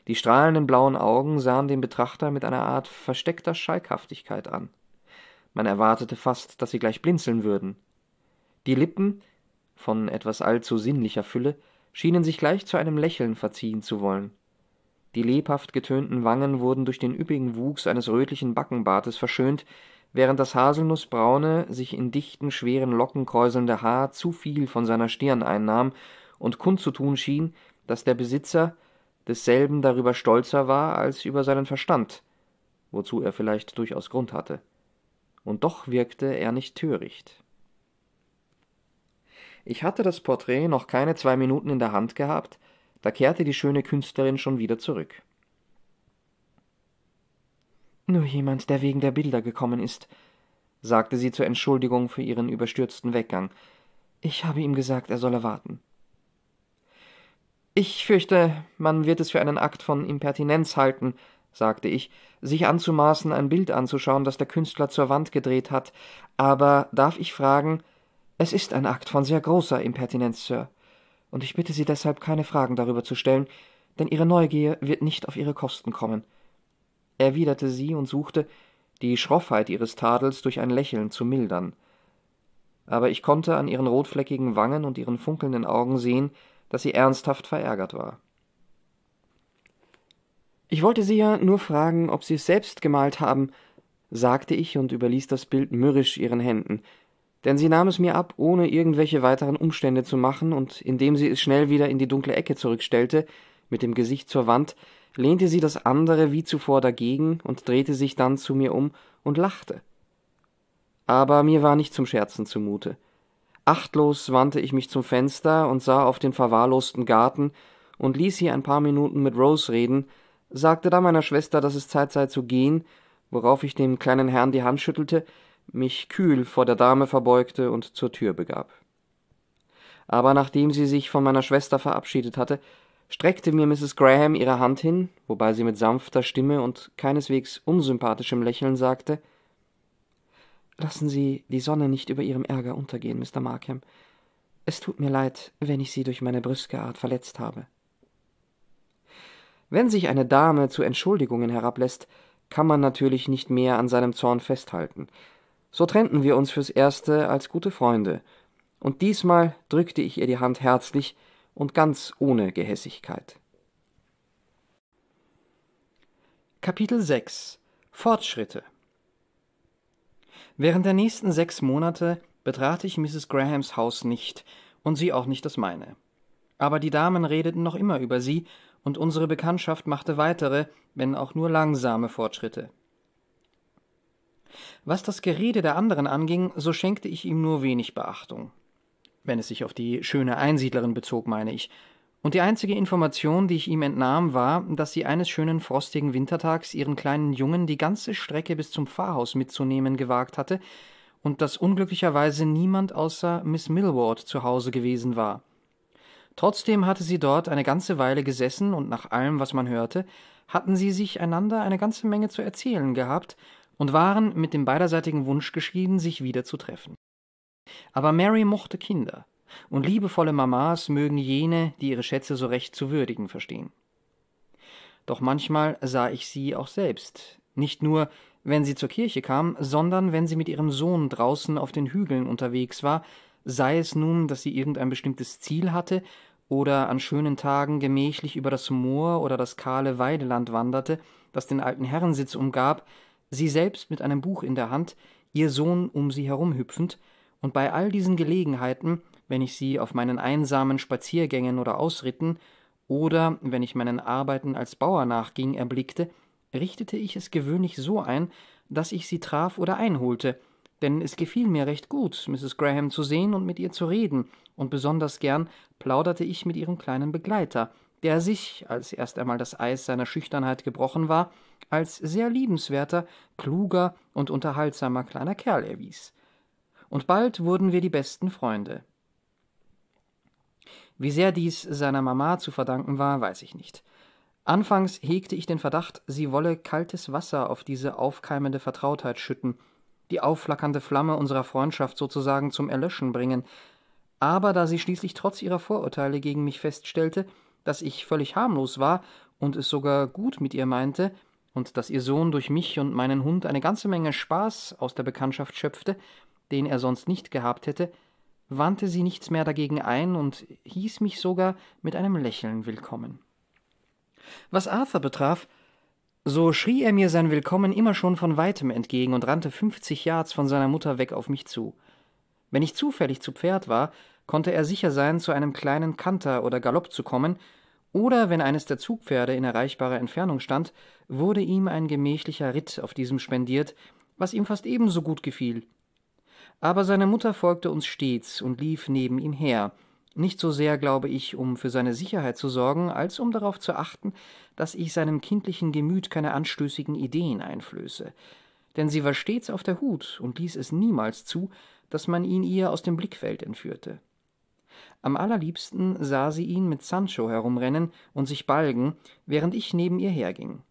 Die strahlenden blauen Augen sahen den Betrachter mit einer Art versteckter Schalkhaftigkeit an. Man erwartete fast, dass sie gleich blinzeln würden. Die Lippen, von etwas allzu sinnlicher Fülle, schienen sich gleich zu einem Lächeln verziehen zu wollen. Die lebhaft getönten Wangen wurden durch den üppigen Wuchs eines rötlichen Backenbartes verschönt, während das haselnußbraune, sich in dichten, schweren Locken kräuselnde Haar zu viel von seiner Stirn einnahm und kundzutun schien, dass der Besitzer desselben darüber stolzer war als über seinen Verstand, wozu er vielleicht durchaus Grund hatte. Und doch wirkte er nicht töricht. Ich hatte das Porträt noch keine zwei Minuten in der Hand gehabt, da kehrte die schöne Künstlerin schon wieder zurück. Nur jemand, der wegen der Bilder gekommen ist, sagte sie zur Entschuldigung für ihren überstürzten Weggang. Ich habe ihm gesagt, er solle warten. Ich fürchte, man wird es für einen Akt von Impertinenz halten, sagte ich, sich anzumaßen, ein Bild anzuschauen, das der Künstler zur Wand gedreht hat. Aber darf ich fragen, es ist ein Akt von sehr großer Impertinenz, Sir und ich bitte Sie deshalb keine Fragen darüber zu stellen, denn Ihre Neugier wird nicht auf Ihre Kosten kommen. Erwiderte sie und suchte, die Schroffheit ihres Tadels durch ein Lächeln zu mildern. Aber ich konnte an ihren rotfleckigen Wangen und ihren funkelnden Augen sehen, dass sie ernsthaft verärgert war. Ich wollte Sie ja nur fragen, ob Sie es selbst gemalt haben, sagte ich und überließ das Bild mürrisch ihren Händen, denn sie nahm es mir ab, ohne irgendwelche weiteren Umstände zu machen, und indem sie es schnell wieder in die dunkle Ecke zurückstellte, mit dem Gesicht zur Wand, lehnte sie das andere wie zuvor dagegen und drehte sich dann zu mir um und lachte. Aber mir war nicht zum Scherzen zumute. Achtlos wandte ich mich zum Fenster und sah auf den verwahrlosten Garten und ließ sie ein paar Minuten mit Rose reden, sagte dann meiner Schwester, dass es Zeit sei zu gehen, worauf ich dem kleinen Herrn die Hand schüttelte, mich kühl vor der Dame verbeugte und zur Tür begab. Aber nachdem sie sich von meiner Schwester verabschiedet hatte, streckte mir Mrs. Graham ihre Hand hin, wobei sie mit sanfter Stimme und keineswegs unsympathischem Lächeln sagte Lassen Sie die Sonne nicht über Ihrem Ärger untergehen, Mr. Markham. Es tut mir leid, wenn ich Sie durch meine brüske Art verletzt habe. Wenn sich eine Dame zu Entschuldigungen herablässt, kann man natürlich nicht mehr an seinem Zorn festhalten, so trennten wir uns fürs Erste als gute Freunde, und diesmal drückte ich ihr die Hand herzlich und ganz ohne Gehässigkeit. Kapitel 6 Fortschritte Während der nächsten sechs Monate betrat ich Mrs. Grahams Haus nicht und sie auch nicht das meine. Aber die Damen redeten noch immer über sie, und unsere Bekanntschaft machte weitere, wenn auch nur langsame Fortschritte. Was das Gerede der anderen anging, so schenkte ich ihm nur wenig Beachtung. Wenn es sich auf die schöne Einsiedlerin bezog, meine ich. Und die einzige Information, die ich ihm entnahm, war, dass sie eines schönen frostigen Wintertags ihren kleinen Jungen die ganze Strecke bis zum Pfarrhaus mitzunehmen gewagt hatte und dass unglücklicherweise niemand außer Miss Millward zu Hause gewesen war. Trotzdem hatte sie dort eine ganze Weile gesessen und nach allem, was man hörte, hatten sie sich einander eine ganze Menge zu erzählen gehabt und waren mit dem beiderseitigen Wunsch geschieden, sich wieder zu treffen. Aber Mary mochte Kinder, und liebevolle Mamas mögen jene, die ihre Schätze so recht zu würdigen verstehen. Doch manchmal sah ich sie auch selbst, nicht nur, wenn sie zur Kirche kam, sondern wenn sie mit ihrem Sohn draußen auf den Hügeln unterwegs war, sei es nun, dass sie irgendein bestimmtes Ziel hatte oder an schönen Tagen gemächlich über das Moor oder das kahle Weideland wanderte, das den alten Herrensitz umgab, sie selbst mit einem Buch in der Hand, ihr Sohn um sie herumhüpfend, und bei all diesen Gelegenheiten, wenn ich sie auf meinen einsamen Spaziergängen oder Ausritten oder wenn ich meinen Arbeiten als Bauer nachging, erblickte, richtete ich es gewöhnlich so ein, dass ich sie traf oder einholte, denn es gefiel mir recht gut, Mrs. Graham zu sehen und mit ihr zu reden, und besonders gern plauderte ich mit ihrem kleinen Begleiter, der sich, als erst einmal das Eis seiner Schüchternheit gebrochen war, als sehr liebenswerter, kluger und unterhaltsamer kleiner Kerl erwies. und bald wurden wir die besten Freunde. Wie sehr dies seiner Mama zu verdanken war, weiß ich nicht. Anfangs hegte ich den Verdacht, sie wolle kaltes Wasser auf diese aufkeimende Vertrautheit schütten, die aufflackernde Flamme unserer Freundschaft sozusagen zum Erlöschen bringen, aber da sie schließlich trotz ihrer Vorurteile gegen mich feststellte, dass ich völlig harmlos war und es sogar gut mit ihr meinte, und dass ihr Sohn durch mich und meinen Hund eine ganze Menge Spaß aus der Bekanntschaft schöpfte, den er sonst nicht gehabt hätte, wandte sie nichts mehr dagegen ein und hieß mich sogar mit einem Lächeln willkommen. Was Arthur betraf, so schrie er mir sein Willkommen immer schon von weitem entgegen und rannte fünfzig Yards von seiner Mutter weg auf mich zu. Wenn ich zufällig zu Pferd war, konnte er sicher sein, zu einem kleinen Kanter oder Galopp zu kommen, oder wenn eines der Zugpferde in erreichbarer Entfernung stand, wurde ihm ein gemächlicher Ritt auf diesem spendiert, was ihm fast ebenso gut gefiel. Aber seine Mutter folgte uns stets und lief neben ihm her, nicht so sehr, glaube ich, um für seine Sicherheit zu sorgen, als um darauf zu achten, dass ich seinem kindlichen Gemüt keine anstößigen Ideen einflöße. Denn sie war stets auf der Hut und ließ es niemals zu, dass man ihn ihr aus dem Blickfeld entführte. Am allerliebsten sah sie ihn mit Sancho herumrennen und sich balgen, während ich neben ihr herging.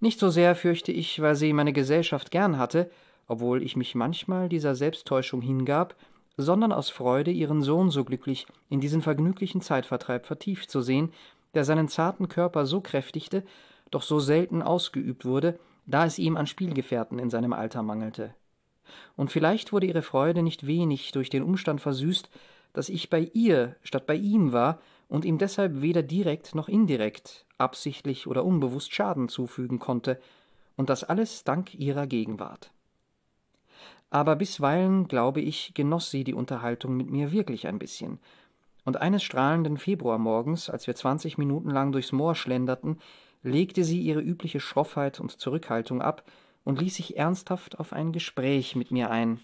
Nicht so sehr, fürchte ich, weil sie meine Gesellschaft gern hatte, obwohl ich mich manchmal dieser Selbsttäuschung hingab, sondern aus Freude, ihren Sohn so glücklich in diesen vergnüglichen Zeitvertreib vertieft zu sehen, der seinen zarten Körper so kräftigte, doch so selten ausgeübt wurde, da es ihm an Spielgefährten in seinem Alter mangelte. Und vielleicht wurde ihre Freude nicht wenig durch den Umstand versüßt, dass ich bei ihr statt bei ihm war und ihm deshalb weder direkt noch indirekt, absichtlich oder unbewusst Schaden zufügen konnte, und das alles dank ihrer Gegenwart aber bisweilen, glaube ich, genoss sie die Unterhaltung mit mir wirklich ein bisschen. Und eines strahlenden Februarmorgens, als wir zwanzig Minuten lang durchs Moor schlenderten, legte sie ihre übliche Schroffheit und Zurückhaltung ab und ließ sich ernsthaft auf ein Gespräch mit mir ein,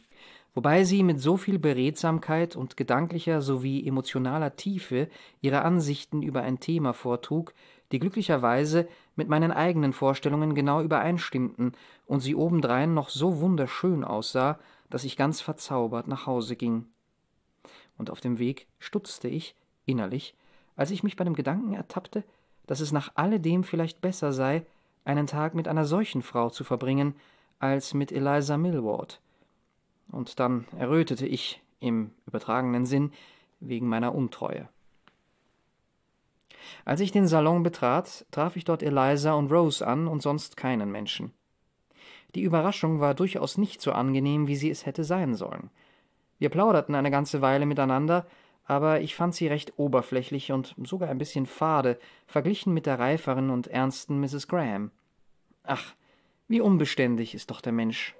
wobei sie mit so viel Beredsamkeit und gedanklicher sowie emotionaler Tiefe ihre Ansichten über ein Thema vortrug, die glücklicherweise mit meinen eigenen Vorstellungen genau übereinstimmten und sie obendrein noch so wunderschön aussah, dass ich ganz verzaubert nach Hause ging. Und auf dem Weg stutzte ich, innerlich, als ich mich bei dem Gedanken ertappte, dass es nach alledem vielleicht besser sei, einen Tag mit einer solchen Frau zu verbringen, als mit Eliza Millward. Und dann errötete ich, im übertragenen Sinn, wegen meiner Untreue. Als ich den Salon betrat, traf ich dort Eliza und Rose an und sonst keinen Menschen. Die Überraschung war durchaus nicht so angenehm, wie sie es hätte sein sollen. Wir plauderten eine ganze Weile miteinander, aber ich fand sie recht oberflächlich und sogar ein bisschen fade, verglichen mit der reiferen und ernsten Mrs. Graham. Ach, wie unbeständig ist doch der Mensch.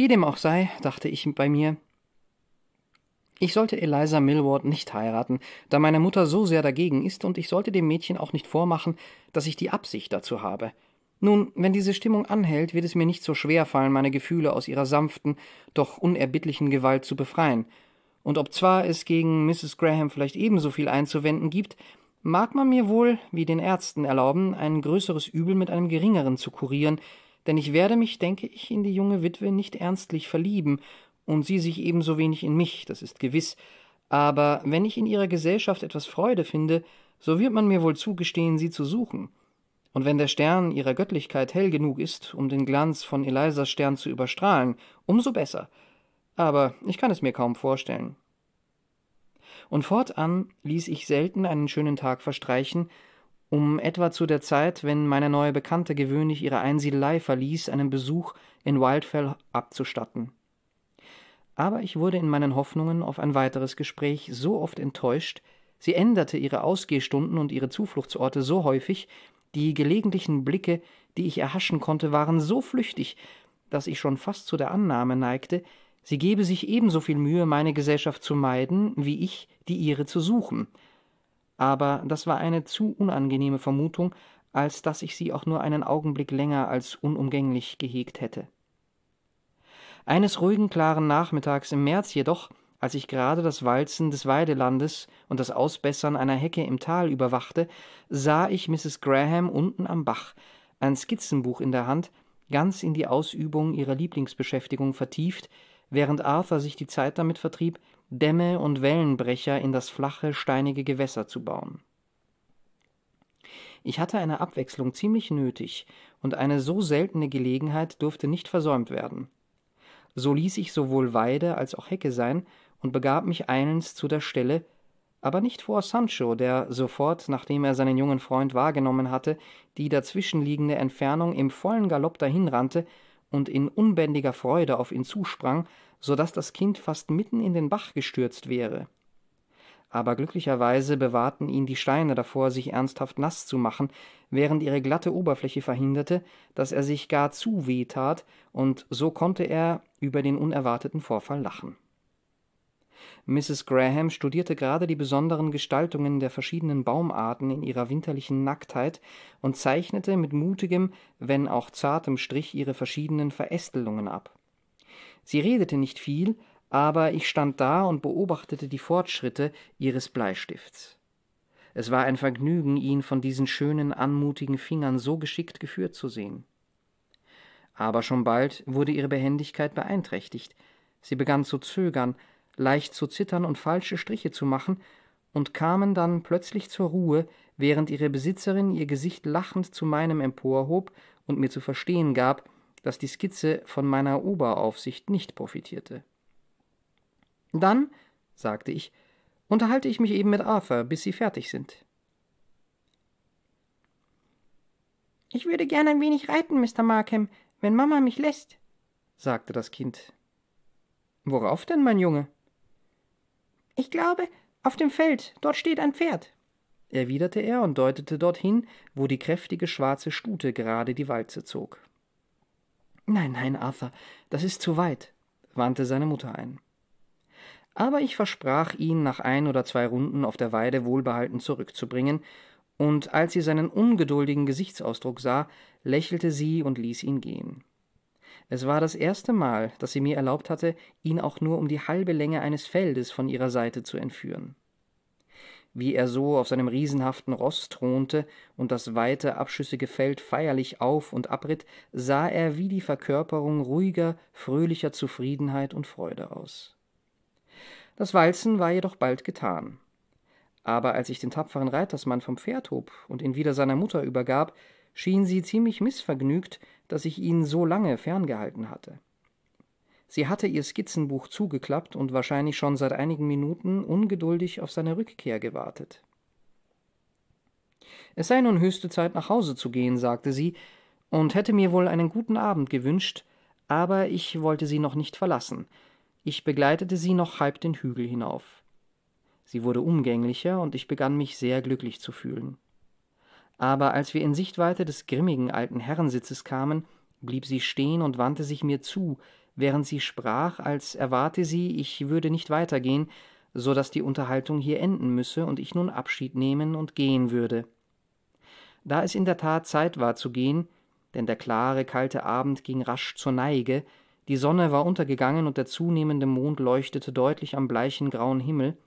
Wie dem auch sei, dachte ich bei mir, ich sollte Eliza Millward nicht heiraten, da meine Mutter so sehr dagegen ist, und ich sollte dem Mädchen auch nicht vormachen, dass ich die Absicht dazu habe. Nun, wenn diese Stimmung anhält, wird es mir nicht so schwer fallen, meine Gefühle aus ihrer sanften, doch unerbittlichen Gewalt zu befreien. Und ob zwar es gegen Mrs. Graham vielleicht ebenso viel einzuwenden gibt, mag man mir wohl, wie den Ärzten erlauben, ein größeres Übel mit einem geringeren zu kurieren, denn ich werde mich, denke ich, in die junge Witwe nicht ernstlich verlieben und sie sich ebenso wenig in mich, das ist gewiss, aber wenn ich in ihrer Gesellschaft etwas Freude finde, so wird man mir wohl zugestehen, sie zu suchen. Und wenn der Stern ihrer Göttlichkeit hell genug ist, um den Glanz von Elisas Stern zu überstrahlen, umso besser. Aber ich kann es mir kaum vorstellen. Und fortan ließ ich selten einen schönen Tag verstreichen, um etwa zu der Zeit, wenn meine neue Bekannte gewöhnlich ihre Einsiedelei verließ, einen Besuch in Wildfell abzustatten aber ich wurde in meinen Hoffnungen auf ein weiteres Gespräch so oft enttäuscht, sie änderte ihre Ausgehstunden und ihre Zufluchtsorte so häufig, die gelegentlichen Blicke, die ich erhaschen konnte, waren so flüchtig, dass ich schon fast zu der Annahme neigte, sie gebe sich ebenso viel Mühe, meine Gesellschaft zu meiden, wie ich, die ihre zu suchen. Aber das war eine zu unangenehme Vermutung, als dass ich sie auch nur einen Augenblick länger als unumgänglich gehegt hätte. Eines ruhigen, klaren Nachmittags im März jedoch, als ich gerade das Walzen des Weidelandes und das Ausbessern einer Hecke im Tal überwachte, sah ich Mrs. Graham unten am Bach, ein Skizzenbuch in der Hand, ganz in die Ausübung ihrer Lieblingsbeschäftigung vertieft, während Arthur sich die Zeit damit vertrieb, Dämme und Wellenbrecher in das flache, steinige Gewässer zu bauen. Ich hatte eine Abwechslung ziemlich nötig, und eine so seltene Gelegenheit durfte nicht versäumt werden. So ließ ich sowohl Weide als auch Hecke sein und begab mich eilends zu der Stelle, aber nicht vor Sancho, der sofort, nachdem er seinen jungen Freund wahrgenommen hatte, die dazwischenliegende Entfernung im vollen Galopp dahinrannte und in unbändiger Freude auf ihn zusprang, so dass das Kind fast mitten in den Bach gestürzt wäre. Aber glücklicherweise bewahrten ihn die Steine davor, sich ernsthaft nass zu machen, während ihre glatte Oberfläche verhinderte, dass er sich gar zu weh tat, und so konnte er über den unerwarteten Vorfall lachen. Mrs. Graham studierte gerade die besonderen Gestaltungen der verschiedenen Baumarten in ihrer winterlichen Nacktheit und zeichnete mit mutigem, wenn auch zartem Strich ihre verschiedenen Verästelungen ab. Sie redete nicht viel, aber ich stand da und beobachtete die Fortschritte ihres Bleistifts. Es war ein Vergnügen, ihn von diesen schönen, anmutigen Fingern so geschickt geführt zu sehen. Aber schon bald wurde ihre Behendigkeit beeinträchtigt. Sie begann zu zögern, leicht zu zittern und falsche Striche zu machen, und kamen dann plötzlich zur Ruhe, während ihre Besitzerin ihr Gesicht lachend zu meinem emporhob und mir zu verstehen gab, dass die Skizze von meiner Oberaufsicht nicht profitierte. Dann, sagte ich, unterhalte ich mich eben mit Arthur, bis Sie fertig sind. Ich würde gern ein wenig reiten, Mr. Markham, wenn Mama mich lässt, sagte das Kind. Worauf denn, mein Junge? Ich glaube, auf dem Feld, dort steht ein Pferd, erwiderte er und deutete dorthin, wo die kräftige schwarze Stute gerade die Walze zog. Nein, nein, Arthur, das ist zu weit, wandte seine Mutter ein. Aber ich versprach ihn nach ein oder zwei Runden auf der Weide wohlbehalten zurückzubringen, und als sie seinen ungeduldigen Gesichtsausdruck sah, lächelte sie und ließ ihn gehen. Es war das erste Mal, dass sie mir erlaubt hatte, ihn auch nur um die halbe Länge eines Feldes von ihrer Seite zu entführen. Wie er so auf seinem riesenhaften Ross thronte und das weite, abschüssige Feld feierlich auf und abritt, sah er wie die Verkörperung ruhiger, fröhlicher Zufriedenheit und Freude aus. Das Walzen war jedoch bald getan. Aber als ich den tapferen Reitersmann vom Pferd hob und ihn wieder seiner Mutter übergab, schien sie ziemlich missvergnügt, dass ich ihn so lange ferngehalten hatte. Sie hatte ihr Skizzenbuch zugeklappt und wahrscheinlich schon seit einigen Minuten ungeduldig auf seine Rückkehr gewartet. Es sei nun höchste Zeit, nach Hause zu gehen, sagte sie, und hätte mir wohl einen guten Abend gewünscht, aber ich wollte sie noch nicht verlassen. Ich begleitete sie noch halb den Hügel hinauf. Sie wurde umgänglicher, und ich begann mich sehr glücklich zu fühlen aber als wir in Sichtweite des grimmigen alten Herrensitzes kamen, blieb sie stehen und wandte sich mir zu, während sie sprach, als erwarte sie, ich würde nicht weitergehen, so dass die Unterhaltung hier enden müsse und ich nun Abschied nehmen und gehen würde. Da es in der Tat Zeit war zu gehen, denn der klare, kalte Abend ging rasch zur Neige, die Sonne war untergegangen und der zunehmende Mond leuchtete deutlich am bleichen grauen Himmel,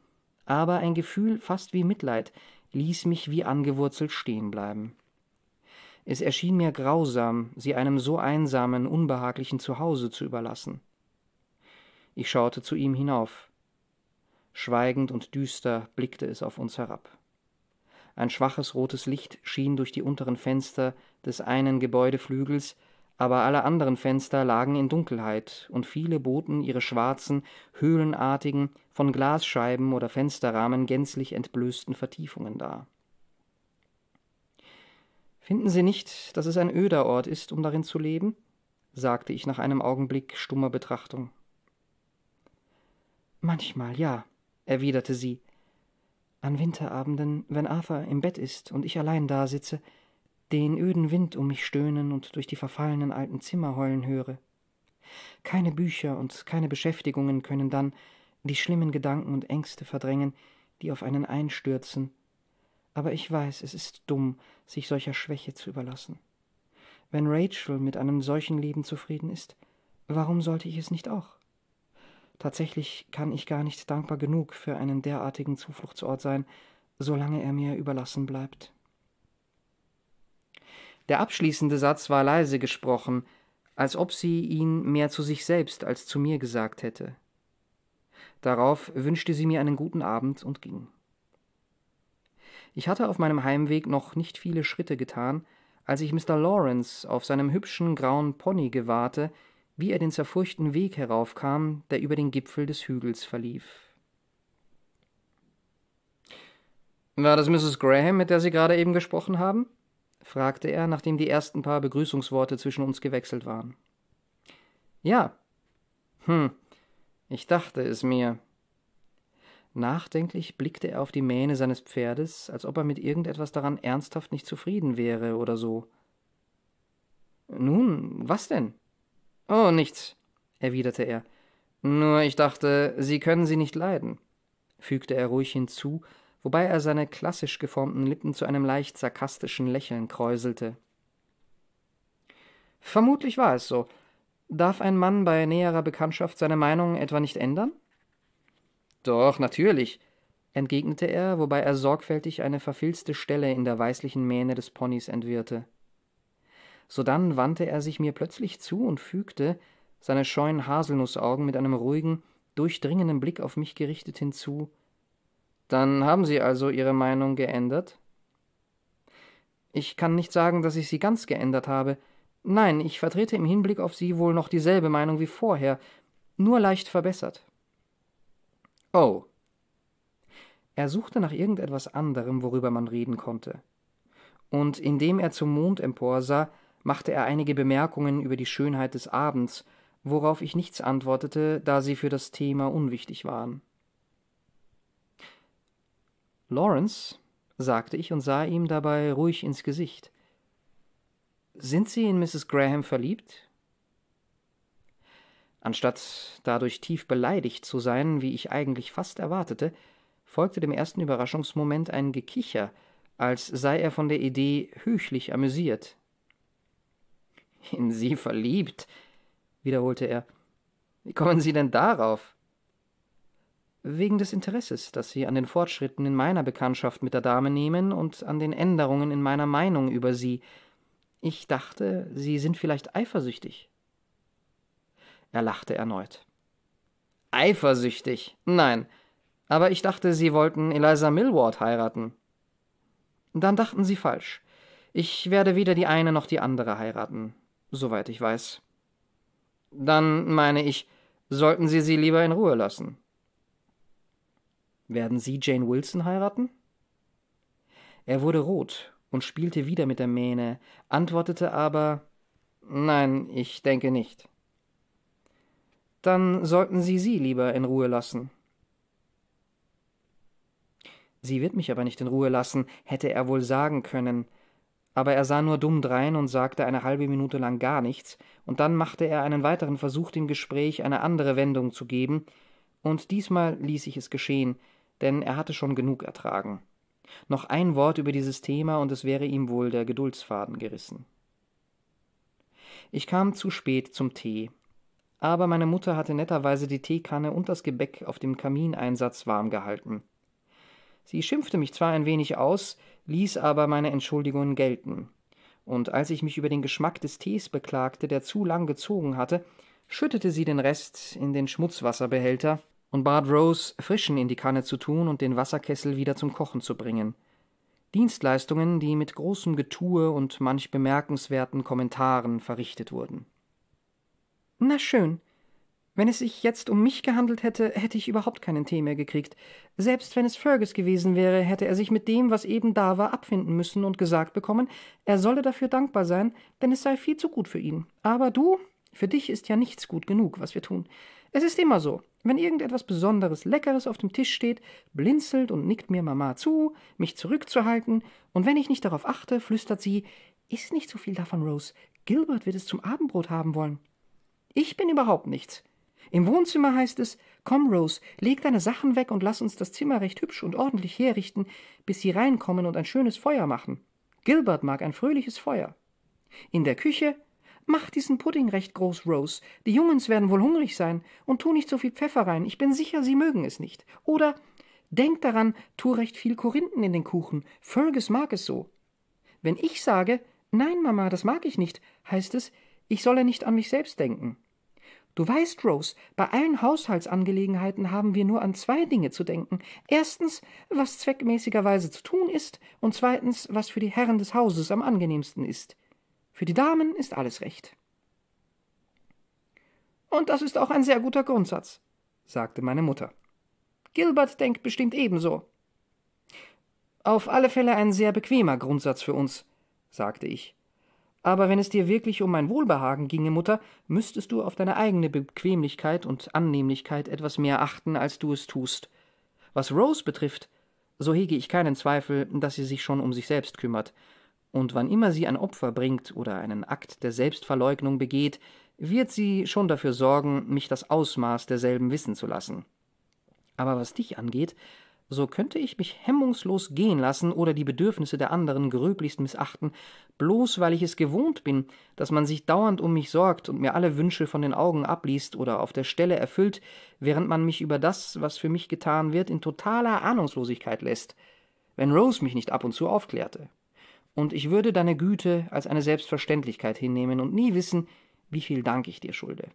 aber ein Gefühl fast wie Mitleid ließ mich wie angewurzelt stehen bleiben. Es erschien mir grausam, sie einem so einsamen, unbehaglichen Zuhause zu überlassen. Ich schaute zu ihm hinauf. Schweigend und düster blickte es auf uns herab. Ein schwaches rotes Licht schien durch die unteren Fenster des einen Gebäudeflügels, aber alle anderen Fenster lagen in Dunkelheit, und viele boten ihre schwarzen, höhlenartigen, von Glasscheiben oder Fensterrahmen gänzlich entblößten Vertiefungen dar. Finden Sie nicht, dass es ein öder Ort ist, um darin zu leben? sagte ich nach einem Augenblick stummer Betrachtung. Manchmal ja, erwiderte sie. An Winterabenden, wenn Arthur im Bett ist und ich allein da sitze, den öden Wind um mich stöhnen und durch die verfallenen alten Zimmer heulen höre. Keine Bücher und keine Beschäftigungen können dann die schlimmen Gedanken und Ängste verdrängen, die auf einen einstürzen. Aber ich weiß, es ist dumm, sich solcher Schwäche zu überlassen. Wenn Rachel mit einem solchen Leben zufrieden ist, warum sollte ich es nicht auch? Tatsächlich kann ich gar nicht dankbar genug für einen derartigen Zufluchtsort sein, solange er mir überlassen bleibt. Der abschließende Satz war leise gesprochen, als ob sie ihn mehr zu sich selbst als zu mir gesagt hätte. Darauf wünschte sie mir einen guten Abend und ging. Ich hatte auf meinem Heimweg noch nicht viele Schritte getan, als ich Mr. Lawrence auf seinem hübschen grauen Pony gewahrte, wie er den zerfurchten Weg heraufkam, der über den Gipfel des Hügels verlief. War das Mrs. Graham, mit der Sie gerade eben gesprochen haben? Fragte er, nachdem die ersten paar Begrüßungsworte zwischen uns gewechselt waren. Ja. Hm, ich dachte es mir. Nachdenklich blickte er auf die Mähne seines Pferdes, als ob er mit irgendetwas daran ernsthaft nicht zufrieden wäre oder so. Nun, was denn? Oh, nichts, erwiderte er. Nur ich dachte, Sie können sie nicht leiden, fügte er ruhig hinzu, wobei er seine klassisch geformten Lippen zu einem leicht sarkastischen Lächeln kräuselte. Vermutlich war es so. Darf ein Mann bei näherer Bekanntschaft seine Meinung etwa nicht ändern? Doch, natürlich, entgegnete er, wobei er sorgfältig eine verfilzte Stelle in der weißlichen Mähne des Ponys entwirrte. Sodann wandte er sich mir plötzlich zu und fügte, seine scheuen Haselnussaugen mit einem ruhigen, durchdringenden Blick auf mich gerichtet hinzu dann haben Sie also Ihre Meinung geändert? Ich kann nicht sagen, dass ich sie ganz geändert habe. Nein, ich vertrete im Hinblick auf Sie wohl noch dieselbe Meinung wie vorher, nur leicht verbessert. Oh. Er suchte nach irgendetwas anderem, worüber man reden konnte. Und indem er zum Mond emporsah, machte er einige Bemerkungen über die Schönheit des Abends, worauf ich nichts antwortete, da sie für das Thema unwichtig waren. Lawrence, sagte ich und sah ihm dabei ruhig ins Gesicht. Sind Sie in Mrs. Graham verliebt? Anstatt dadurch tief beleidigt zu sein, wie ich eigentlich fast erwartete, folgte dem ersten Überraschungsmoment ein Gekicher, als sei er von der Idee höchlich amüsiert. In Sie verliebt? wiederholte er. Wie kommen Sie denn darauf? Wegen des Interesses, das Sie an den Fortschritten in meiner Bekanntschaft mit der Dame nehmen und an den Änderungen in meiner Meinung über sie. Ich dachte, Sie sind vielleicht eifersüchtig. Er lachte erneut. Eifersüchtig? Nein. Aber ich dachte, Sie wollten Eliza Millward heiraten. Dann dachten Sie falsch. Ich werde weder die eine noch die andere heiraten, soweit ich weiß. Dann meine ich, sollten Sie sie lieber in Ruhe lassen. Werden Sie Jane Wilson heiraten? Er wurde rot und spielte wieder mit der Mähne, antwortete aber Nein, ich denke nicht. Dann sollten Sie sie lieber in Ruhe lassen. Sie wird mich aber nicht in Ruhe lassen, hätte er wohl sagen können, aber er sah nur dumm drein und sagte eine halbe Minute lang gar nichts, und dann machte er einen weiteren Versuch, dem Gespräch eine andere Wendung zu geben, und diesmal ließ ich es geschehen, denn er hatte schon genug ertragen. Noch ein Wort über dieses Thema, und es wäre ihm wohl der Geduldsfaden gerissen. Ich kam zu spät zum Tee, aber meine Mutter hatte netterweise die Teekanne und das Gebäck auf dem Kamineinsatz warm gehalten. Sie schimpfte mich zwar ein wenig aus, ließ aber meine Entschuldigungen gelten, und als ich mich über den Geschmack des Tees beklagte, der zu lang gezogen hatte, schüttete sie den Rest in den Schmutzwasserbehälter und bat Rose, Frischen in die Kanne zu tun und den Wasserkessel wieder zum Kochen zu bringen. Dienstleistungen, die mit großem Getue und manch bemerkenswerten Kommentaren verrichtet wurden. Na schön. Wenn es sich jetzt um mich gehandelt hätte, hätte ich überhaupt keinen Tee mehr gekriegt. Selbst wenn es Fergus gewesen wäre, hätte er sich mit dem, was eben da war, abfinden müssen und gesagt bekommen, er solle dafür dankbar sein, denn es sei viel zu gut für ihn. Aber du, für dich ist ja nichts gut genug, was wir tun. Es ist immer so. Wenn irgendetwas Besonderes Leckeres auf dem Tisch steht, blinzelt und nickt mir Mama zu, mich zurückzuhalten, und wenn ich nicht darauf achte, flüstert sie, Iss nicht so viel davon, Rose. Gilbert wird es zum Abendbrot haben wollen. Ich bin überhaupt nichts. Im Wohnzimmer heißt es, komm, Rose, leg deine Sachen weg und lass uns das Zimmer recht hübsch und ordentlich herrichten, bis sie reinkommen und ein schönes Feuer machen. Gilbert mag ein fröhliches Feuer. In der Küche Mach diesen Pudding recht groß, Rose. Die Jungens werden wohl hungrig sein. Und tu nicht so viel Pfeffer rein. Ich bin sicher, sie mögen es nicht. Oder denk daran, tu recht viel Korinthen in den Kuchen. Fergus mag es so. Wenn ich sage, nein, Mama, das mag ich nicht, heißt es, ich solle nicht an mich selbst denken. Du weißt, Rose, bei allen Haushaltsangelegenheiten haben wir nur an zwei Dinge zu denken. Erstens, was zweckmäßigerweise zu tun ist, und zweitens, was für die Herren des Hauses am angenehmsten ist. Für die Damen ist alles recht. Und das ist auch ein sehr guter Grundsatz, sagte meine Mutter. Gilbert denkt bestimmt ebenso. Auf alle Fälle ein sehr bequemer Grundsatz für uns, sagte ich. Aber wenn es dir wirklich um mein Wohlbehagen ginge, Mutter, müsstest du auf deine eigene Bequemlichkeit und Annehmlichkeit etwas mehr achten, als du es tust. Was Rose betrifft, so hege ich keinen Zweifel, dass sie sich schon um sich selbst kümmert, und wann immer sie ein Opfer bringt oder einen Akt der Selbstverleugnung begeht, wird sie schon dafür sorgen, mich das Ausmaß derselben wissen zu lassen. Aber was dich angeht, so könnte ich mich hemmungslos gehen lassen oder die Bedürfnisse der anderen gröblichst missachten, bloß weil ich es gewohnt bin, dass man sich dauernd um mich sorgt und mir alle Wünsche von den Augen abliest oder auf der Stelle erfüllt, während man mich über das, was für mich getan wird, in totaler Ahnungslosigkeit lässt, wenn Rose mich nicht ab und zu aufklärte. Und ich würde deine Güte als eine Selbstverständlichkeit hinnehmen und nie wissen, wie viel Dank ich dir schulde.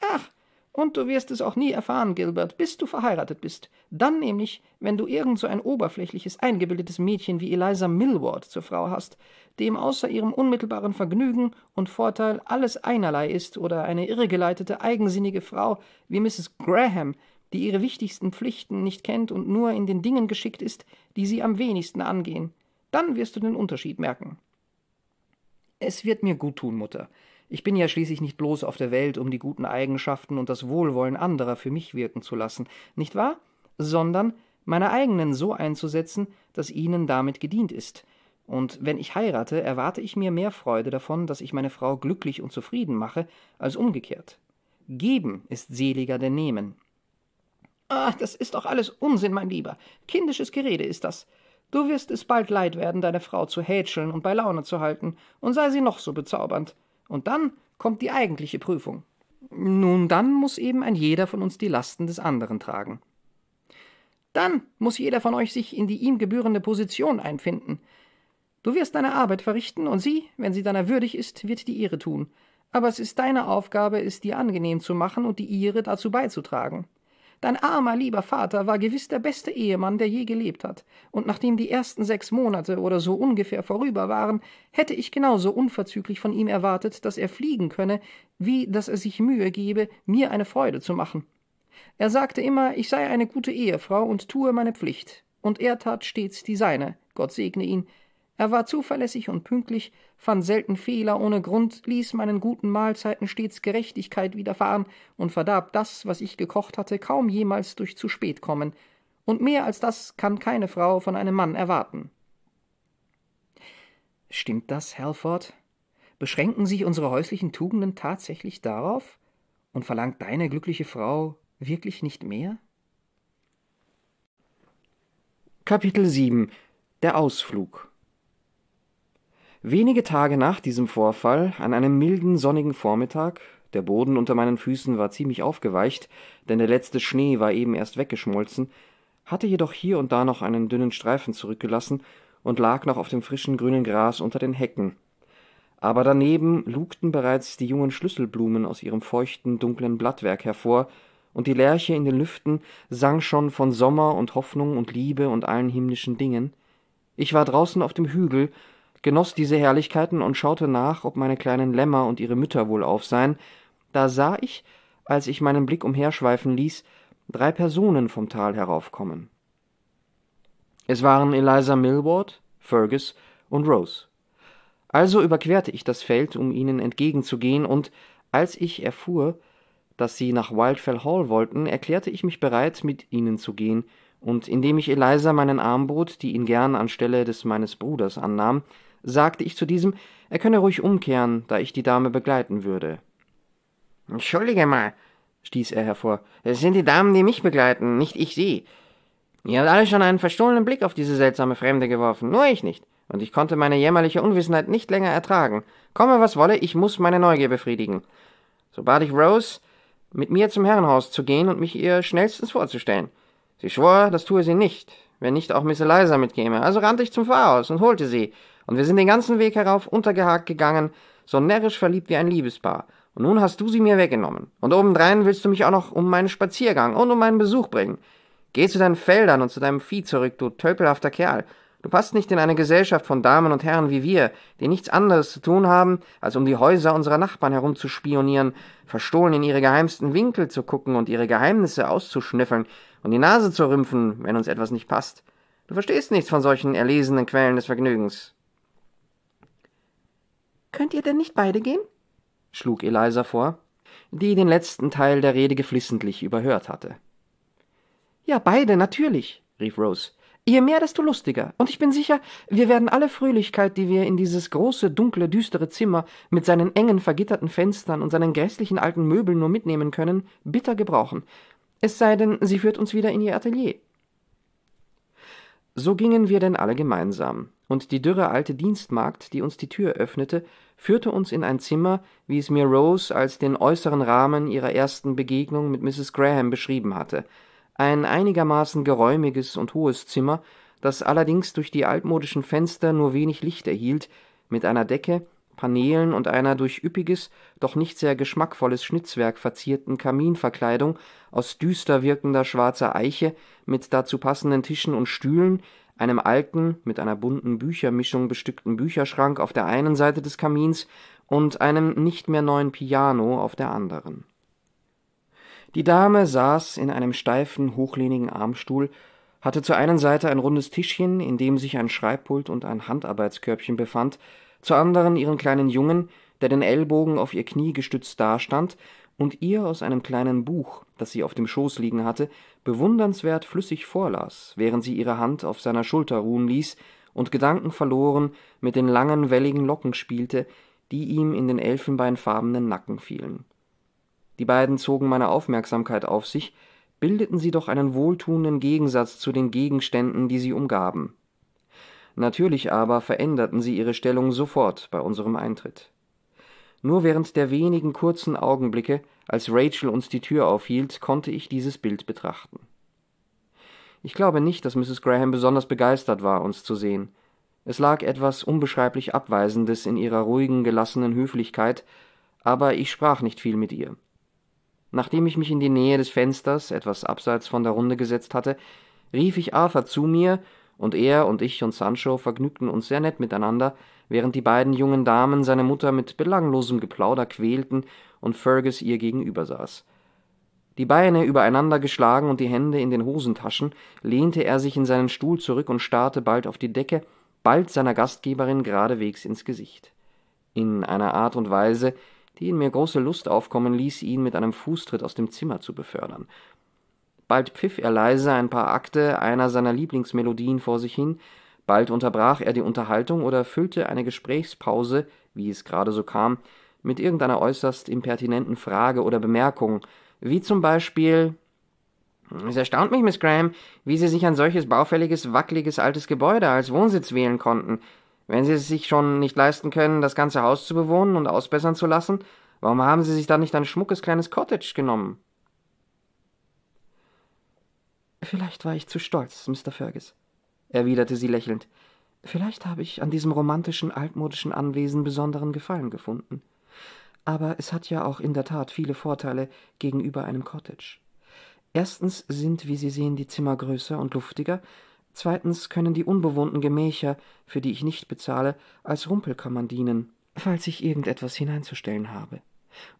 Ach, und du wirst es auch nie erfahren, Gilbert, bis du verheiratet bist. Dann nämlich, wenn du irgend so ein oberflächliches, eingebildetes Mädchen wie Eliza Millward zur Frau hast, dem außer ihrem unmittelbaren Vergnügen und Vorteil alles einerlei ist, oder eine irregeleitete, eigensinnige Frau wie Mrs. Graham, die ihre wichtigsten Pflichten nicht kennt und nur in den Dingen geschickt ist, die sie am wenigsten angehen. Dann wirst du den Unterschied merken. Es wird mir gut tun, Mutter. Ich bin ja schließlich nicht bloß auf der Welt, um die guten Eigenschaften und das Wohlwollen anderer für mich wirken zu lassen, nicht wahr? Sondern meine eigenen so einzusetzen, dass ihnen damit gedient ist. Und wenn ich heirate, erwarte ich mir mehr Freude davon, dass ich meine Frau glücklich und zufrieden mache, als umgekehrt. Geben ist seliger denn nehmen. Ah, das ist doch alles Unsinn, mein Lieber. Kindisches Gerede ist das. Du wirst es bald leid werden, deine Frau zu hätscheln und bei Laune zu halten, und sei sie noch so bezaubernd. Und dann kommt die eigentliche Prüfung. Nun, dann muss eben ein jeder von uns die Lasten des anderen tragen. Dann muss jeder von euch sich in die ihm gebührende Position einfinden. Du wirst deine Arbeit verrichten, und sie, wenn sie deiner würdig ist, wird die ihre tun. Aber es ist deine Aufgabe, es dir angenehm zu machen und die ihre dazu beizutragen. Dein armer, lieber Vater war gewiss der beste Ehemann, der je gelebt hat, und nachdem die ersten sechs Monate oder so ungefähr vorüber waren, hätte ich genauso unverzüglich von ihm erwartet, dass er fliegen könne, wie dass er sich Mühe gebe, mir eine Freude zu machen. Er sagte immer, ich sei eine gute Ehefrau und tue meine Pflicht, und er tat stets die seine, Gott segne ihn, er war zuverlässig und pünktlich, fand selten Fehler ohne Grund, ließ meinen guten Mahlzeiten stets Gerechtigkeit widerfahren und verdarb das, was ich gekocht hatte, kaum jemals durch zu spät kommen. Und mehr als das kann keine Frau von einem Mann erwarten. Stimmt das, Halford? Beschränken sich unsere häuslichen Tugenden tatsächlich darauf? Und verlangt deine glückliche Frau wirklich nicht mehr? Kapitel 7 Der Ausflug Wenige Tage nach diesem Vorfall, an einem milden, sonnigen Vormittag, der Boden unter meinen Füßen war ziemlich aufgeweicht, denn der letzte Schnee war eben erst weggeschmolzen, hatte jedoch hier und da noch einen dünnen Streifen zurückgelassen und lag noch auf dem frischen grünen Gras unter den Hecken. Aber daneben lugten bereits die jungen Schlüsselblumen aus ihrem feuchten, dunklen Blattwerk hervor, und die Lerche in den Lüften sang schon von Sommer und Hoffnung und Liebe und allen himmlischen Dingen. Ich war draußen auf dem Hügel genoss diese Herrlichkeiten und schaute nach, ob meine kleinen Lämmer und ihre Mütter wohlauf seien, da sah ich, als ich meinen Blick umherschweifen ließ, drei Personen vom Tal heraufkommen. Es waren Eliza Millward, Fergus und Rose. Also überquerte ich das Feld, um ihnen entgegenzugehen, und als ich erfuhr, dass sie nach Wildfell Hall wollten, erklärte ich mich bereit, mit ihnen zu gehen, und indem ich Eliza meinen Arm bot, die ihn gern anstelle des meines Bruders annahm, sagte ich zu diesem, er könne ruhig umkehren, da ich die Dame begleiten würde. Entschuldige mal, stieß er hervor, es sind die Damen, die mich begleiten, nicht ich sie. Ihr habt alle schon einen verstohlenen Blick auf diese seltsame Fremde geworfen, nur ich nicht, und ich konnte meine jämmerliche Unwissenheit nicht länger ertragen. Komme, was wolle, ich muss meine Neugier befriedigen. So bat ich Rose, mit mir zum Herrenhaus zu gehen und mich ihr schnellstens vorzustellen. Sie schwor, das tue sie nicht, wenn nicht auch Miss Eliza mitkäme, also rannte ich zum Pfarrhaus und holte sie, und wir sind den ganzen Weg herauf untergehakt gegangen, so närrisch verliebt wie ein Liebespaar. Und nun hast du sie mir weggenommen. Und obendrein willst du mich auch noch um meinen Spaziergang und um meinen Besuch bringen. Geh zu deinen Feldern und zu deinem Vieh zurück, du tölpelhafter Kerl. Du passt nicht in eine Gesellschaft von Damen und Herren wie wir, die nichts anderes zu tun haben, als um die Häuser unserer Nachbarn herumzuspionieren, verstohlen in ihre geheimsten Winkel zu gucken und ihre Geheimnisse auszuschnüffeln und die Nase zu rümpfen, wenn uns etwas nicht passt. Du verstehst nichts von solchen erlesenen Quellen des Vergnügens. Könnt ihr denn nicht beide gehen? schlug Eliza vor, die den letzten Teil der Rede geflissentlich überhört hatte. Ja, beide, natürlich, rief Rose. Je mehr, desto lustiger. Und ich bin sicher, wir werden alle Fröhlichkeit, die wir in dieses große, dunkle, düstere Zimmer mit seinen engen, vergitterten Fenstern und seinen grässlichen alten Möbeln nur mitnehmen können, bitter gebrauchen. Es sei denn, sie führt uns wieder in ihr Atelier. So gingen wir denn alle gemeinsam, und die dürre alte Dienstmagd, die uns die Tür öffnete, führte uns in ein Zimmer, wie es mir Rose als den äußeren Rahmen ihrer ersten Begegnung mit Mrs. Graham beschrieben hatte – ein einigermaßen geräumiges und hohes Zimmer, das allerdings durch die altmodischen Fenster nur wenig Licht erhielt, mit einer Decke, Paneelen und einer durch üppiges, doch nicht sehr geschmackvolles Schnitzwerk verzierten Kaminverkleidung aus düster wirkender schwarzer Eiche mit dazu passenden Tischen und Stühlen, einem alten, mit einer bunten Büchermischung bestückten Bücherschrank auf der einen Seite des Kamins und einem nicht mehr neuen Piano auf der anderen. Die Dame saß in einem steifen, hochlehnigen Armstuhl, hatte zur einen Seite ein rundes Tischchen, in dem sich ein Schreibpult und ein Handarbeitskörbchen befand, zur anderen ihren kleinen Jungen, der den Ellbogen auf ihr Knie gestützt dastand und ihr aus einem kleinen Buch, das sie auf dem Schoß liegen hatte, bewundernswert flüssig vorlas, während sie ihre Hand auf seiner Schulter ruhen ließ und gedankenverloren mit den langen, welligen Locken spielte, die ihm in den elfenbeinfarbenen Nacken fielen die beiden zogen meine Aufmerksamkeit auf sich, bildeten sie doch einen wohltuenden Gegensatz zu den Gegenständen, die sie umgaben. Natürlich aber veränderten sie ihre Stellung sofort bei unserem Eintritt. Nur während der wenigen kurzen Augenblicke, als Rachel uns die Tür aufhielt, konnte ich dieses Bild betrachten. Ich glaube nicht, dass Mrs. Graham besonders begeistert war, uns zu sehen. Es lag etwas unbeschreiblich Abweisendes in ihrer ruhigen, gelassenen Höflichkeit, aber ich sprach nicht viel mit ihr. Nachdem ich mich in die Nähe des Fensters, etwas abseits von der Runde gesetzt hatte, rief ich Arthur zu mir, und er und ich und Sancho vergnügten uns sehr nett miteinander, während die beiden jungen Damen seine Mutter mit belanglosem Geplauder quälten und Fergus ihr gegenüber saß. Die Beine übereinander geschlagen und die Hände in den Hosentaschen, lehnte er sich in seinen Stuhl zurück und starrte bald auf die Decke, bald seiner Gastgeberin geradewegs ins Gesicht. In einer Art und Weise, die in mir große Lust aufkommen ließ, ihn mit einem Fußtritt aus dem Zimmer zu befördern. Bald pfiff er leise ein paar Akte einer seiner Lieblingsmelodien vor sich hin, bald unterbrach er die Unterhaltung oder füllte eine Gesprächspause, wie es gerade so kam, mit irgendeiner äußerst impertinenten Frage oder Bemerkung, wie zum Beispiel Es erstaunt mich, Miss Graham, wie Sie sich ein solches baufälliges, wackeliges altes Gebäude als Wohnsitz wählen konnten. Wenn Sie es sich schon nicht leisten können, das ganze Haus zu bewohnen und ausbessern zu lassen, warum haben Sie sich dann nicht ein schmuckes kleines Cottage genommen? Vielleicht war ich zu stolz, Mr. Fergus, erwiderte sie lächelnd. Vielleicht habe ich an diesem romantischen, altmodischen Anwesen besonderen Gefallen gefunden. Aber es hat ja auch in der Tat viele Vorteile gegenüber einem Cottage. Erstens sind, wie Sie sehen, die Zimmer größer und luftiger, Zweitens können die unbewohnten Gemächer, für die ich nicht bezahle, als Rumpelkammern dienen, falls ich irgendetwas hineinzustellen habe.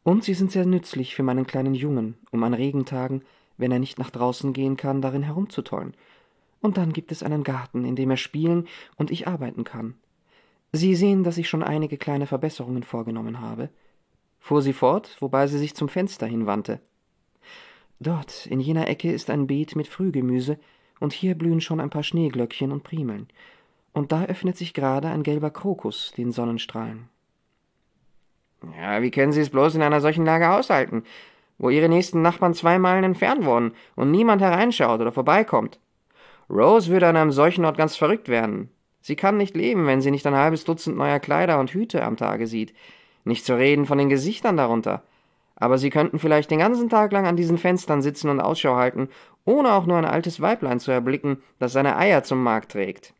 Und sie sind sehr nützlich für meinen kleinen Jungen, um an Regentagen, wenn er nicht nach draußen gehen kann, darin herumzutollen. Und dann gibt es einen Garten, in dem er spielen und ich arbeiten kann. Sie sehen, dass ich schon einige kleine Verbesserungen vorgenommen habe, fuhr sie fort, wobei sie sich zum Fenster hinwandte. Dort, in jener Ecke, ist ein Beet mit Frühgemüse, und hier blühen schon ein paar Schneeglöckchen und Primeln. Und da öffnet sich gerade ein gelber Krokus den Sonnenstrahlen. Ja, wie können Sie es bloß in einer solchen Lage aushalten, wo Ihre nächsten Nachbarn zwei Meilen entfernt wohnen und niemand hereinschaut oder vorbeikommt? Rose würde an einem solchen Ort ganz verrückt werden. Sie kann nicht leben, wenn sie nicht ein halbes Dutzend neuer Kleider und Hüte am Tage sieht. Nicht zu reden von den Gesichtern darunter. Aber Sie könnten vielleicht den ganzen Tag lang an diesen Fenstern sitzen und Ausschau halten ohne auch nur ein altes Weiblein zu erblicken, das seine Eier zum Markt trägt.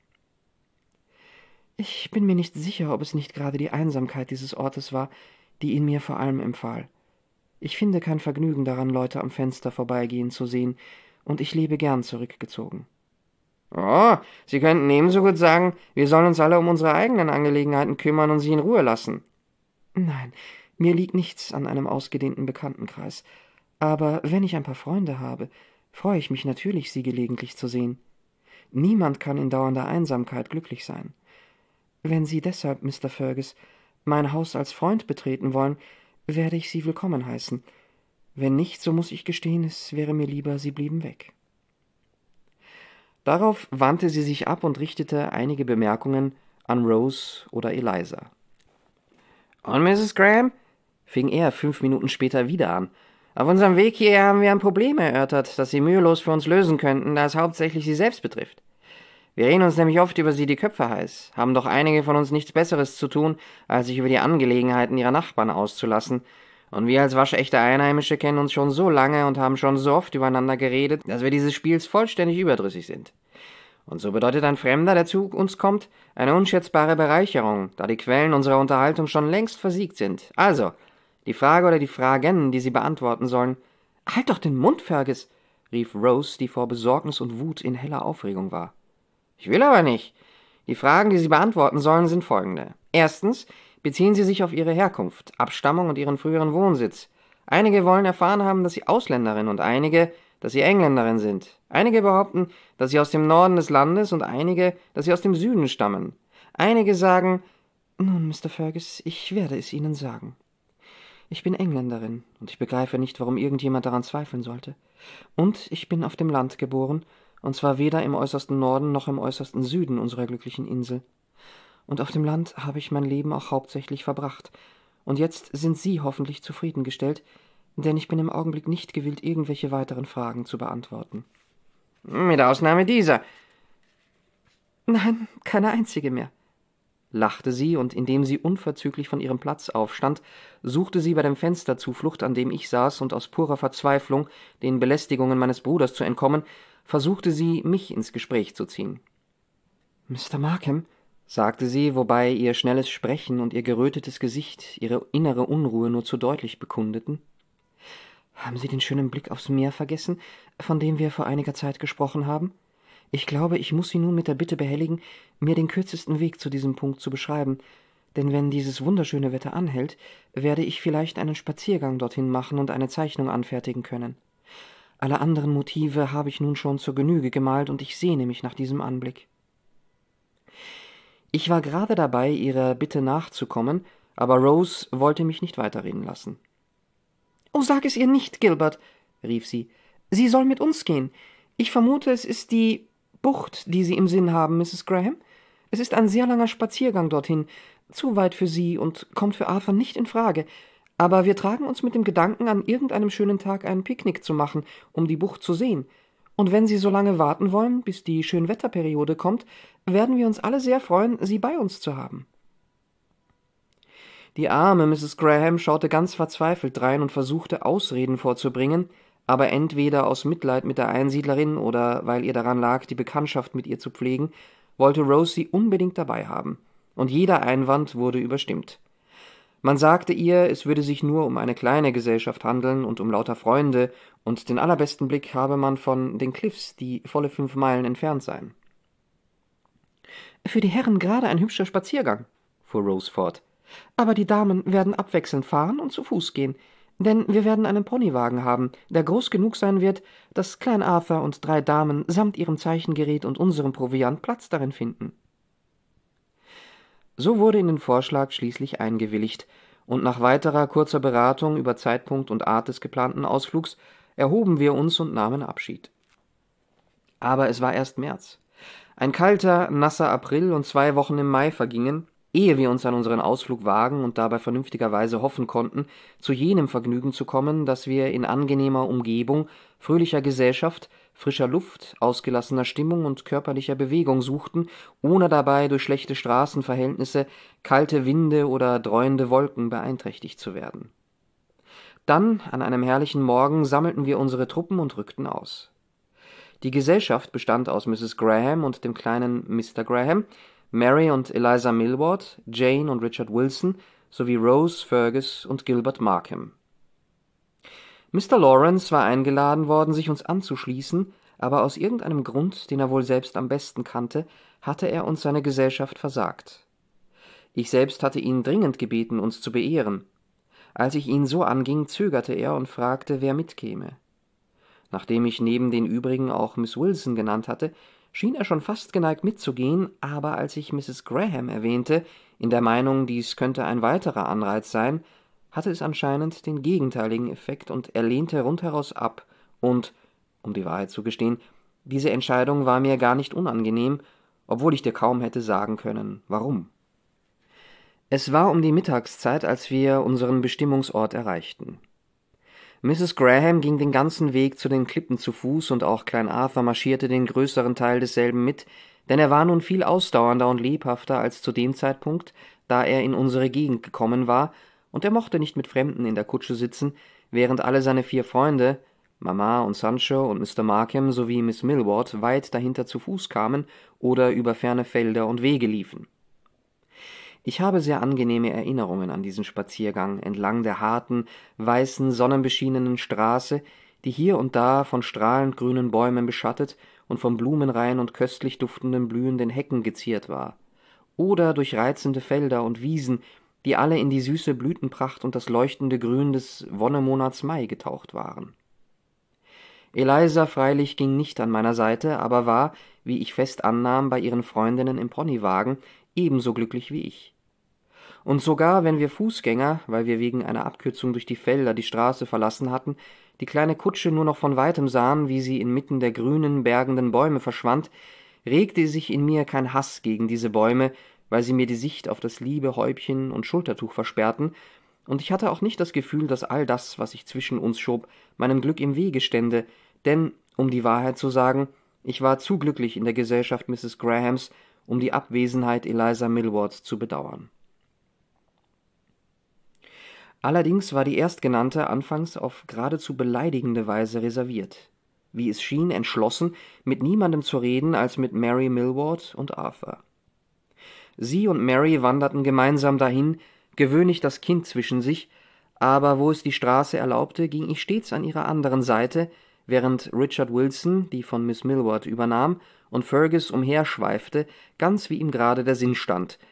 Ich bin mir nicht sicher, ob es nicht gerade die Einsamkeit dieses Ortes war, die ihn mir vor allem empfahl. Ich finde kein Vergnügen daran, Leute am Fenster vorbeigehen zu sehen, und ich lebe gern zurückgezogen. Oh, Sie könnten ebenso gut sagen, wir sollen uns alle um unsere eigenen Angelegenheiten kümmern und sie in Ruhe lassen. Nein, mir liegt nichts an einem ausgedehnten Bekanntenkreis. Aber wenn ich ein paar Freunde habe, freue ich mich natürlich, sie gelegentlich zu sehen. Niemand kann in dauernder Einsamkeit glücklich sein. Wenn Sie deshalb, Mr. Fergus, mein Haus als Freund betreten wollen, werde ich Sie willkommen heißen. Wenn nicht, so muss ich gestehen, es wäre mir lieber, Sie blieben weg. Darauf wandte sie sich ab und richtete einige Bemerkungen an Rose oder Eliza. Und Mrs. Graham? fing er fünf Minuten später wieder an. Auf unserem Weg hierher haben wir ein Problem erörtert, das Sie mühelos für uns lösen könnten, da es hauptsächlich Sie selbst betrifft. Wir reden uns nämlich oft über Sie die Köpfe heiß, haben doch einige von uns nichts Besseres zu tun, als sich über die Angelegenheiten ihrer Nachbarn auszulassen, und wir als waschechte Einheimische kennen uns schon so lange und haben schon so oft übereinander geredet, dass wir dieses Spiels vollständig überdrüssig sind. Und so bedeutet ein Fremder, der zu uns kommt, eine unschätzbare Bereicherung, da die Quellen unserer Unterhaltung schon längst versiegt sind. Also, die Frage oder die Fragen, die Sie beantworten sollen. Halt doch den Mund, Fergus, rief Rose, die vor Besorgnis und Wut in heller Aufregung war. Ich will aber nicht. Die Fragen, die Sie beantworten sollen, sind folgende. Erstens, beziehen Sie sich auf Ihre Herkunft, Abstammung und Ihren früheren Wohnsitz. Einige wollen erfahren haben, dass Sie Ausländerin und einige, dass Sie Engländerin sind. Einige behaupten, dass Sie aus dem Norden des Landes und einige, dass Sie aus dem Süden stammen. Einige sagen, nun, Mr. Fergus, ich werde es Ihnen sagen. Ich bin Engländerin, und ich begreife nicht, warum irgendjemand daran zweifeln sollte. Und ich bin auf dem Land geboren, und zwar weder im äußersten Norden noch im äußersten Süden unserer glücklichen Insel und auf dem Land habe ich mein Leben auch hauptsächlich verbracht. Und jetzt sind Sie hoffentlich zufriedengestellt, denn ich bin im Augenblick nicht gewillt, irgendwelche weiteren Fragen zu beantworten. Mit Ausnahme dieser. Nein, keine einzige mehr lachte sie, und indem sie unverzüglich von ihrem Platz aufstand, suchte sie bei dem Fenster Zuflucht, an dem ich saß, und aus purer Verzweiflung, den Belästigungen meines Bruders zu entkommen, versuchte sie, mich ins Gespräch zu ziehen. Mr. Markham, sagte sie, wobei ihr schnelles Sprechen und ihr gerötetes Gesicht ihre innere Unruhe nur zu deutlich bekundeten. Haben Sie den schönen Blick aufs Meer vergessen, von dem wir vor einiger Zeit gesprochen haben? Ich glaube, ich muss Sie nun mit der Bitte behelligen, mir den kürzesten Weg zu diesem Punkt zu beschreiben, denn wenn dieses wunderschöne Wetter anhält, werde ich vielleicht einen Spaziergang dorthin machen und eine Zeichnung anfertigen können. Alle anderen Motive habe ich nun schon zur Genüge gemalt, und ich sehne mich nach diesem Anblick. Ich war gerade dabei, ihrer Bitte nachzukommen, aber Rose wollte mich nicht weiterreden lassen. Oh, sag es ihr nicht, Gilbert, rief sie. Sie soll mit uns gehen. Ich vermute, es ist die Bucht, die Sie im Sinn haben, Mrs. Graham. Es ist ein sehr langer Spaziergang dorthin, zu weit für Sie und kommt für Arthur nicht in Frage. Aber wir tragen uns mit dem Gedanken, an irgendeinem schönen Tag ein Picknick zu machen, um die Bucht zu sehen. Und wenn Sie so lange warten wollen, bis die Schönwetterperiode kommt, werden wir uns alle sehr freuen, Sie bei uns zu haben. Die arme Mrs. Graham schaute ganz verzweifelt drein und versuchte Ausreden vorzubringen, aber entweder aus Mitleid mit der Einsiedlerin oder weil ihr daran lag, die Bekanntschaft mit ihr zu pflegen, wollte Rose sie unbedingt dabei haben, und jeder Einwand wurde überstimmt. Man sagte ihr, es würde sich nur um eine kleine Gesellschaft handeln und um lauter Freunde, und den allerbesten Blick habe man von den Cliffs, die volle fünf Meilen entfernt seien. Für die Herren gerade ein hübscher Spaziergang, fuhr Rose fort. Aber die Damen werden abwechselnd fahren und zu Fuß gehen, denn wir werden einen Ponywagen haben, der groß genug sein wird, dass Klein Arthur und drei Damen samt ihrem Zeichengerät und unserem Proviant Platz darin finden. So wurde in den Vorschlag schließlich eingewilligt, und nach weiterer kurzer Beratung über Zeitpunkt und Art des geplanten Ausflugs erhoben wir uns und nahmen Abschied. Aber es war erst März. Ein kalter, nasser April und zwei Wochen im Mai vergingen, ehe wir uns an unseren Ausflug wagen und dabei vernünftigerweise hoffen konnten, zu jenem Vergnügen zu kommen, das wir in angenehmer Umgebung, fröhlicher Gesellschaft, frischer Luft, ausgelassener Stimmung und körperlicher Bewegung suchten, ohne dabei durch schlechte Straßenverhältnisse, kalte Winde oder dreuende Wolken beeinträchtigt zu werden. Dann, an einem herrlichen Morgen, sammelten wir unsere Truppen und rückten aus. Die Gesellschaft bestand aus Mrs. Graham und dem kleinen Mr. Graham, Mary und Eliza Millward, Jane und Richard Wilson sowie Rose, Fergus und Gilbert Markham. Mr. Lawrence war eingeladen worden, sich uns anzuschließen, aber aus irgendeinem Grund, den er wohl selbst am besten kannte, hatte er uns seine Gesellschaft versagt. Ich selbst hatte ihn dringend gebeten, uns zu beehren. Als ich ihn so anging, zögerte er und fragte, wer mitkäme. Nachdem ich neben den übrigen auch Miss Wilson genannt hatte, schien er schon fast geneigt mitzugehen, aber als ich Mrs. Graham erwähnte, in der Meinung, dies könnte ein weiterer Anreiz sein, hatte es anscheinend den gegenteiligen Effekt und er lehnte rundheraus ab und, um die Wahrheit zu gestehen, diese Entscheidung war mir gar nicht unangenehm, obwohl ich dir kaum hätte sagen können, warum. Es war um die Mittagszeit, als wir unseren Bestimmungsort erreichten. Mrs. Graham ging den ganzen Weg zu den Klippen zu Fuß und auch Klein Arthur marschierte den größeren Teil desselben mit, denn er war nun viel ausdauernder und lebhafter als zu dem Zeitpunkt, da er in unsere Gegend gekommen war, und er mochte nicht mit Fremden in der Kutsche sitzen, während alle seine vier Freunde, Mama und Sancho und Mr. Markham sowie Miss Millward weit dahinter zu Fuß kamen oder über ferne Felder und Wege liefen. Ich habe sehr angenehme Erinnerungen an diesen Spaziergang entlang der harten, weißen, sonnenbeschienenen Straße, die hier und da von strahlend grünen Bäumen beschattet und von Blumenreihen und köstlich duftenden blühenden Hecken geziert war, oder durch reizende Felder und Wiesen, die alle in die süße Blütenpracht und das leuchtende Grün des Wonnemonats Mai getaucht waren. Eliza freilich ging nicht an meiner Seite, aber war, wie ich fest annahm, bei ihren Freundinnen im Ponywagen ebenso glücklich wie ich. Und sogar wenn wir Fußgänger, weil wir wegen einer Abkürzung durch die Felder die Straße verlassen hatten, die kleine Kutsche nur noch von weitem sahen, wie sie inmitten der grünen, bergenden Bäume verschwand, regte sich in mir kein Hass gegen diese Bäume, weil sie mir die Sicht auf das liebe Häubchen und Schultertuch versperrten, und ich hatte auch nicht das Gefühl, dass all das, was sich zwischen uns schob, meinem Glück im Wege stände, denn, um die Wahrheit zu sagen, ich war zu glücklich in der Gesellschaft Mrs. Grahams, um die Abwesenheit Eliza Millwards zu bedauern. Allerdings war die erstgenannte anfangs auf geradezu beleidigende Weise reserviert, wie es schien entschlossen, mit niemandem zu reden als mit Mary Millward und Arthur. Sie und Mary wanderten gemeinsam dahin, gewöhnlich das Kind zwischen sich, aber wo es die Straße erlaubte, ging ich stets an ihrer anderen Seite, während Richard Wilson die von Miss Millward übernahm und Fergus umherschweifte, ganz wie ihm gerade der Sinn stand –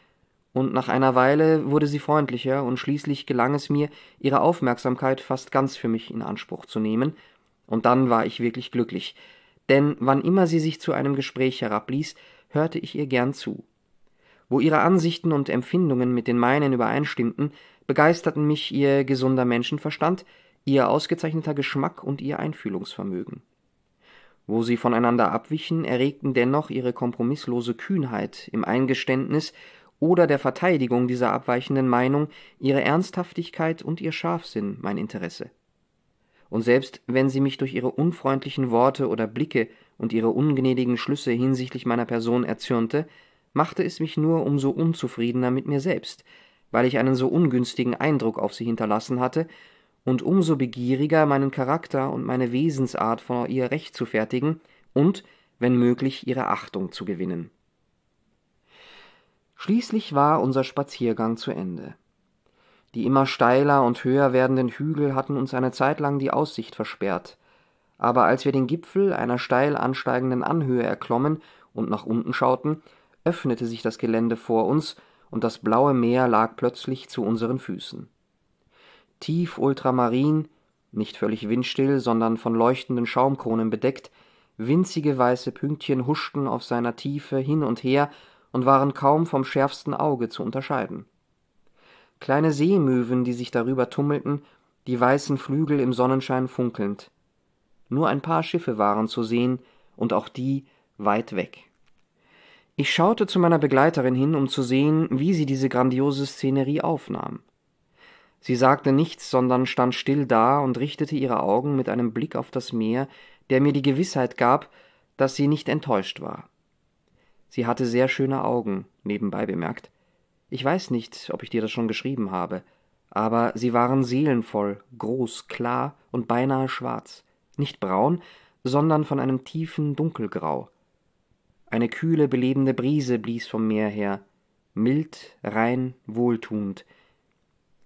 und nach einer Weile wurde sie freundlicher, und schließlich gelang es mir, ihre Aufmerksamkeit fast ganz für mich in Anspruch zu nehmen, und dann war ich wirklich glücklich, denn wann immer sie sich zu einem Gespräch herabließ, hörte ich ihr gern zu. Wo ihre Ansichten und Empfindungen mit den meinen übereinstimmten, begeisterten mich ihr gesunder Menschenverstand, ihr ausgezeichneter Geschmack und ihr Einfühlungsvermögen. Wo sie voneinander abwichen, erregten dennoch ihre kompromisslose Kühnheit im Eingeständnis oder der Verteidigung dieser abweichenden Meinung ihre Ernsthaftigkeit und ihr Scharfsinn mein Interesse. Und selbst wenn sie mich durch ihre unfreundlichen Worte oder Blicke und ihre ungnädigen Schlüsse hinsichtlich meiner Person erzürnte, machte es mich nur um so unzufriedener mit mir selbst, weil ich einen so ungünstigen Eindruck auf sie hinterlassen hatte und um so begieriger meinen Charakter und meine Wesensart vor ihr recht zu fertigen und, wenn möglich, ihre Achtung zu gewinnen. Schließlich war unser Spaziergang zu Ende. Die immer steiler und höher werdenden Hügel hatten uns eine Zeit lang die Aussicht versperrt, aber als wir den Gipfel einer steil ansteigenden Anhöhe erklommen und nach unten schauten, öffnete sich das Gelände vor uns, und das blaue Meer lag plötzlich zu unseren Füßen. Tief ultramarin, nicht völlig windstill, sondern von leuchtenden Schaumkronen bedeckt, winzige weiße Pünktchen huschten auf seiner Tiefe hin und her und waren kaum vom schärfsten Auge zu unterscheiden. Kleine Seemöwen, die sich darüber tummelten, die weißen Flügel im Sonnenschein funkelnd. Nur ein paar Schiffe waren zu sehen, und auch die weit weg. Ich schaute zu meiner Begleiterin hin, um zu sehen, wie sie diese grandiose Szenerie aufnahm. Sie sagte nichts, sondern stand still da und richtete ihre Augen mit einem Blick auf das Meer, der mir die Gewissheit gab, dass sie nicht enttäuscht war. Sie hatte sehr schöne Augen, nebenbei bemerkt. Ich weiß nicht, ob ich dir das schon geschrieben habe, aber sie waren seelenvoll, groß, klar und beinahe schwarz, nicht braun, sondern von einem tiefen Dunkelgrau. Eine kühle, belebende Brise blies vom Meer her, mild, rein, wohltuend.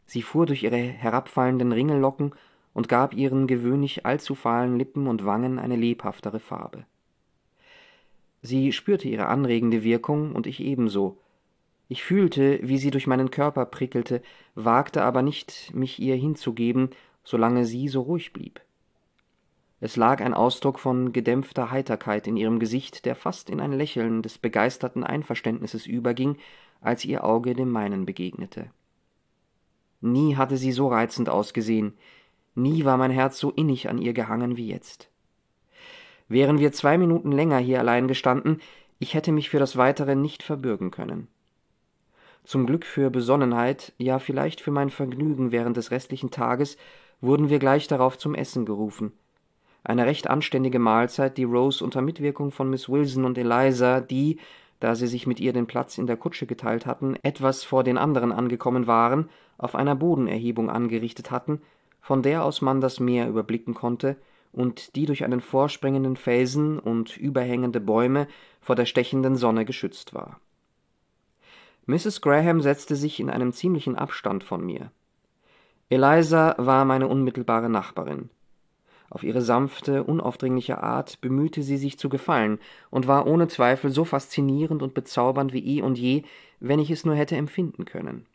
Sie fuhr durch ihre herabfallenden Ringellocken und gab ihren gewöhnlich allzu fahlen Lippen und Wangen eine lebhaftere Farbe. Sie spürte ihre anregende Wirkung und ich ebenso. Ich fühlte, wie sie durch meinen Körper prickelte, wagte aber nicht, mich ihr hinzugeben, solange sie so ruhig blieb. Es lag ein Ausdruck von gedämpfter Heiterkeit in ihrem Gesicht, der fast in ein Lächeln des begeisterten Einverständnisses überging, als ihr Auge dem meinen begegnete. Nie hatte sie so reizend ausgesehen, nie war mein Herz so innig an ihr gehangen wie jetzt. Wären wir zwei Minuten länger hier allein gestanden, ich hätte mich für das Weitere nicht verbürgen können. Zum Glück für Besonnenheit, ja vielleicht für mein Vergnügen während des restlichen Tages, wurden wir gleich darauf zum Essen gerufen. Eine recht anständige Mahlzeit, die Rose unter Mitwirkung von Miss Wilson und Eliza, die, da sie sich mit ihr den Platz in der Kutsche geteilt hatten, etwas vor den anderen angekommen waren, auf einer Bodenerhebung angerichtet hatten, von der aus man das Meer überblicken konnte und die durch einen vorspringenden Felsen und überhängende Bäume vor der stechenden Sonne geschützt war. Mrs. Graham setzte sich in einem ziemlichen Abstand von mir. Eliza war meine unmittelbare Nachbarin. Auf ihre sanfte, unaufdringliche Art bemühte sie sich zu gefallen und war ohne Zweifel so faszinierend und bezaubernd wie eh und je, wenn ich es nur hätte empfinden können.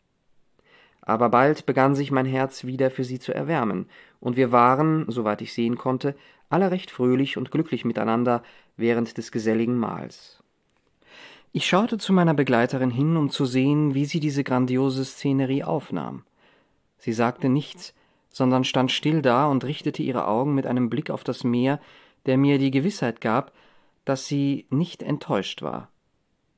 Aber bald begann sich mein Herz wieder für sie zu erwärmen, und wir waren, soweit ich sehen konnte, alle recht fröhlich und glücklich miteinander während des geselligen Mahls. Ich schaute zu meiner Begleiterin hin, um zu sehen, wie sie diese grandiose Szenerie aufnahm. Sie sagte nichts, sondern stand still da und richtete ihre Augen mit einem Blick auf das Meer, der mir die Gewissheit gab, dass sie nicht enttäuscht war.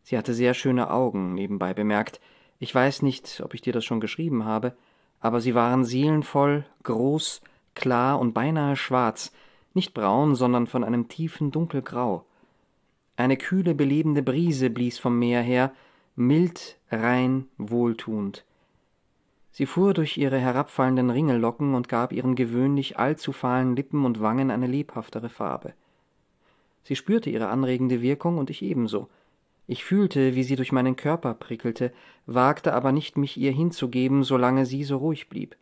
Sie hatte sehr schöne Augen, nebenbei bemerkt. Ich weiß nicht, ob ich dir das schon geschrieben habe, aber sie waren seelenvoll, groß, klar und beinahe schwarz, nicht braun, sondern von einem tiefen Dunkelgrau. Eine kühle, belebende Brise blies vom Meer her, mild, rein, wohltuend. Sie fuhr durch ihre herabfallenden Ringellocken und gab ihren gewöhnlich allzu fahlen Lippen und Wangen eine lebhaftere Farbe. Sie spürte ihre anregende Wirkung und ich ebenso. Ich fühlte, wie sie durch meinen Körper prickelte, wagte aber nicht, mich ihr hinzugeben, solange sie so ruhig blieb.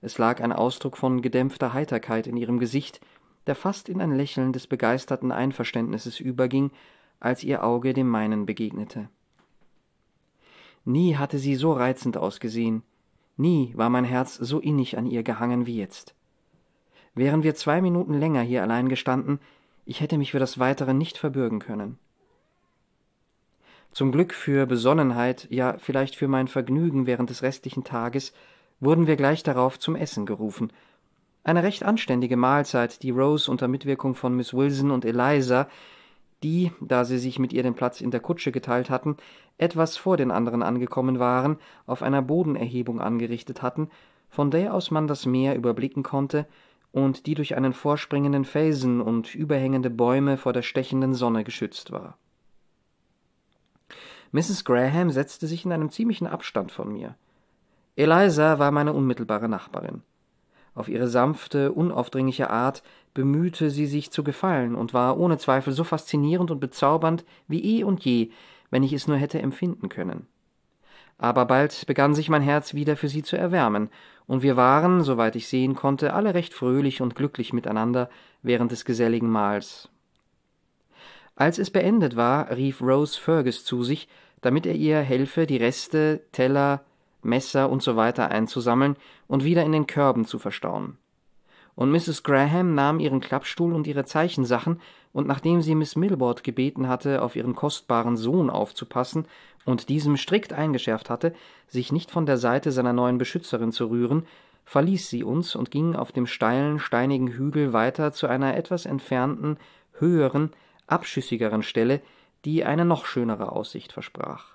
Es lag ein Ausdruck von gedämpfter Heiterkeit in ihrem Gesicht, der fast in ein Lächeln des begeisterten Einverständnisses überging, als ihr Auge dem meinen begegnete. Nie hatte sie so reizend ausgesehen, Nie war mein Herz so innig an ihr gehangen wie jetzt. Wären wir zwei Minuten länger hier allein gestanden, ich hätte mich für das Weitere nicht verbürgen können. Zum Glück für Besonnenheit, ja vielleicht für mein Vergnügen während des restlichen Tages, wurden wir gleich darauf zum Essen gerufen. Eine recht anständige Mahlzeit, die Rose unter Mitwirkung von Miss Wilson und Eliza die, da sie sich mit ihr den Platz in der Kutsche geteilt hatten, etwas vor den anderen angekommen waren, auf einer Bodenerhebung angerichtet hatten, von der aus man das Meer überblicken konnte und die durch einen vorspringenden Felsen und überhängende Bäume vor der stechenden Sonne geschützt war. Mrs. Graham setzte sich in einem ziemlichen Abstand von mir. Eliza war meine unmittelbare Nachbarin. Auf ihre sanfte, unaufdringliche Art bemühte sie sich zu gefallen und war ohne Zweifel so faszinierend und bezaubernd wie eh und je, wenn ich es nur hätte empfinden können. Aber bald begann sich mein Herz wieder für sie zu erwärmen, und wir waren, soweit ich sehen konnte, alle recht fröhlich und glücklich miteinander während des geselligen Mahls. Als es beendet war, rief Rose Fergus zu sich, damit er ihr helfe, die Reste, Teller, Messer und so einzusammeln und wieder in den Körben zu verstauen und Mrs. Graham nahm ihren Klappstuhl und ihre Zeichensachen, und nachdem sie Miss Milward gebeten hatte, auf ihren kostbaren Sohn aufzupassen und diesem strikt eingeschärft hatte, sich nicht von der Seite seiner neuen Beschützerin zu rühren, verließ sie uns und ging auf dem steilen, steinigen Hügel weiter zu einer etwas entfernten, höheren, abschüssigeren Stelle, die eine noch schönere Aussicht versprach.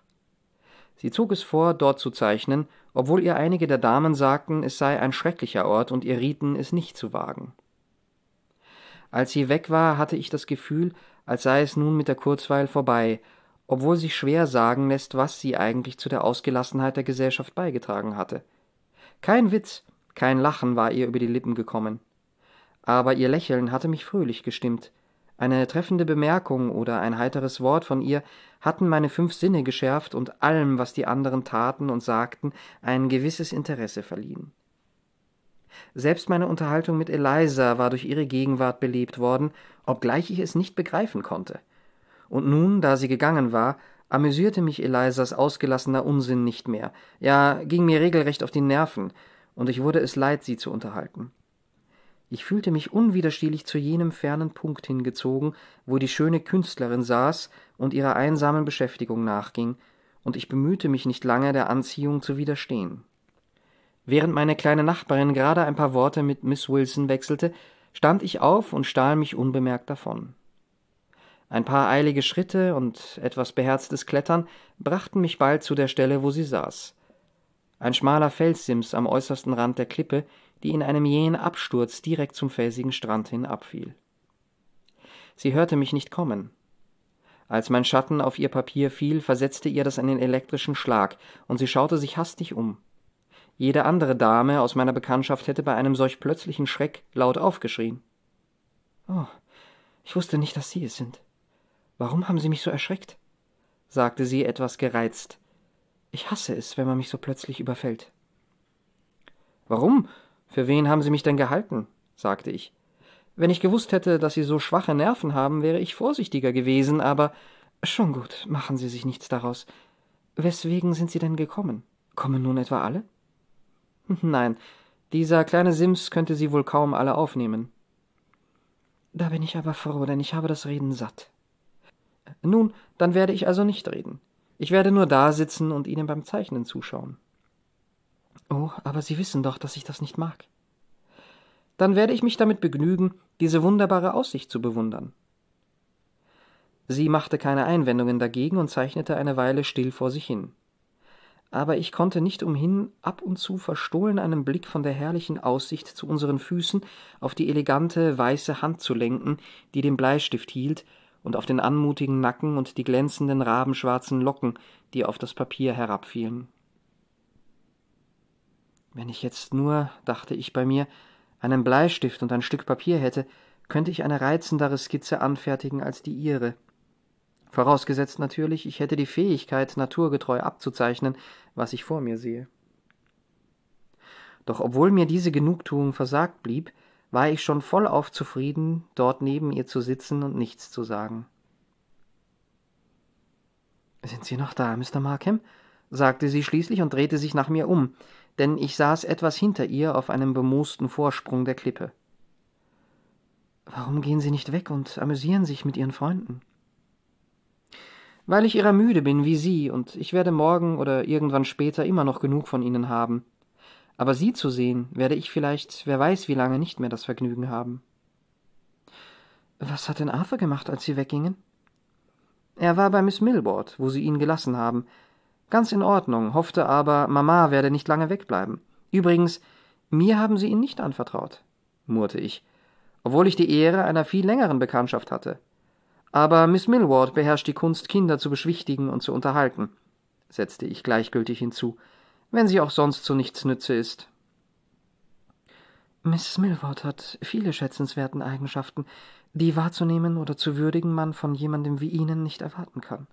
Sie zog es vor, dort zu zeichnen, obwohl ihr einige der Damen sagten, es sei ein schrecklicher Ort und ihr rieten, es nicht zu wagen. Als sie weg war, hatte ich das Gefühl, als sei es nun mit der Kurzweil vorbei, obwohl sich schwer sagen lässt, was sie eigentlich zu der Ausgelassenheit der Gesellschaft beigetragen hatte. Kein Witz, kein Lachen war ihr über die Lippen gekommen. Aber ihr Lächeln hatte mich fröhlich gestimmt, Eine treffende Bemerkung oder ein heiteres Wort von ihr hatten meine fünf Sinne geschärft und allem, was die anderen taten und sagten, ein gewisses Interesse verliehen. Selbst meine Unterhaltung mit Eliza war durch ihre Gegenwart belebt worden, obgleich ich es nicht begreifen konnte. Und nun, da sie gegangen war, amüsierte mich Elizas ausgelassener Unsinn nicht mehr, ja, ging mir regelrecht auf die Nerven, und ich wurde es leid, sie zu unterhalten. Ich fühlte mich unwiderstehlich zu jenem fernen Punkt hingezogen, wo die schöne Künstlerin saß und ihrer einsamen Beschäftigung nachging, und ich bemühte mich nicht lange, der Anziehung zu widerstehen. Während meine kleine Nachbarin gerade ein paar Worte mit Miss Wilson wechselte, stand ich auf und stahl mich unbemerkt davon. Ein paar eilige Schritte und etwas beherztes Klettern brachten mich bald zu der Stelle, wo sie saß. Ein schmaler Felssims am äußersten Rand der Klippe, die in einem jähen Absturz direkt zum felsigen Strand hin abfiel. Sie hörte mich nicht kommen. Als mein Schatten auf ihr Papier fiel, versetzte ihr das einen elektrischen Schlag, und sie schaute sich hastig um. Jede andere Dame aus meiner Bekanntschaft hätte bei einem solch plötzlichen Schreck laut aufgeschrien. Oh, ich wusste nicht, dass Sie es sind. Warum haben Sie mich so erschreckt? sagte sie etwas gereizt. Ich hasse es, wenn man mich so plötzlich überfällt. Warum? Für wen haben Sie mich denn gehalten? sagte ich. Wenn ich gewusst hätte, dass Sie so schwache Nerven haben, wäre ich vorsichtiger gewesen, aber schon gut, machen Sie sich nichts daraus. Weswegen sind Sie denn gekommen? Kommen nun etwa alle? [laughs] Nein, dieser kleine Sims könnte Sie wohl kaum alle aufnehmen. Da bin ich aber froh, denn ich habe das Reden satt. Nun, dann werde ich also nicht reden. Ich werde nur da sitzen und Ihnen beim Zeichnen zuschauen. Oh, aber Sie wissen doch, dass ich das nicht mag. Dann werde ich mich damit begnügen, diese wunderbare Aussicht zu bewundern. Sie machte keine Einwendungen dagegen und zeichnete eine Weile still vor sich hin. Aber ich konnte nicht umhin, ab und zu verstohlen einen Blick von der herrlichen Aussicht zu unseren Füßen auf die elegante weiße Hand zu lenken, die den Bleistift hielt, und auf den anmutigen Nacken und die glänzenden rabenschwarzen Locken, die auf das Papier herabfielen. Wenn ich jetzt nur, dachte ich bei mir, einen Bleistift und ein Stück Papier hätte, könnte ich eine reizendere Skizze anfertigen als die ihre. Vorausgesetzt natürlich, ich hätte die Fähigkeit, naturgetreu abzuzeichnen, was ich vor mir sehe. Doch obwohl mir diese Genugtuung versagt blieb, war ich schon vollauf zufrieden, dort neben ihr zu sitzen und nichts zu sagen. Sind Sie noch da, Mr. Markham? sagte sie schließlich und drehte sich nach mir um, denn ich saß etwas hinter ihr auf einem bemoosten Vorsprung der Klippe. Warum gehen Sie nicht weg und amüsieren sich mit Ihren Freunden? Weil ich ihrer müde bin wie Sie, und ich werde morgen oder irgendwann später immer noch genug von Ihnen haben. Aber Sie zu sehen, werde ich vielleicht, wer weiß wie lange, nicht mehr das Vergnügen haben. Was hat denn Arthur gemacht, als Sie weggingen? Er war bei Miss Milward, wo Sie ihn gelassen haben, Ganz in Ordnung, hoffte aber, Mama werde nicht lange wegbleiben. Übrigens, mir haben Sie ihn nicht anvertraut, murrte ich, obwohl ich die Ehre einer viel längeren Bekanntschaft hatte. Aber Miss Millward beherrscht die Kunst, Kinder zu beschwichtigen und zu unterhalten, setzte ich gleichgültig hinzu, wenn sie auch sonst zu nichts nütze ist. Miss Millward hat viele schätzenswerten Eigenschaften, die wahrzunehmen oder zu würdigen man von jemandem wie Ihnen nicht erwarten kann.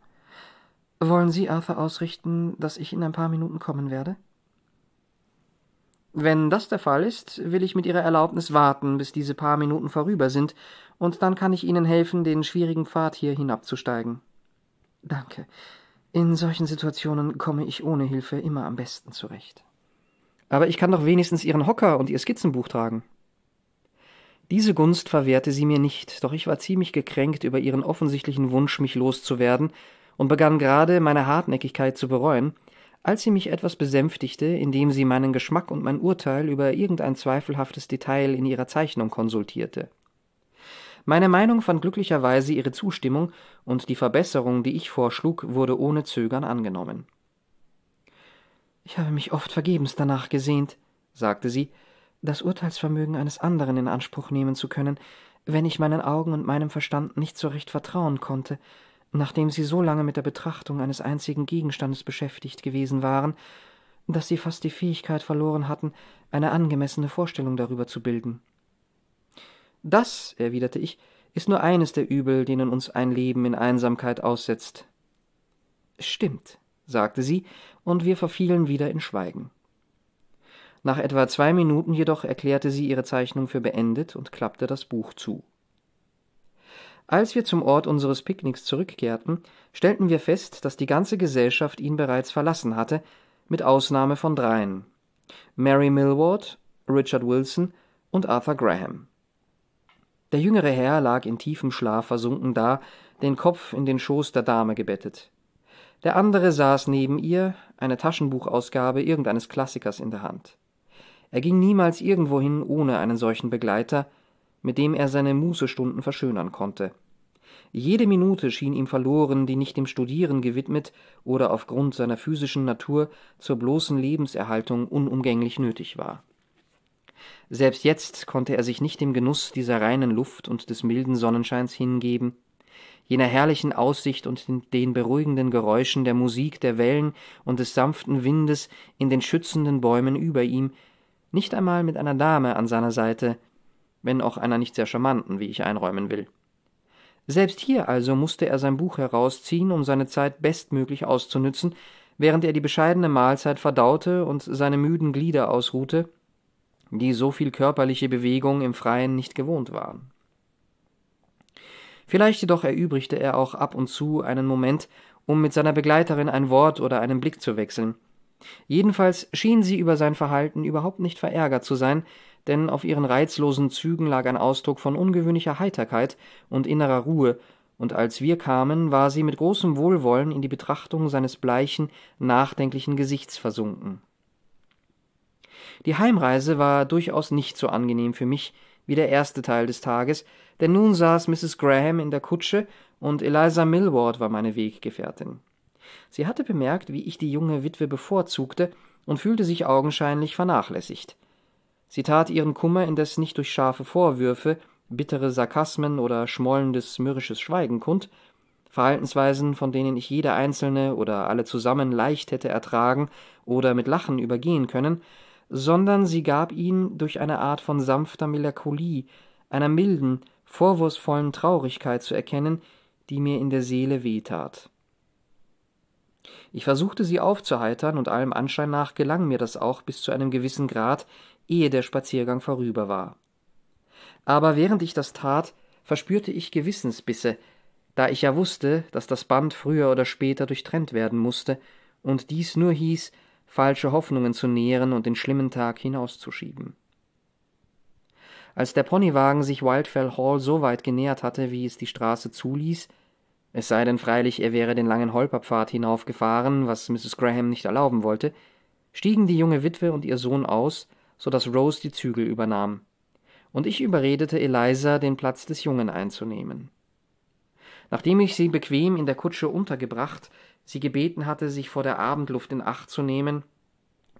Wollen Sie Arthur ausrichten, dass ich in ein paar Minuten kommen werde? Wenn das der Fall ist, will ich mit Ihrer Erlaubnis warten, bis diese paar Minuten vorüber sind, und dann kann ich Ihnen helfen, den schwierigen Pfad hier hinabzusteigen. Danke. In solchen Situationen komme ich ohne Hilfe immer am besten zurecht. Aber ich kann doch wenigstens Ihren Hocker und Ihr Skizzenbuch tragen. Diese Gunst verwehrte sie mir nicht, doch ich war ziemlich gekränkt über ihren offensichtlichen Wunsch, mich loszuwerden, und begann gerade meine Hartnäckigkeit zu bereuen, als sie mich etwas besänftigte, indem sie meinen Geschmack und mein Urteil über irgendein zweifelhaftes Detail in ihrer Zeichnung konsultierte. Meine Meinung fand glücklicherweise ihre Zustimmung, und die Verbesserung, die ich vorschlug, wurde ohne Zögern angenommen. Ich habe mich oft vergebens danach gesehnt, sagte sie, das Urteilsvermögen eines anderen in Anspruch nehmen zu können, wenn ich meinen Augen und meinem Verstand nicht so recht vertrauen konnte, nachdem sie so lange mit der Betrachtung eines einzigen Gegenstandes beschäftigt gewesen waren, dass sie fast die Fähigkeit verloren hatten, eine angemessene Vorstellung darüber zu bilden. Das, erwiderte ich, ist nur eines der Übel, denen uns ein Leben in Einsamkeit aussetzt. Stimmt, sagte sie, und wir verfielen wieder in Schweigen. Nach etwa zwei Minuten jedoch erklärte sie ihre Zeichnung für beendet und klappte das Buch zu. Als wir zum Ort unseres Picknicks zurückkehrten, stellten wir fest, dass die ganze Gesellschaft ihn bereits verlassen hatte, mit Ausnahme von dreien Mary Millward, Richard Wilson und Arthur Graham. Der jüngere Herr lag in tiefem Schlaf versunken da, den Kopf in den Schoß der Dame gebettet. Der andere saß neben ihr, eine Taschenbuchausgabe irgendeines Klassikers in der Hand. Er ging niemals irgendwohin ohne einen solchen Begleiter, mit dem er seine Mußestunden verschönern konnte. Jede Minute schien ihm verloren, die nicht dem Studieren gewidmet oder aufgrund seiner physischen Natur zur bloßen Lebenserhaltung unumgänglich nötig war. Selbst jetzt konnte er sich nicht dem Genuss dieser reinen Luft und des milden Sonnenscheins hingeben, jener herrlichen Aussicht und den beruhigenden Geräuschen der Musik der Wellen und des sanften Windes in den schützenden Bäumen über ihm, nicht einmal mit einer Dame an seiner Seite, wenn auch einer nicht sehr charmanten, wie ich einräumen will. Selbst hier also musste er sein Buch herausziehen, um seine Zeit bestmöglich auszunützen, während er die bescheidene Mahlzeit verdaute und seine müden Glieder ausruhte, die so viel körperliche Bewegung im Freien nicht gewohnt waren. Vielleicht jedoch erübrigte er auch ab und zu einen Moment, um mit seiner Begleiterin ein Wort oder einen Blick zu wechseln. Jedenfalls schien sie über sein Verhalten überhaupt nicht verärgert zu sein, denn auf ihren reizlosen Zügen lag ein Ausdruck von ungewöhnlicher Heiterkeit und innerer Ruhe, und als wir kamen, war sie mit großem Wohlwollen in die Betrachtung seines bleichen, nachdenklichen Gesichts versunken. Die Heimreise war durchaus nicht so angenehm für mich wie der erste Teil des Tages, denn nun saß Mrs. Graham in der Kutsche und Eliza Millward war meine Weggefährtin. Sie hatte bemerkt, wie ich die junge Witwe bevorzugte und fühlte sich augenscheinlich vernachlässigt. Sie tat ihren Kummer indes nicht durch scharfe Vorwürfe, bittere Sarkasmen oder schmollendes mürrisches Schweigen kund, Verhaltensweisen, von denen ich jede einzelne oder alle zusammen leicht hätte ertragen oder mit Lachen übergehen können, sondern sie gab ihn durch eine Art von sanfter Melancholie, einer milden, vorwurfsvollen Traurigkeit zu erkennen, die mir in der Seele wehtat. Ich versuchte sie aufzuheitern, und allem Anschein nach gelang mir das auch bis zu einem gewissen Grad, ehe der Spaziergang vorüber war. Aber während ich das tat, verspürte ich Gewissensbisse, da ich ja wusste, dass das Band früher oder später durchtrennt werden musste, und dies nur hieß, falsche Hoffnungen zu nähren und den schlimmen Tag hinauszuschieben. Als der Ponywagen sich Wildfell Hall so weit genähert hatte, wie es die Straße zuließ, es sei denn freilich, er wäre den langen Holperpfad hinaufgefahren, was Mrs. Graham nicht erlauben wollte, stiegen die junge Witwe und ihr Sohn aus, so dass Rose die Zügel übernahm, und ich überredete Eliza, den Platz des Jungen einzunehmen. Nachdem ich sie bequem in der Kutsche untergebracht, sie gebeten hatte, sich vor der Abendluft in Acht zu nehmen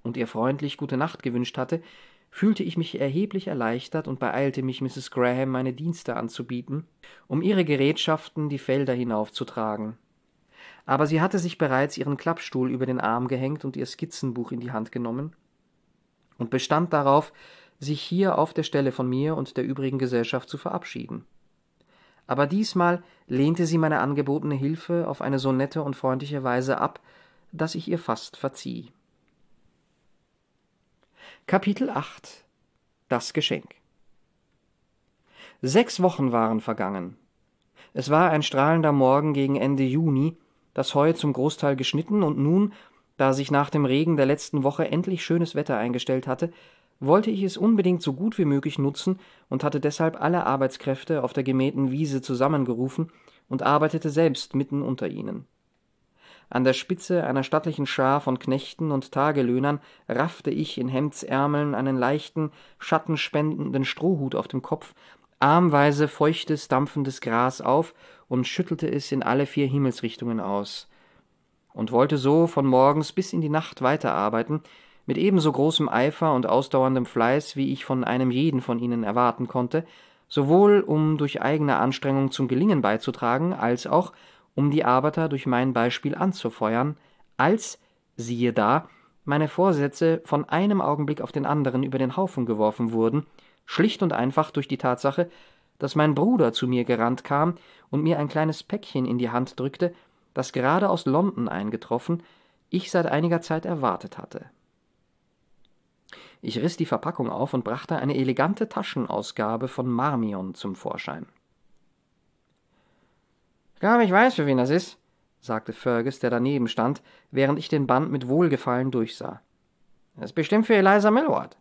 und ihr freundlich gute Nacht gewünscht hatte, fühlte ich mich erheblich erleichtert und beeilte mich, Mrs. Graham meine Dienste anzubieten, um ihre Gerätschaften die Felder hinaufzutragen. Aber sie hatte sich bereits ihren Klappstuhl über den Arm gehängt und ihr Skizzenbuch in die Hand genommen und bestand darauf, sich hier auf der Stelle von mir und der übrigen Gesellschaft zu verabschieden aber diesmal lehnte sie meine angebotene Hilfe auf eine so nette und freundliche Weise ab, dass ich ihr fast verzieh. Kapitel 8 Das Geschenk Sechs Wochen waren vergangen. Es war ein strahlender Morgen gegen Ende Juni, das Heu zum Großteil geschnitten und nun, da sich nach dem Regen der letzten Woche endlich schönes Wetter eingestellt hatte, wollte ich es unbedingt so gut wie möglich nutzen und hatte deshalb alle Arbeitskräfte auf der gemähten Wiese zusammengerufen und arbeitete selbst mitten unter ihnen. An der Spitze einer stattlichen Schar von Knechten und Tagelöhnern raffte ich in Hemdsärmeln einen leichten, schattenspendenden Strohhut auf dem Kopf, armweise feuchtes, dampfendes Gras auf und schüttelte es in alle vier Himmelsrichtungen aus, und wollte so von morgens bis in die Nacht weiterarbeiten, mit ebenso großem Eifer und ausdauerndem Fleiß, wie ich von einem jeden von ihnen erwarten konnte, sowohl um durch eigene Anstrengung zum Gelingen beizutragen, als auch um die Arbeiter durch mein Beispiel anzufeuern, als, siehe da, meine Vorsätze von einem Augenblick auf den anderen über den Haufen geworfen wurden, schlicht und einfach durch die Tatsache, dass mein Bruder zu mir gerannt kam und mir ein kleines Päckchen in die Hand drückte, das gerade aus London eingetroffen, ich seit einiger Zeit erwartet hatte. Ich riss die Verpackung auf und brachte eine elegante Taschenausgabe von Marmion zum Vorschein. Ich ich weiß, für wen das ist, sagte Fergus, der daneben stand, während ich den Band mit Wohlgefallen durchsah. Das ist bestimmt für Eliza Millward.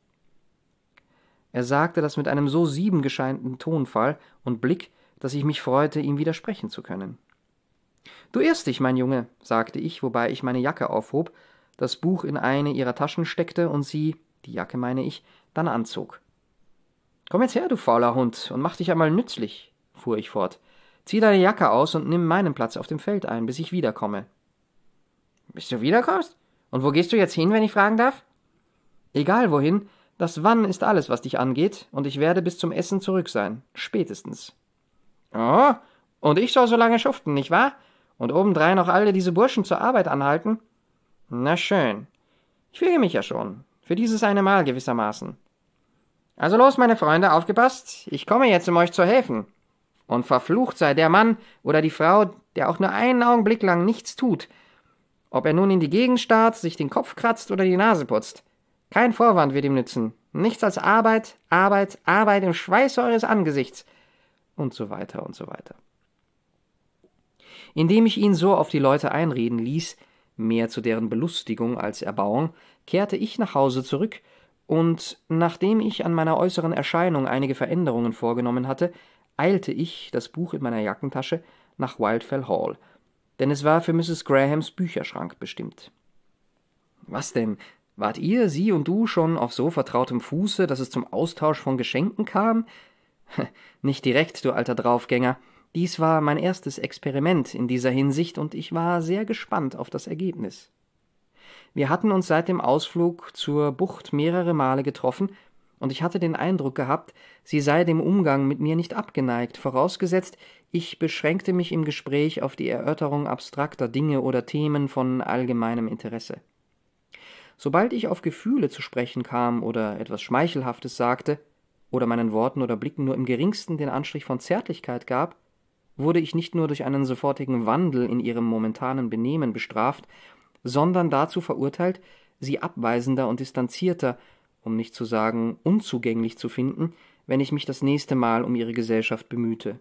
Er sagte das mit einem so siebengescheinten Tonfall und Blick, dass ich mich freute, ihm widersprechen zu können. Du irrst dich, mein Junge, sagte ich, wobei ich meine Jacke aufhob, das Buch in eine ihrer Taschen steckte und sie, die Jacke meine ich, dann anzog. Komm jetzt her, du fauler Hund, und mach dich einmal nützlich, fuhr ich fort. Zieh deine Jacke aus und nimm meinen Platz auf dem Feld ein, bis ich wiederkomme. Bis du wiederkommst? Und wo gehst du jetzt hin, wenn ich fragen darf? Egal wohin, das Wann ist alles, was dich angeht, und ich werde bis zum Essen zurück sein. Spätestens. Oh, und ich soll so lange schuften, nicht wahr? Und obendrein noch alle diese Burschen zur Arbeit anhalten? Na schön. Ich füge mich ja schon. Für dieses eine Mal gewissermaßen. Also los, meine Freunde, aufgepasst. Ich komme jetzt, um euch zu helfen. Und verflucht sei der Mann oder die Frau, der auch nur einen Augenblick lang nichts tut. Ob er nun in die Gegend starrt, sich den Kopf kratzt oder die Nase putzt. Kein Vorwand wird ihm nützen. Nichts als Arbeit, Arbeit, Arbeit im Schweiße eures Angesichts. Und so weiter und so weiter. Indem ich ihn so auf die Leute einreden ließ, mehr zu deren Belustigung als Erbauung, kehrte ich nach Hause zurück, und nachdem ich an meiner äußeren Erscheinung einige Veränderungen vorgenommen hatte, eilte ich, das Buch in meiner Jackentasche, nach Wildfell Hall, denn es war für Mrs. Grahams Bücherschrank bestimmt. Was denn? Wart ihr, sie und du, schon auf so vertrautem Fuße, dass es zum Austausch von Geschenken kam? [laughs] Nicht direkt, du alter Draufgänger. Dies war mein erstes Experiment in dieser Hinsicht, und ich war sehr gespannt auf das Ergebnis. Wir hatten uns seit dem Ausflug zur Bucht mehrere Male getroffen, und ich hatte den Eindruck gehabt, sie sei dem Umgang mit mir nicht abgeneigt, vorausgesetzt, ich beschränkte mich im Gespräch auf die Erörterung abstrakter Dinge oder Themen von allgemeinem Interesse. Sobald ich auf Gefühle zu sprechen kam oder etwas Schmeichelhaftes sagte oder meinen Worten oder Blicken nur im geringsten den Anstrich von Zärtlichkeit gab, wurde ich nicht nur durch einen sofortigen Wandel in ihrem momentanen Benehmen bestraft, sondern dazu verurteilt, sie abweisender und distanzierter, um nicht zu sagen unzugänglich zu finden, wenn ich mich das nächste Mal um ihre Gesellschaft bemühte.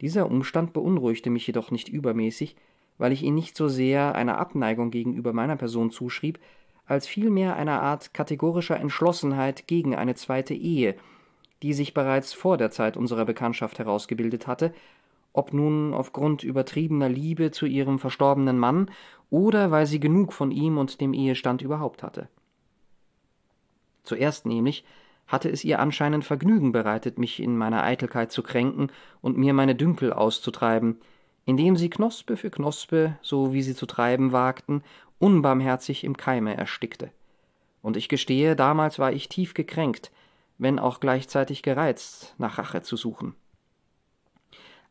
Dieser Umstand beunruhigte mich jedoch nicht übermäßig, weil ich ihn nicht so sehr einer Abneigung gegenüber meiner Person zuschrieb, als vielmehr einer Art kategorischer Entschlossenheit gegen eine zweite Ehe, die sich bereits vor der Zeit unserer Bekanntschaft herausgebildet hatte, ob nun aufgrund übertriebener Liebe zu ihrem verstorbenen Mann oder weil sie genug von ihm und dem Ehestand überhaupt hatte. Zuerst nämlich hatte es ihr anscheinend Vergnügen bereitet, mich in meiner Eitelkeit zu kränken und mir meine Dünkel auszutreiben, indem sie Knospe für Knospe, so wie sie zu treiben wagten, unbarmherzig im Keime erstickte. Und ich gestehe, damals war ich tief gekränkt, wenn auch gleichzeitig gereizt, nach Rache zu suchen.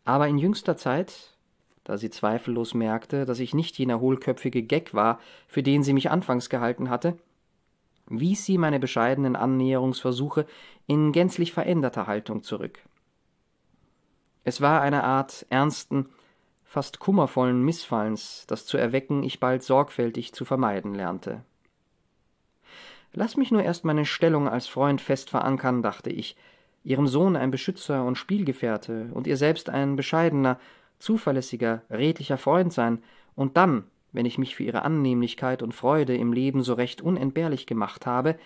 Aber in jüngster Zeit, da sie zweifellos merkte, dass ich nicht jener hohlköpfige Geck war, für den sie mich anfangs gehalten hatte, wies sie meine bescheidenen Annäherungsversuche in gänzlich veränderter Haltung zurück. Es war eine Art ernsten, fast kummervollen Missfallens, das zu erwecken ich bald sorgfältig zu vermeiden lernte. Lass mich nur erst meine Stellung als Freund fest verankern, dachte ich, ihrem Sohn ein Beschützer und Spielgefährte und ihr selbst ein bescheidener, zuverlässiger, redlicher Freund sein, und dann, wenn ich mich für ihre Annehmlichkeit und Freude im Leben so recht unentbehrlich gemacht habe,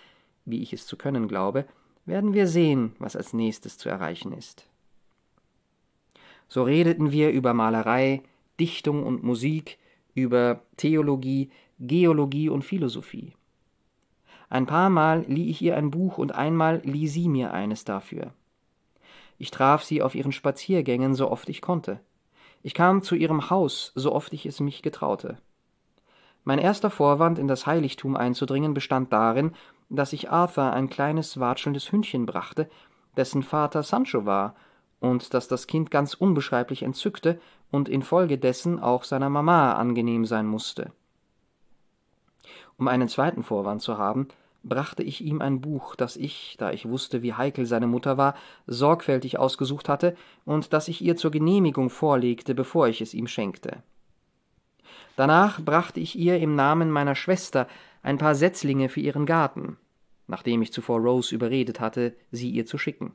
wie ich es zu können glaube, werden wir sehen, was als nächstes zu erreichen ist. So redeten wir über Malerei, Dichtung und Musik, über Theologie, Geologie und Philosophie. Ein paar Mal lieh ich ihr ein Buch und einmal lieh sie mir eines dafür. Ich traf sie auf ihren Spaziergängen, so oft ich konnte. Ich kam zu ihrem Haus, so oft ich es mich getraute. Mein erster Vorwand, in das Heiligtum einzudringen, bestand darin, dass ich Arthur ein kleines watschelndes Hündchen brachte, dessen Vater Sancho war und das das Kind ganz unbeschreiblich entzückte und infolgedessen auch seiner Mama angenehm sein musste. Um einen zweiten Vorwand zu haben, brachte ich ihm ein Buch, das ich, da ich wusste, wie heikel seine Mutter war, sorgfältig ausgesucht hatte und das ich ihr zur Genehmigung vorlegte, bevor ich es ihm schenkte. Danach brachte ich ihr im Namen meiner Schwester ein paar Setzlinge für ihren Garten, nachdem ich zuvor Rose überredet hatte, sie ihr zu schicken.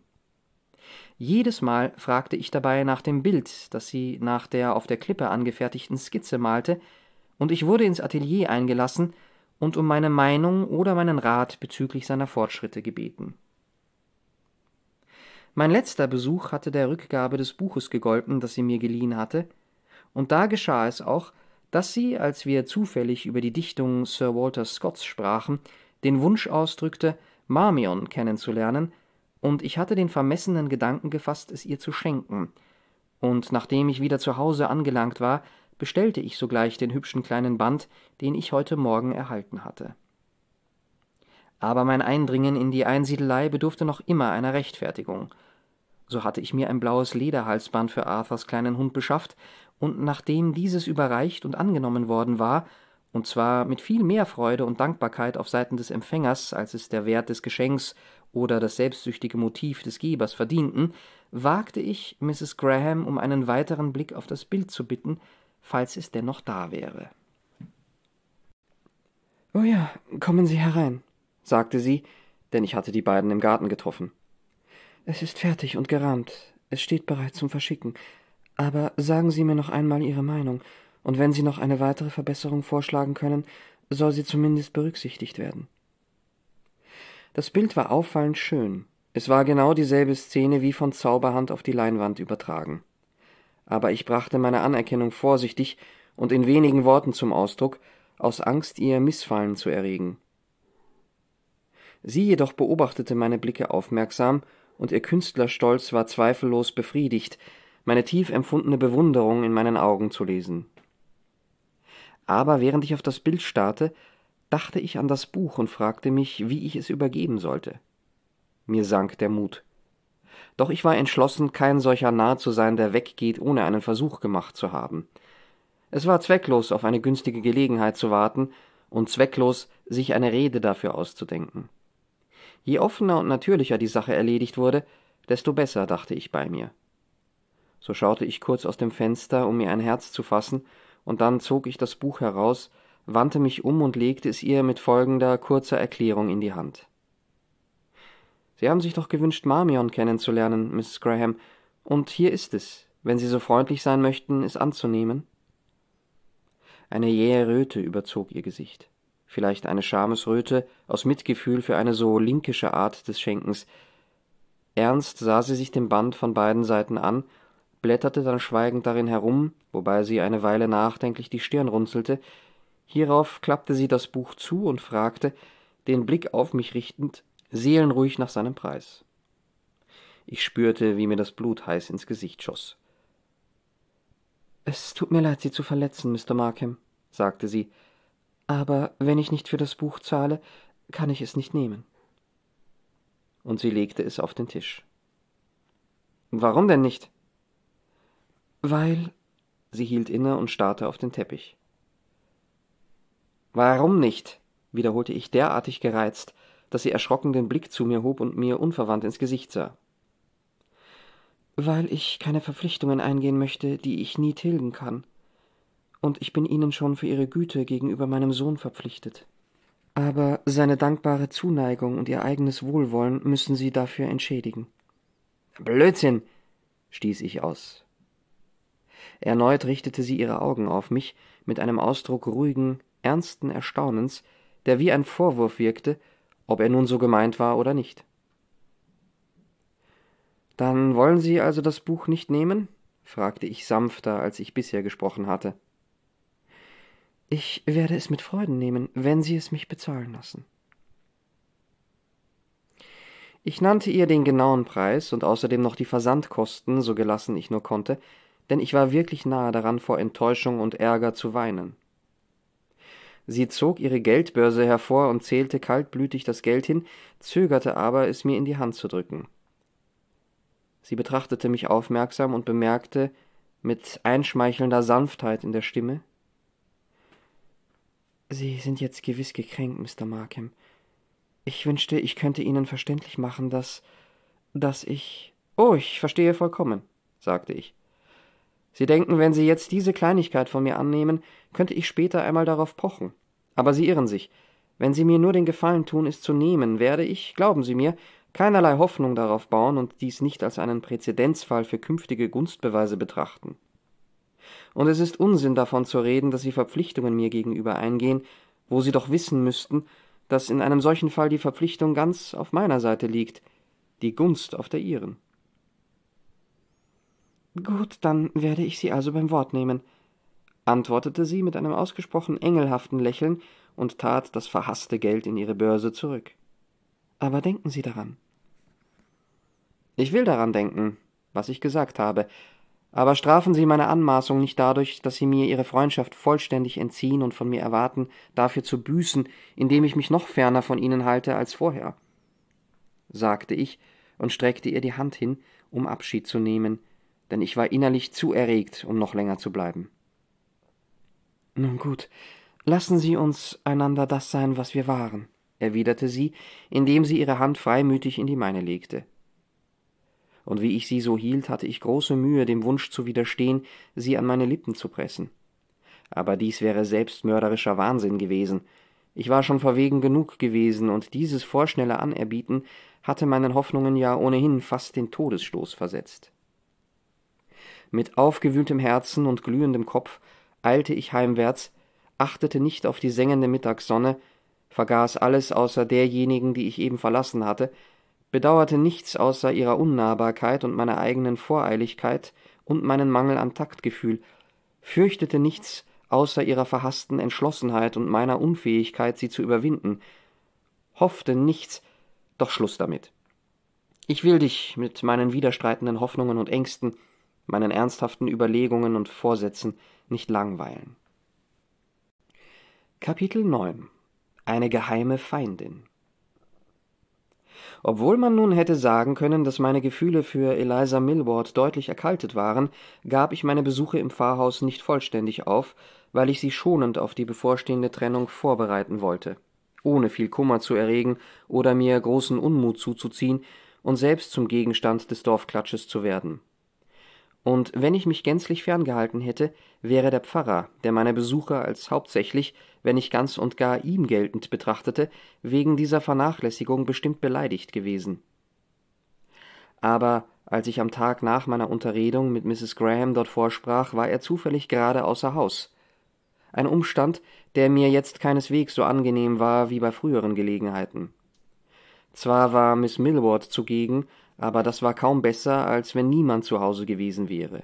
Jedes Mal fragte ich dabei nach dem Bild, das sie nach der auf der Klippe angefertigten Skizze malte, und ich wurde ins Atelier eingelassen und um meine Meinung oder meinen Rat bezüglich seiner Fortschritte gebeten. Mein letzter Besuch hatte der Rückgabe des Buches gegolten, das sie mir geliehen hatte, und da geschah es auch, dass sie, als wir zufällig über die Dichtung Sir Walter Scotts sprachen, den Wunsch ausdrückte, Marmion kennenzulernen, und ich hatte den vermessenen Gedanken gefasst, es ihr zu schenken, und nachdem ich wieder zu Hause angelangt war, bestellte ich sogleich den hübschen kleinen Band, den ich heute Morgen erhalten hatte. Aber mein Eindringen in die Einsiedelei bedurfte noch immer einer Rechtfertigung. So hatte ich mir ein blaues Lederhalsband für Arthurs kleinen Hund beschafft, und nachdem dieses überreicht und angenommen worden war, und zwar mit viel mehr Freude und Dankbarkeit auf Seiten des Empfängers, als es der Wert des Geschenks oder das selbstsüchtige Motiv des Gebers verdienten, wagte ich, Mrs. Graham um einen weiteren Blick auf das Bild zu bitten, falls es dennoch da wäre. Oh ja, kommen Sie herein, sagte sie, denn ich hatte die beiden im Garten getroffen. Es ist fertig und gerahmt, es steht bereit zum Verschicken. Aber sagen Sie mir noch einmal Ihre Meinung, und wenn Sie noch eine weitere Verbesserung vorschlagen können, soll sie zumindest berücksichtigt werden. Das Bild war auffallend schön. Es war genau dieselbe Szene wie von Zauberhand auf die Leinwand übertragen aber ich brachte meine Anerkennung vorsichtig und in wenigen Worten zum Ausdruck, aus Angst, ihr Mißfallen zu erregen. Sie jedoch beobachtete meine Blicke aufmerksam, und ihr Künstlerstolz war zweifellos befriedigt, meine tief empfundene Bewunderung in meinen Augen zu lesen. Aber während ich auf das Bild starrte, dachte ich an das Buch und fragte mich, wie ich es übergeben sollte. Mir sank der Mut. Doch ich war entschlossen, kein solcher Narr zu sein, der weggeht, ohne einen Versuch gemacht zu haben. Es war zwecklos, auf eine günstige Gelegenheit zu warten, und zwecklos, sich eine Rede dafür auszudenken. Je offener und natürlicher die Sache erledigt wurde, desto besser, dachte ich bei mir. So schaute ich kurz aus dem Fenster, um mir ein Herz zu fassen, und dann zog ich das Buch heraus, wandte mich um und legte es ihr mit folgender kurzer Erklärung in die Hand. Sie haben sich doch gewünscht, Marmion kennenzulernen, Mrs. Graham, und hier ist es, wenn Sie so freundlich sein möchten, es anzunehmen. Eine jähe Röte überzog ihr Gesicht, vielleicht eine Schamesröte aus Mitgefühl für eine so linkische Art des Schenkens. Ernst sah sie sich den Band von beiden Seiten an, blätterte dann schweigend darin herum, wobei sie eine Weile nachdenklich die Stirn runzelte. Hierauf klappte sie das Buch zu und fragte, den Blick auf mich richtend, seelenruhig nach seinem Preis. Ich spürte, wie mir das Blut heiß ins Gesicht schoss. Es tut mir leid, Sie zu verletzen, Mr. Markham, sagte sie, aber wenn ich nicht für das Buch zahle, kann ich es nicht nehmen. Und sie legte es auf den Tisch. Warum denn nicht? Weil. Sie hielt inne und starrte auf den Teppich. Warum nicht? wiederholte ich derartig gereizt, dass sie erschrocken den Blick zu mir hob und mir unverwandt ins Gesicht sah. Weil ich keine Verpflichtungen eingehen möchte, die ich nie tilgen kann. Und ich bin Ihnen schon für Ihre Güte gegenüber meinem Sohn verpflichtet. Aber seine dankbare Zuneigung und Ihr eigenes Wohlwollen müssen Sie dafür entschädigen. Blödsinn, stieß ich aus. Erneut richtete sie ihre Augen auf mich mit einem Ausdruck ruhigen, ernsten Erstaunens, der wie ein Vorwurf wirkte ob er nun so gemeint war oder nicht. Dann wollen Sie also das Buch nicht nehmen? fragte ich sanfter, als ich bisher gesprochen hatte. Ich werde es mit Freuden nehmen, wenn Sie es mich bezahlen lassen. Ich nannte ihr den genauen Preis und außerdem noch die Versandkosten, so gelassen ich nur konnte, denn ich war wirklich nahe daran, vor Enttäuschung und Ärger zu weinen. Sie zog ihre Geldbörse hervor und zählte kaltblütig das Geld hin, zögerte aber, es mir in die Hand zu drücken. Sie betrachtete mich aufmerksam und bemerkte, mit einschmeichelnder Sanftheit in der Stimme Sie sind jetzt gewiss gekränkt, Mr. Markham. Ich wünschte, ich könnte Ihnen verständlich machen, dass. dass ich. Oh, ich verstehe vollkommen, sagte ich. Sie denken, wenn Sie jetzt diese Kleinigkeit von mir annehmen, könnte ich später einmal darauf pochen. Aber Sie irren sich. Wenn Sie mir nur den Gefallen tun, es zu nehmen, werde ich, glauben Sie mir, keinerlei Hoffnung darauf bauen und dies nicht als einen Präzedenzfall für künftige Gunstbeweise betrachten. Und es ist Unsinn davon zu reden, dass Sie Verpflichtungen mir gegenüber eingehen, wo Sie doch wissen müssten, dass in einem solchen Fall die Verpflichtung ganz auf meiner Seite liegt, die Gunst auf der Ihren. Gut, dann werde ich Sie also beim Wort nehmen, antwortete sie mit einem ausgesprochen engelhaften Lächeln und tat das verhaßte Geld in ihre Börse zurück. Aber denken Sie daran. Ich will daran denken, was ich gesagt habe, aber strafen Sie meine Anmaßung nicht dadurch, dass Sie mir Ihre Freundschaft vollständig entziehen und von mir erwarten, dafür zu büßen, indem ich mich noch ferner von Ihnen halte als vorher, sagte ich und streckte ihr die Hand hin, um Abschied zu nehmen, denn ich war innerlich zu erregt, um noch länger zu bleiben. Nun gut, lassen Sie uns einander das sein, was wir waren, erwiderte sie, indem sie ihre Hand freimütig in die meine legte und wie ich sie so hielt, hatte ich große Mühe, dem Wunsch zu widerstehen, sie an meine Lippen zu pressen. Aber dies wäre selbstmörderischer Wahnsinn gewesen. Ich war schon verwegen genug gewesen, und dieses vorschnelle Anerbieten hatte meinen Hoffnungen ja ohnehin fast den Todesstoß versetzt. Mit aufgewühltem Herzen und glühendem Kopf eilte ich heimwärts, achtete nicht auf die sengende Mittagssonne, vergaß alles außer derjenigen, die ich eben verlassen hatte, bedauerte nichts außer ihrer Unnahbarkeit und meiner eigenen Voreiligkeit und meinen Mangel an Taktgefühl, fürchtete nichts außer ihrer verhaßten Entschlossenheit und meiner Unfähigkeit, sie zu überwinden, hoffte nichts, doch Schluss damit. Ich will dich mit meinen widerstreitenden Hoffnungen und Ängsten, meinen ernsthaften Überlegungen und Vorsätzen nicht langweilen. Kapitel 9 Eine geheime Feindin. Obwohl man nun hätte sagen können, dass meine Gefühle für Eliza Millward deutlich erkaltet waren, gab ich meine Besuche im Pfarrhaus nicht vollständig auf, weil ich sie schonend auf die bevorstehende Trennung vorbereiten wollte, ohne viel Kummer zu erregen oder mir großen Unmut zuzuziehen und selbst zum Gegenstand des Dorfklatsches zu werden und wenn ich mich gänzlich ferngehalten hätte, wäre der Pfarrer, der meine Besuche als hauptsächlich, wenn nicht ganz und gar ihm geltend betrachtete, wegen dieser Vernachlässigung bestimmt beleidigt gewesen. Aber als ich am Tag nach meiner Unterredung mit Mrs. Graham dort vorsprach, war er zufällig gerade außer Haus. Ein Umstand, der mir jetzt keineswegs so angenehm war wie bei früheren Gelegenheiten. Zwar war Miss Millward zugegen, aber das war kaum besser, als wenn niemand zu Hause gewesen wäre.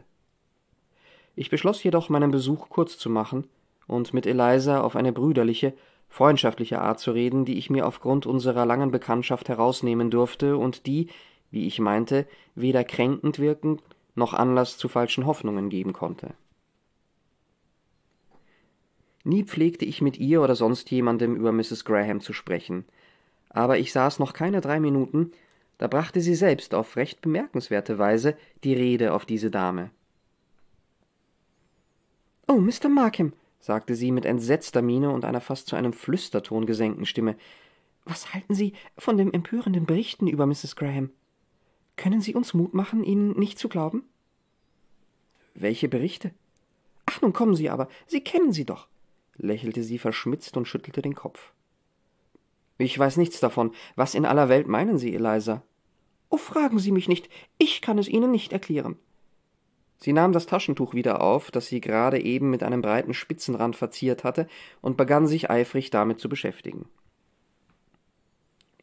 Ich beschloss jedoch, meinen Besuch kurz zu machen und mit Eliza auf eine brüderliche, freundschaftliche Art zu reden, die ich mir aufgrund unserer langen Bekanntschaft herausnehmen durfte und die, wie ich meinte, weder kränkend wirken noch Anlass zu falschen Hoffnungen geben konnte. Nie pflegte ich mit ihr oder sonst jemandem über Mrs. Graham zu sprechen, aber ich saß noch keine drei Minuten, da brachte sie selbst auf recht bemerkenswerte Weise die Rede auf diese Dame. Oh, Mr. Markham, sagte sie mit entsetzter Miene und einer fast zu einem Flüsterton gesenkten Stimme, was halten Sie von den empörenden Berichten über Mrs. Graham? Können Sie uns Mut machen, ihnen nicht zu glauben? Welche Berichte? Ach, nun kommen Sie aber, Sie kennen sie doch, lächelte sie verschmitzt und schüttelte den Kopf. Ich weiß nichts davon. Was in aller Welt meinen Sie, Eliza? Oh, fragen Sie mich nicht. Ich kann es Ihnen nicht erklären. Sie nahm das Taschentuch wieder auf, das sie gerade eben mit einem breiten Spitzenrand verziert hatte, und begann sich eifrig damit zu beschäftigen.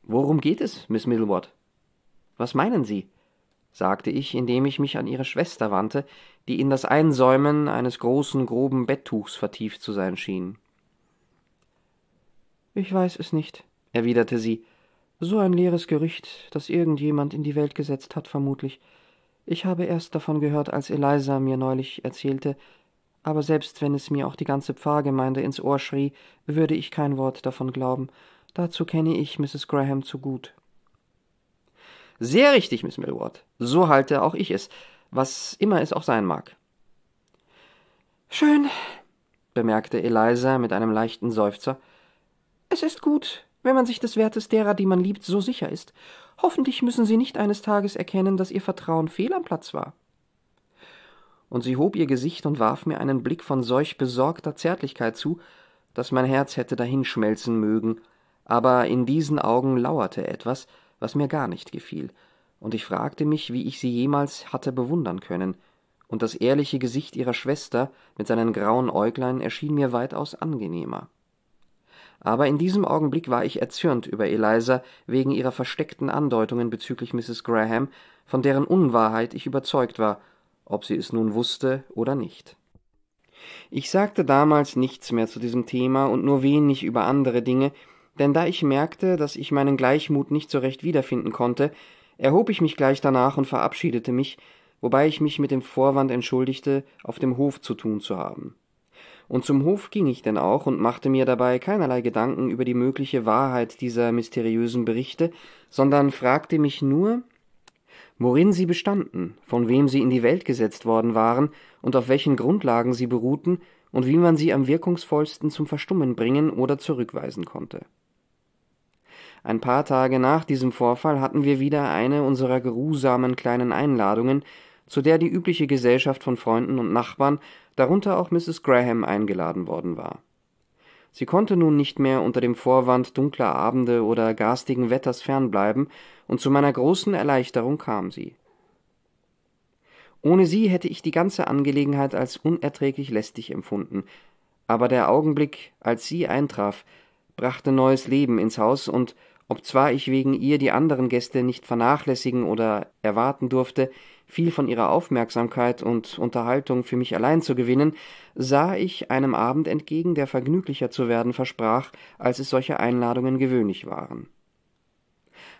Worum geht es, Miss Millward? Was meinen Sie? sagte ich, indem ich mich an ihre Schwester wandte, die in das Einsäumen eines großen, groben Betttuchs vertieft zu sein schien. Ich weiß es nicht, erwiderte sie. So ein leeres Gerücht, das irgendjemand in die Welt gesetzt hat, vermutlich. Ich habe erst davon gehört, als Eliza mir neulich erzählte, aber selbst wenn es mir auch die ganze Pfarrgemeinde ins Ohr schrie, würde ich kein Wort davon glauben. Dazu kenne ich Mrs. Graham zu gut. Sehr richtig, Miss Millward. So halte auch ich es, was immer es auch sein mag. Schön, bemerkte Eliza mit einem leichten Seufzer. Es ist gut, wenn man sich des Wertes derer, die man liebt, so sicher ist. Hoffentlich müssen Sie nicht eines Tages erkennen, dass Ihr Vertrauen fehl am Platz war. Und sie hob ihr Gesicht und warf mir einen Blick von solch besorgter Zärtlichkeit zu, dass mein Herz hätte dahinschmelzen mögen, aber in diesen Augen lauerte etwas, was mir gar nicht gefiel, und ich fragte mich, wie ich sie jemals hatte bewundern können, und das ehrliche Gesicht ihrer Schwester mit seinen grauen Äuglein erschien mir weitaus angenehmer. Aber in diesem Augenblick war ich erzürnt über Eliza wegen ihrer versteckten Andeutungen bezüglich Mrs. Graham, von deren Unwahrheit ich überzeugt war, ob sie es nun wusste oder nicht. Ich sagte damals nichts mehr zu diesem Thema und nur wenig über andere Dinge, denn da ich merkte, dass ich meinen Gleichmut nicht so recht wiederfinden konnte, erhob ich mich gleich danach und verabschiedete mich, wobei ich mich mit dem Vorwand entschuldigte, auf dem Hof zu tun zu haben. Und zum Hof ging ich denn auch und machte mir dabei keinerlei Gedanken über die mögliche Wahrheit dieser mysteriösen Berichte, sondern fragte mich nur, worin sie bestanden, von wem sie in die Welt gesetzt worden waren und auf welchen Grundlagen sie beruhten und wie man sie am wirkungsvollsten zum Verstummen bringen oder zurückweisen konnte. Ein paar Tage nach diesem Vorfall hatten wir wieder eine unserer geruhsamen kleinen Einladungen, zu der die übliche Gesellschaft von Freunden und Nachbarn, darunter auch Mrs. Graham, eingeladen worden war. Sie konnte nun nicht mehr unter dem Vorwand dunkler Abende oder garstigen Wetters fernbleiben, und zu meiner großen Erleichterung kam sie. Ohne sie hätte ich die ganze Angelegenheit als unerträglich lästig empfunden, aber der Augenblick, als sie eintraf, brachte neues Leben ins Haus, und obzwar ich wegen ihr die anderen Gäste nicht vernachlässigen oder erwarten durfte, viel von ihrer Aufmerksamkeit und Unterhaltung für mich allein zu gewinnen, sah ich einem Abend entgegen, der vergnüglicher zu werden versprach, als es solche Einladungen gewöhnlich waren.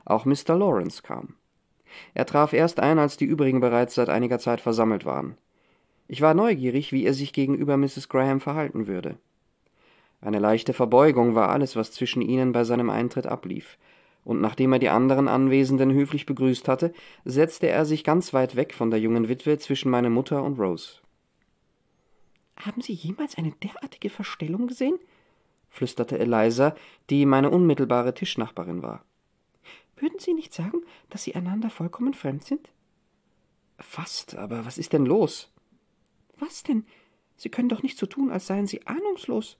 Auch Mr. Lawrence kam. Er traf erst ein, als die übrigen bereits seit einiger Zeit versammelt waren. Ich war neugierig, wie er sich gegenüber Mrs. Graham verhalten würde. Eine leichte Verbeugung war alles, was zwischen ihnen bei seinem Eintritt ablief, und nachdem er die anderen Anwesenden höflich begrüßt hatte, setzte er sich ganz weit weg von der jungen Witwe zwischen meine Mutter und Rose. Haben Sie jemals eine derartige Verstellung gesehen? flüsterte Eliza, die meine unmittelbare Tischnachbarin war. Würden Sie nicht sagen, dass Sie einander vollkommen fremd sind? Fast, aber was ist denn los? Was denn? Sie können doch nicht so tun, als seien Sie ahnungslos.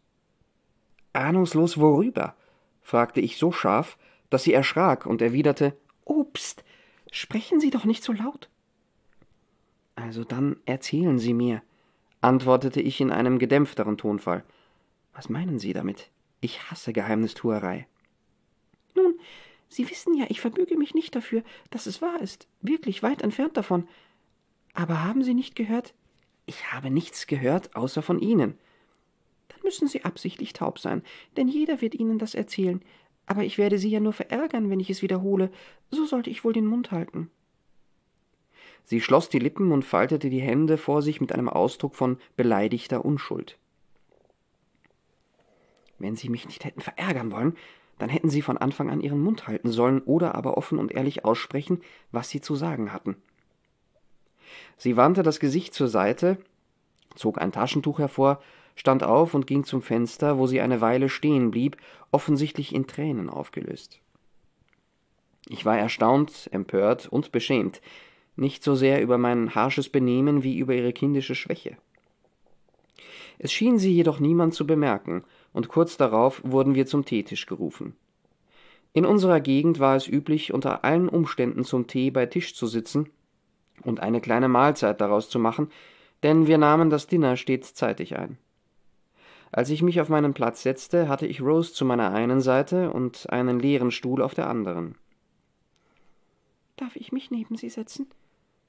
Ahnungslos worüber? fragte ich so scharf, dass sie erschrak und erwiderte Obst. Sprechen Sie doch nicht so laut. Also dann erzählen Sie mir, antwortete ich in einem gedämpfteren Tonfall. Was meinen Sie damit? Ich hasse Geheimnistuerei. Nun, Sie wissen ja, ich verbüge mich nicht dafür, dass es wahr ist, wirklich weit entfernt davon. Aber haben Sie nicht gehört? Ich habe nichts gehört, außer von Ihnen. Dann müssen Sie absichtlich taub sein, denn jeder wird Ihnen das erzählen. Aber ich werde Sie ja nur verärgern, wenn ich es wiederhole. So sollte ich wohl den Mund halten. Sie schloss die Lippen und faltete die Hände vor sich mit einem Ausdruck von beleidigter Unschuld. Wenn Sie mich nicht hätten verärgern wollen, dann hätten Sie von Anfang an Ihren Mund halten sollen oder aber offen und ehrlich aussprechen, was Sie zu sagen hatten. Sie wandte das Gesicht zur Seite, zog ein Taschentuch hervor, stand auf und ging zum Fenster, wo sie eine Weile stehen blieb, offensichtlich in Tränen aufgelöst. Ich war erstaunt, empört und beschämt, nicht so sehr über mein harsches Benehmen wie über ihre kindische Schwäche. Es schien sie jedoch niemand zu bemerken, und kurz darauf wurden wir zum Teetisch gerufen. In unserer Gegend war es üblich, unter allen Umständen zum Tee bei Tisch zu sitzen und eine kleine Mahlzeit daraus zu machen, denn wir nahmen das Dinner stets zeitig ein. Als ich mich auf meinen Platz setzte, hatte ich Rose zu meiner einen Seite und einen leeren Stuhl auf der anderen. Darf ich mich neben Sie setzen?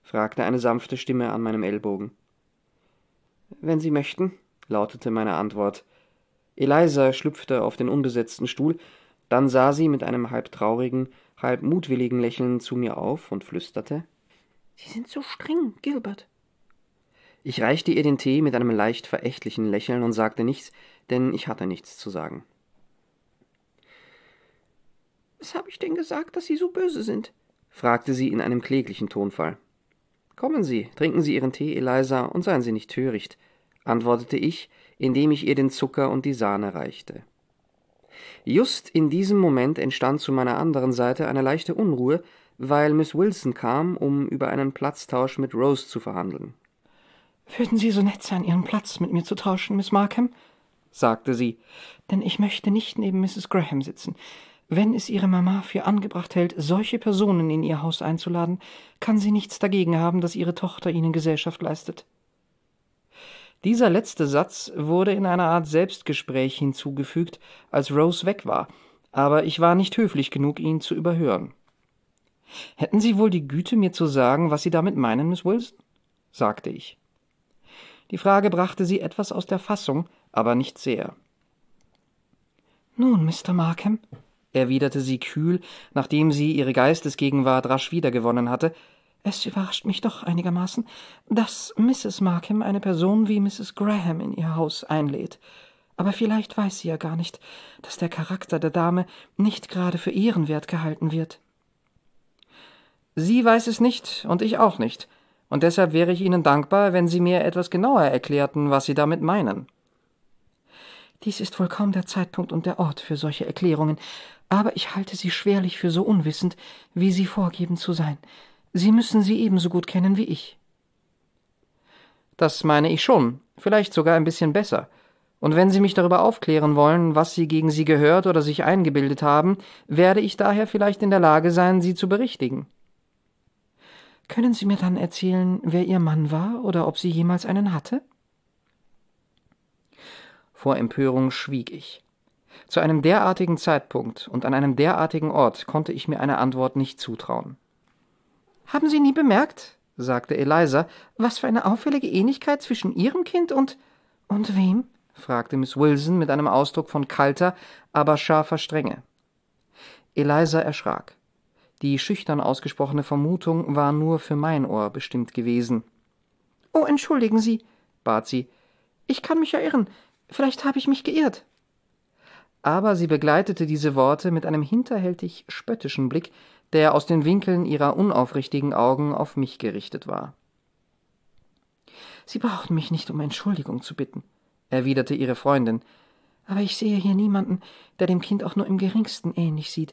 fragte eine sanfte Stimme an meinem Ellbogen. Wenn Sie möchten, lautete meine Antwort. Eliza schlüpfte auf den unbesetzten Stuhl, dann sah sie mit einem halb traurigen, halb mutwilligen Lächeln zu mir auf und flüsterte Sie sind so streng, Gilbert. Ich reichte ihr den Tee mit einem leicht verächtlichen Lächeln und sagte nichts, denn ich hatte nichts zu sagen. Was habe ich denn gesagt, dass Sie so böse sind? fragte sie in einem kläglichen Tonfall. Kommen Sie, trinken Sie Ihren Tee, Eliza, und seien Sie nicht töricht, antwortete ich, indem ich ihr den Zucker und die Sahne reichte. Just in diesem Moment entstand zu meiner anderen Seite eine leichte Unruhe, weil Miss Wilson kam, um über einen Platztausch mit Rose zu verhandeln. Würden Sie so nett sein, Ihren Platz mit mir zu tauschen, Miss Markham? sagte sie, denn ich möchte nicht neben Mrs. Graham sitzen. Wenn es Ihre Mama für angebracht hält, solche Personen in ihr Haus einzuladen, kann sie nichts dagegen haben, dass Ihre Tochter Ihnen Gesellschaft leistet. Dieser letzte Satz wurde in einer Art Selbstgespräch hinzugefügt, als Rose weg war, aber ich war nicht höflich genug, ihn zu überhören. Hätten Sie wohl die Güte, mir zu sagen, was Sie damit meinen, Miss Wilson? sagte ich. Die Frage brachte sie etwas aus der Fassung, aber nicht sehr. Nun, Mr. Markham, erwiderte sie kühl, nachdem sie ihre Geistesgegenwart rasch wiedergewonnen hatte, es überrascht mich doch einigermaßen, dass Mrs. Markham eine Person wie Mrs. Graham in ihr Haus einlädt. Aber vielleicht weiß sie ja gar nicht, dass der Charakter der Dame nicht gerade für ehrenwert gehalten wird. Sie weiß es nicht und ich auch nicht, und deshalb wäre ich Ihnen dankbar, wenn Sie mir etwas genauer erklärten, was Sie damit meinen. Dies ist wohl kaum der Zeitpunkt und der Ort für solche Erklärungen, aber ich halte Sie schwerlich für so unwissend, wie Sie vorgeben zu sein. Sie müssen sie ebenso gut kennen wie ich. Das meine ich schon, vielleicht sogar ein bisschen besser. Und wenn Sie mich darüber aufklären wollen, was Sie gegen sie gehört oder sich eingebildet haben, werde ich daher vielleicht in der Lage sein, Sie zu berichtigen. Können Sie mir dann erzählen, wer Ihr Mann war oder ob sie jemals einen hatte? Vor Empörung schwieg ich. Zu einem derartigen Zeitpunkt und an einem derartigen Ort konnte ich mir eine Antwort nicht zutrauen. Haben Sie nie bemerkt, sagte Eliza, was für eine auffällige Ähnlichkeit zwischen Ihrem Kind und. und wem? fragte Miss Wilson mit einem Ausdruck von kalter, aber scharfer Strenge. Eliza erschrak. Die schüchtern ausgesprochene Vermutung war nur für mein Ohr bestimmt gewesen. Oh, entschuldigen Sie, bat sie. Ich kann mich ja irren. Vielleicht habe ich mich geirrt. Aber sie begleitete diese Worte mit einem hinterhältig spöttischen Blick, der aus den Winkeln ihrer unaufrichtigen Augen auf mich gerichtet war. Sie brauchen mich nicht um Entschuldigung zu bitten, erwiderte ihre Freundin, aber ich sehe hier niemanden, der dem Kind auch nur im geringsten ähnlich sieht,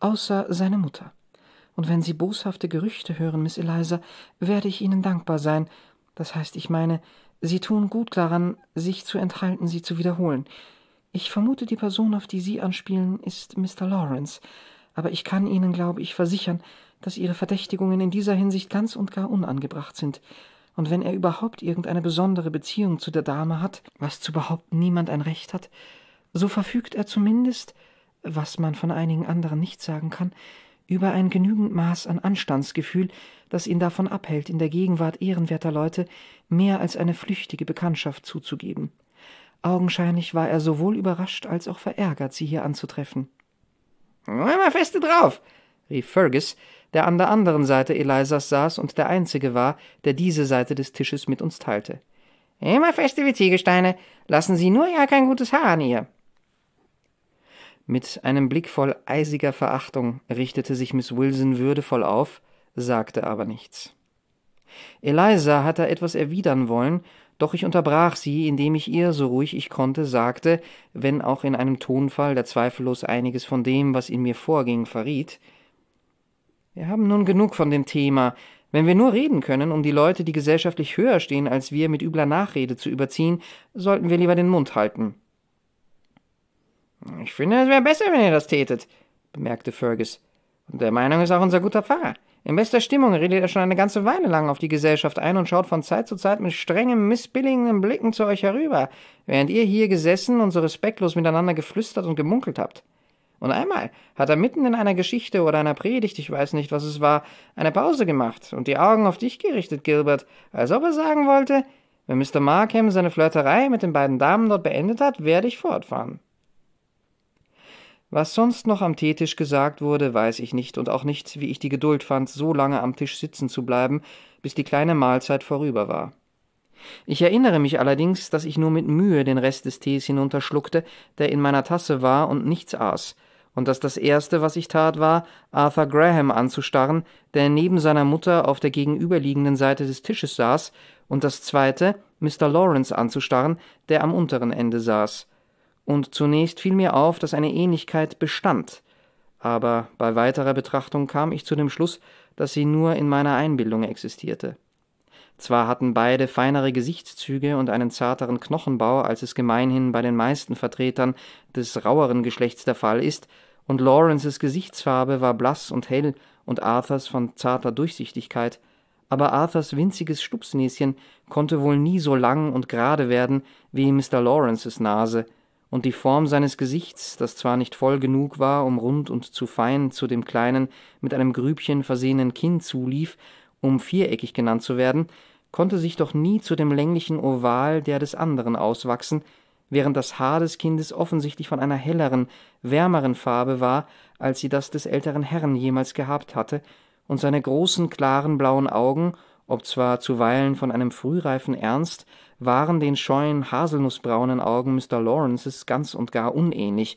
außer seine Mutter. Und wenn Sie boshafte Gerüchte hören, Miss Eliza, werde ich Ihnen dankbar sein. Das heißt, ich meine, Sie tun gut daran, sich zu enthalten, sie zu wiederholen. Ich vermute, die Person, auf die Sie anspielen, ist Mr. Lawrence aber ich kann Ihnen, glaube ich, versichern, dass Ihre Verdächtigungen in dieser Hinsicht ganz und gar unangebracht sind. Und wenn er überhaupt irgendeine besondere Beziehung zu der Dame hat, was zu behaupten niemand ein Recht hat, so verfügt er zumindest, was man von einigen anderen nicht sagen kann, über ein genügend Maß an Anstandsgefühl, das ihn davon abhält, in der Gegenwart ehrenwerter Leute mehr als eine flüchtige Bekanntschaft zuzugeben. Augenscheinlich war er sowohl überrascht als auch verärgert, sie hier anzutreffen. Immer feste drauf, rief Fergus, der an der anderen Seite Elisas saß und der einzige war, der diese Seite des Tisches mit uns teilte. Immer feste wie Ziegelsteine. Lassen Sie nur ja kein gutes Haar an ihr. Mit einem Blick voll eisiger Verachtung richtete sich Miss Wilson würdevoll auf, sagte aber nichts. Eliza hatte etwas erwidern wollen, doch ich unterbrach sie, indem ich ihr, so ruhig ich konnte, sagte, wenn auch in einem Tonfall, der zweifellos einiges von dem, was in mir vorging, verriet Wir haben nun genug von dem Thema. Wenn wir nur reden können, um die Leute, die gesellschaftlich höher stehen als wir, mit übler Nachrede zu überziehen, sollten wir lieber den Mund halten. Ich finde, es wäre besser, wenn ihr das tätet, bemerkte Fergus. Und der Meinung ist auch unser guter Pfarrer. In bester Stimmung redet er schon eine ganze Weile lang auf die Gesellschaft ein und schaut von Zeit zu Zeit mit strengen, missbilligenden Blicken zu euch herüber, während ihr hier gesessen und so respektlos miteinander geflüstert und gemunkelt habt. Und einmal hat er mitten in einer Geschichte oder einer Predigt, ich weiß nicht, was es war, eine Pause gemacht und die Augen auf dich gerichtet, Gilbert, als ob er sagen wollte, wenn Mr. Markham seine Flirterei mit den beiden Damen dort beendet hat, werde ich fortfahren. Was sonst noch am Teetisch gesagt wurde, weiß ich nicht und auch nicht, wie ich die Geduld fand, so lange am Tisch sitzen zu bleiben, bis die kleine Mahlzeit vorüber war. Ich erinnere mich allerdings, dass ich nur mit Mühe den Rest des Tees hinunterschluckte, der in meiner Tasse war und nichts aß, und dass das erste, was ich tat, war, Arthur Graham anzustarren, der neben seiner Mutter auf der gegenüberliegenden Seite des Tisches saß, und das zweite, Mr. Lawrence anzustarren, der am unteren Ende saß und zunächst fiel mir auf, dass eine Ähnlichkeit bestand, aber bei weiterer Betrachtung kam ich zu dem Schluss, dass sie nur in meiner Einbildung existierte. Zwar hatten beide feinere Gesichtszüge und einen zarteren Knochenbau, als es gemeinhin bei den meisten Vertretern des raueren Geschlechts der Fall ist, und Lawrences Gesichtsfarbe war blass und hell und Arthurs von zarter Durchsichtigkeit, aber Arthurs winziges Stupsnäschen konnte wohl nie so lang und gerade werden wie Mr. Lawrences Nase, und die Form seines Gesichts, das zwar nicht voll genug war, um rund und zu fein zu dem kleinen, mit einem Grübchen versehenen Kinn zulief, um viereckig genannt zu werden, konnte sich doch nie zu dem länglichen Oval der des anderen auswachsen, während das Haar des Kindes offensichtlich von einer helleren, wärmeren Farbe war, als sie das des älteren Herrn jemals gehabt hatte, und seine großen, klaren blauen Augen, ob zwar zuweilen von einem frühreifen Ernst, waren den scheuen, haselnußbraunen Augen Mr. Lawrences ganz und gar unähnlich,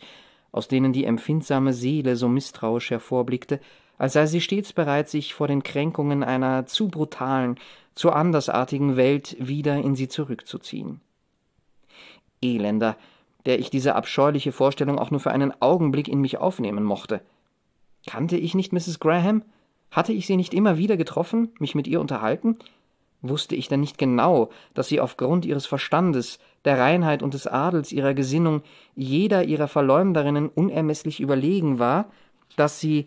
aus denen die empfindsame Seele so misstrauisch hervorblickte, als sei sie stets bereit, sich vor den Kränkungen einer zu brutalen, zu andersartigen Welt wieder in sie zurückzuziehen. Elender, der ich diese abscheuliche Vorstellung auch nur für einen Augenblick in mich aufnehmen mochte. Kannte ich nicht Mrs. Graham? Hatte ich sie nicht immer wieder getroffen, mich mit ihr unterhalten? Wusste ich denn nicht genau, dass sie aufgrund ihres Verstandes, der Reinheit und des Adels ihrer Gesinnung jeder ihrer Verleumderinnen unermeßlich überlegen war, dass sie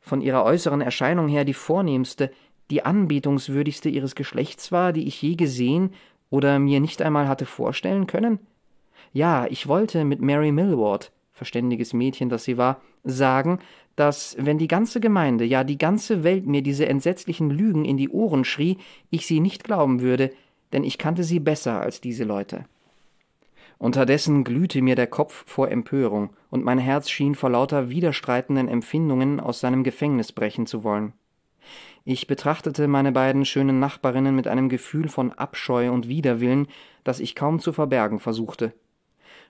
von ihrer äußeren Erscheinung her die vornehmste, die anbetungswürdigste ihres Geschlechts war, die ich je gesehen oder mir nicht einmal hatte vorstellen können? Ja, ich wollte mit Mary Millward, verständiges Mädchen, das sie war, sagen, dass, wenn die ganze Gemeinde, ja die ganze Welt mir diese entsetzlichen Lügen in die Ohren schrie, ich sie nicht glauben würde, denn ich kannte sie besser als diese Leute. Unterdessen glühte mir der Kopf vor Empörung, und mein Herz schien vor lauter widerstreitenden Empfindungen aus seinem Gefängnis brechen zu wollen. Ich betrachtete meine beiden schönen Nachbarinnen mit einem Gefühl von Abscheu und Widerwillen, das ich kaum zu verbergen versuchte.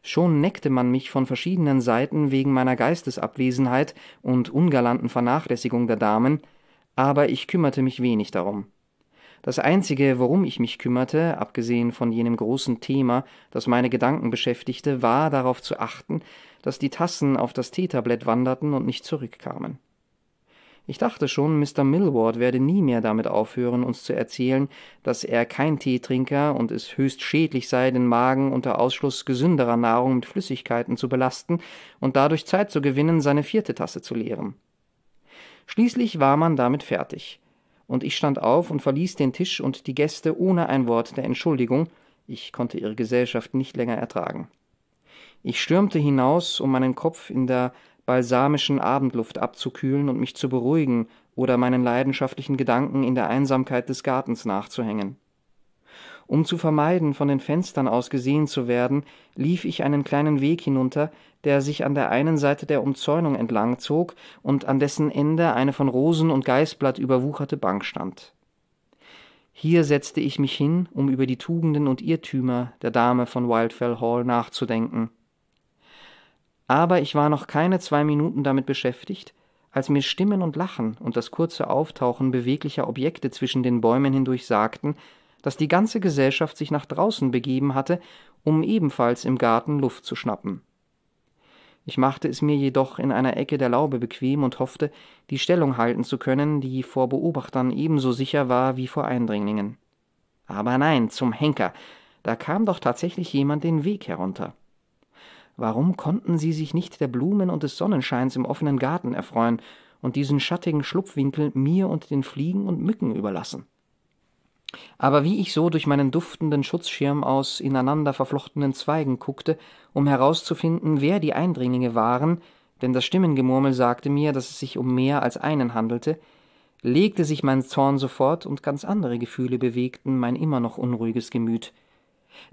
Schon neckte man mich von verschiedenen Seiten wegen meiner Geistesabwesenheit und ungalanten Vernachlässigung der Damen, aber ich kümmerte mich wenig darum. Das Einzige, worum ich mich kümmerte, abgesehen von jenem großen Thema, das meine Gedanken beschäftigte, war darauf zu achten, dass die Tassen auf das Teetablett wanderten und nicht zurückkamen. Ich dachte schon, Mr. Millward werde nie mehr damit aufhören, uns zu erzählen, dass er kein Teetrinker und es höchst schädlich sei, den Magen unter Ausschluss gesünderer Nahrung mit Flüssigkeiten zu belasten und dadurch Zeit zu gewinnen, seine vierte Tasse zu leeren. Schließlich war man damit fertig, und ich stand auf und verließ den Tisch und die Gäste ohne ein Wort der Entschuldigung, ich konnte ihre Gesellschaft nicht länger ertragen. Ich stürmte hinaus, um meinen Kopf in der balsamischen Abendluft abzukühlen und mich zu beruhigen oder meinen leidenschaftlichen Gedanken in der Einsamkeit des Gartens nachzuhängen. Um zu vermeiden, von den Fenstern aus gesehen zu werden, lief ich einen kleinen Weg hinunter, der sich an der einen Seite der Umzäunung entlang zog und an dessen Ende eine von Rosen und Geißblatt überwucherte Bank stand. Hier setzte ich mich hin, um über die Tugenden und Irrtümer der Dame von Wildfell Hall nachzudenken. Aber ich war noch keine zwei Minuten damit beschäftigt, als mir Stimmen und Lachen und das kurze Auftauchen beweglicher Objekte zwischen den Bäumen hindurch sagten, dass die ganze Gesellschaft sich nach draußen begeben hatte, um ebenfalls im Garten Luft zu schnappen. Ich machte es mir jedoch in einer Ecke der Laube bequem und hoffte, die Stellung halten zu können, die vor Beobachtern ebenso sicher war wie vor Eindringlingen. Aber nein, zum Henker, da kam doch tatsächlich jemand den Weg herunter. Warum konnten sie sich nicht der Blumen und des Sonnenscheins im offenen Garten erfreuen und diesen schattigen Schlupfwinkel mir und den Fliegen und Mücken überlassen? Aber wie ich so durch meinen duftenden Schutzschirm aus ineinander verflochtenen Zweigen guckte, um herauszufinden, wer die Eindringlinge waren, denn das Stimmengemurmel sagte mir, dass es sich um mehr als einen handelte, legte sich mein Zorn sofort und ganz andere Gefühle bewegten mein immer noch unruhiges Gemüt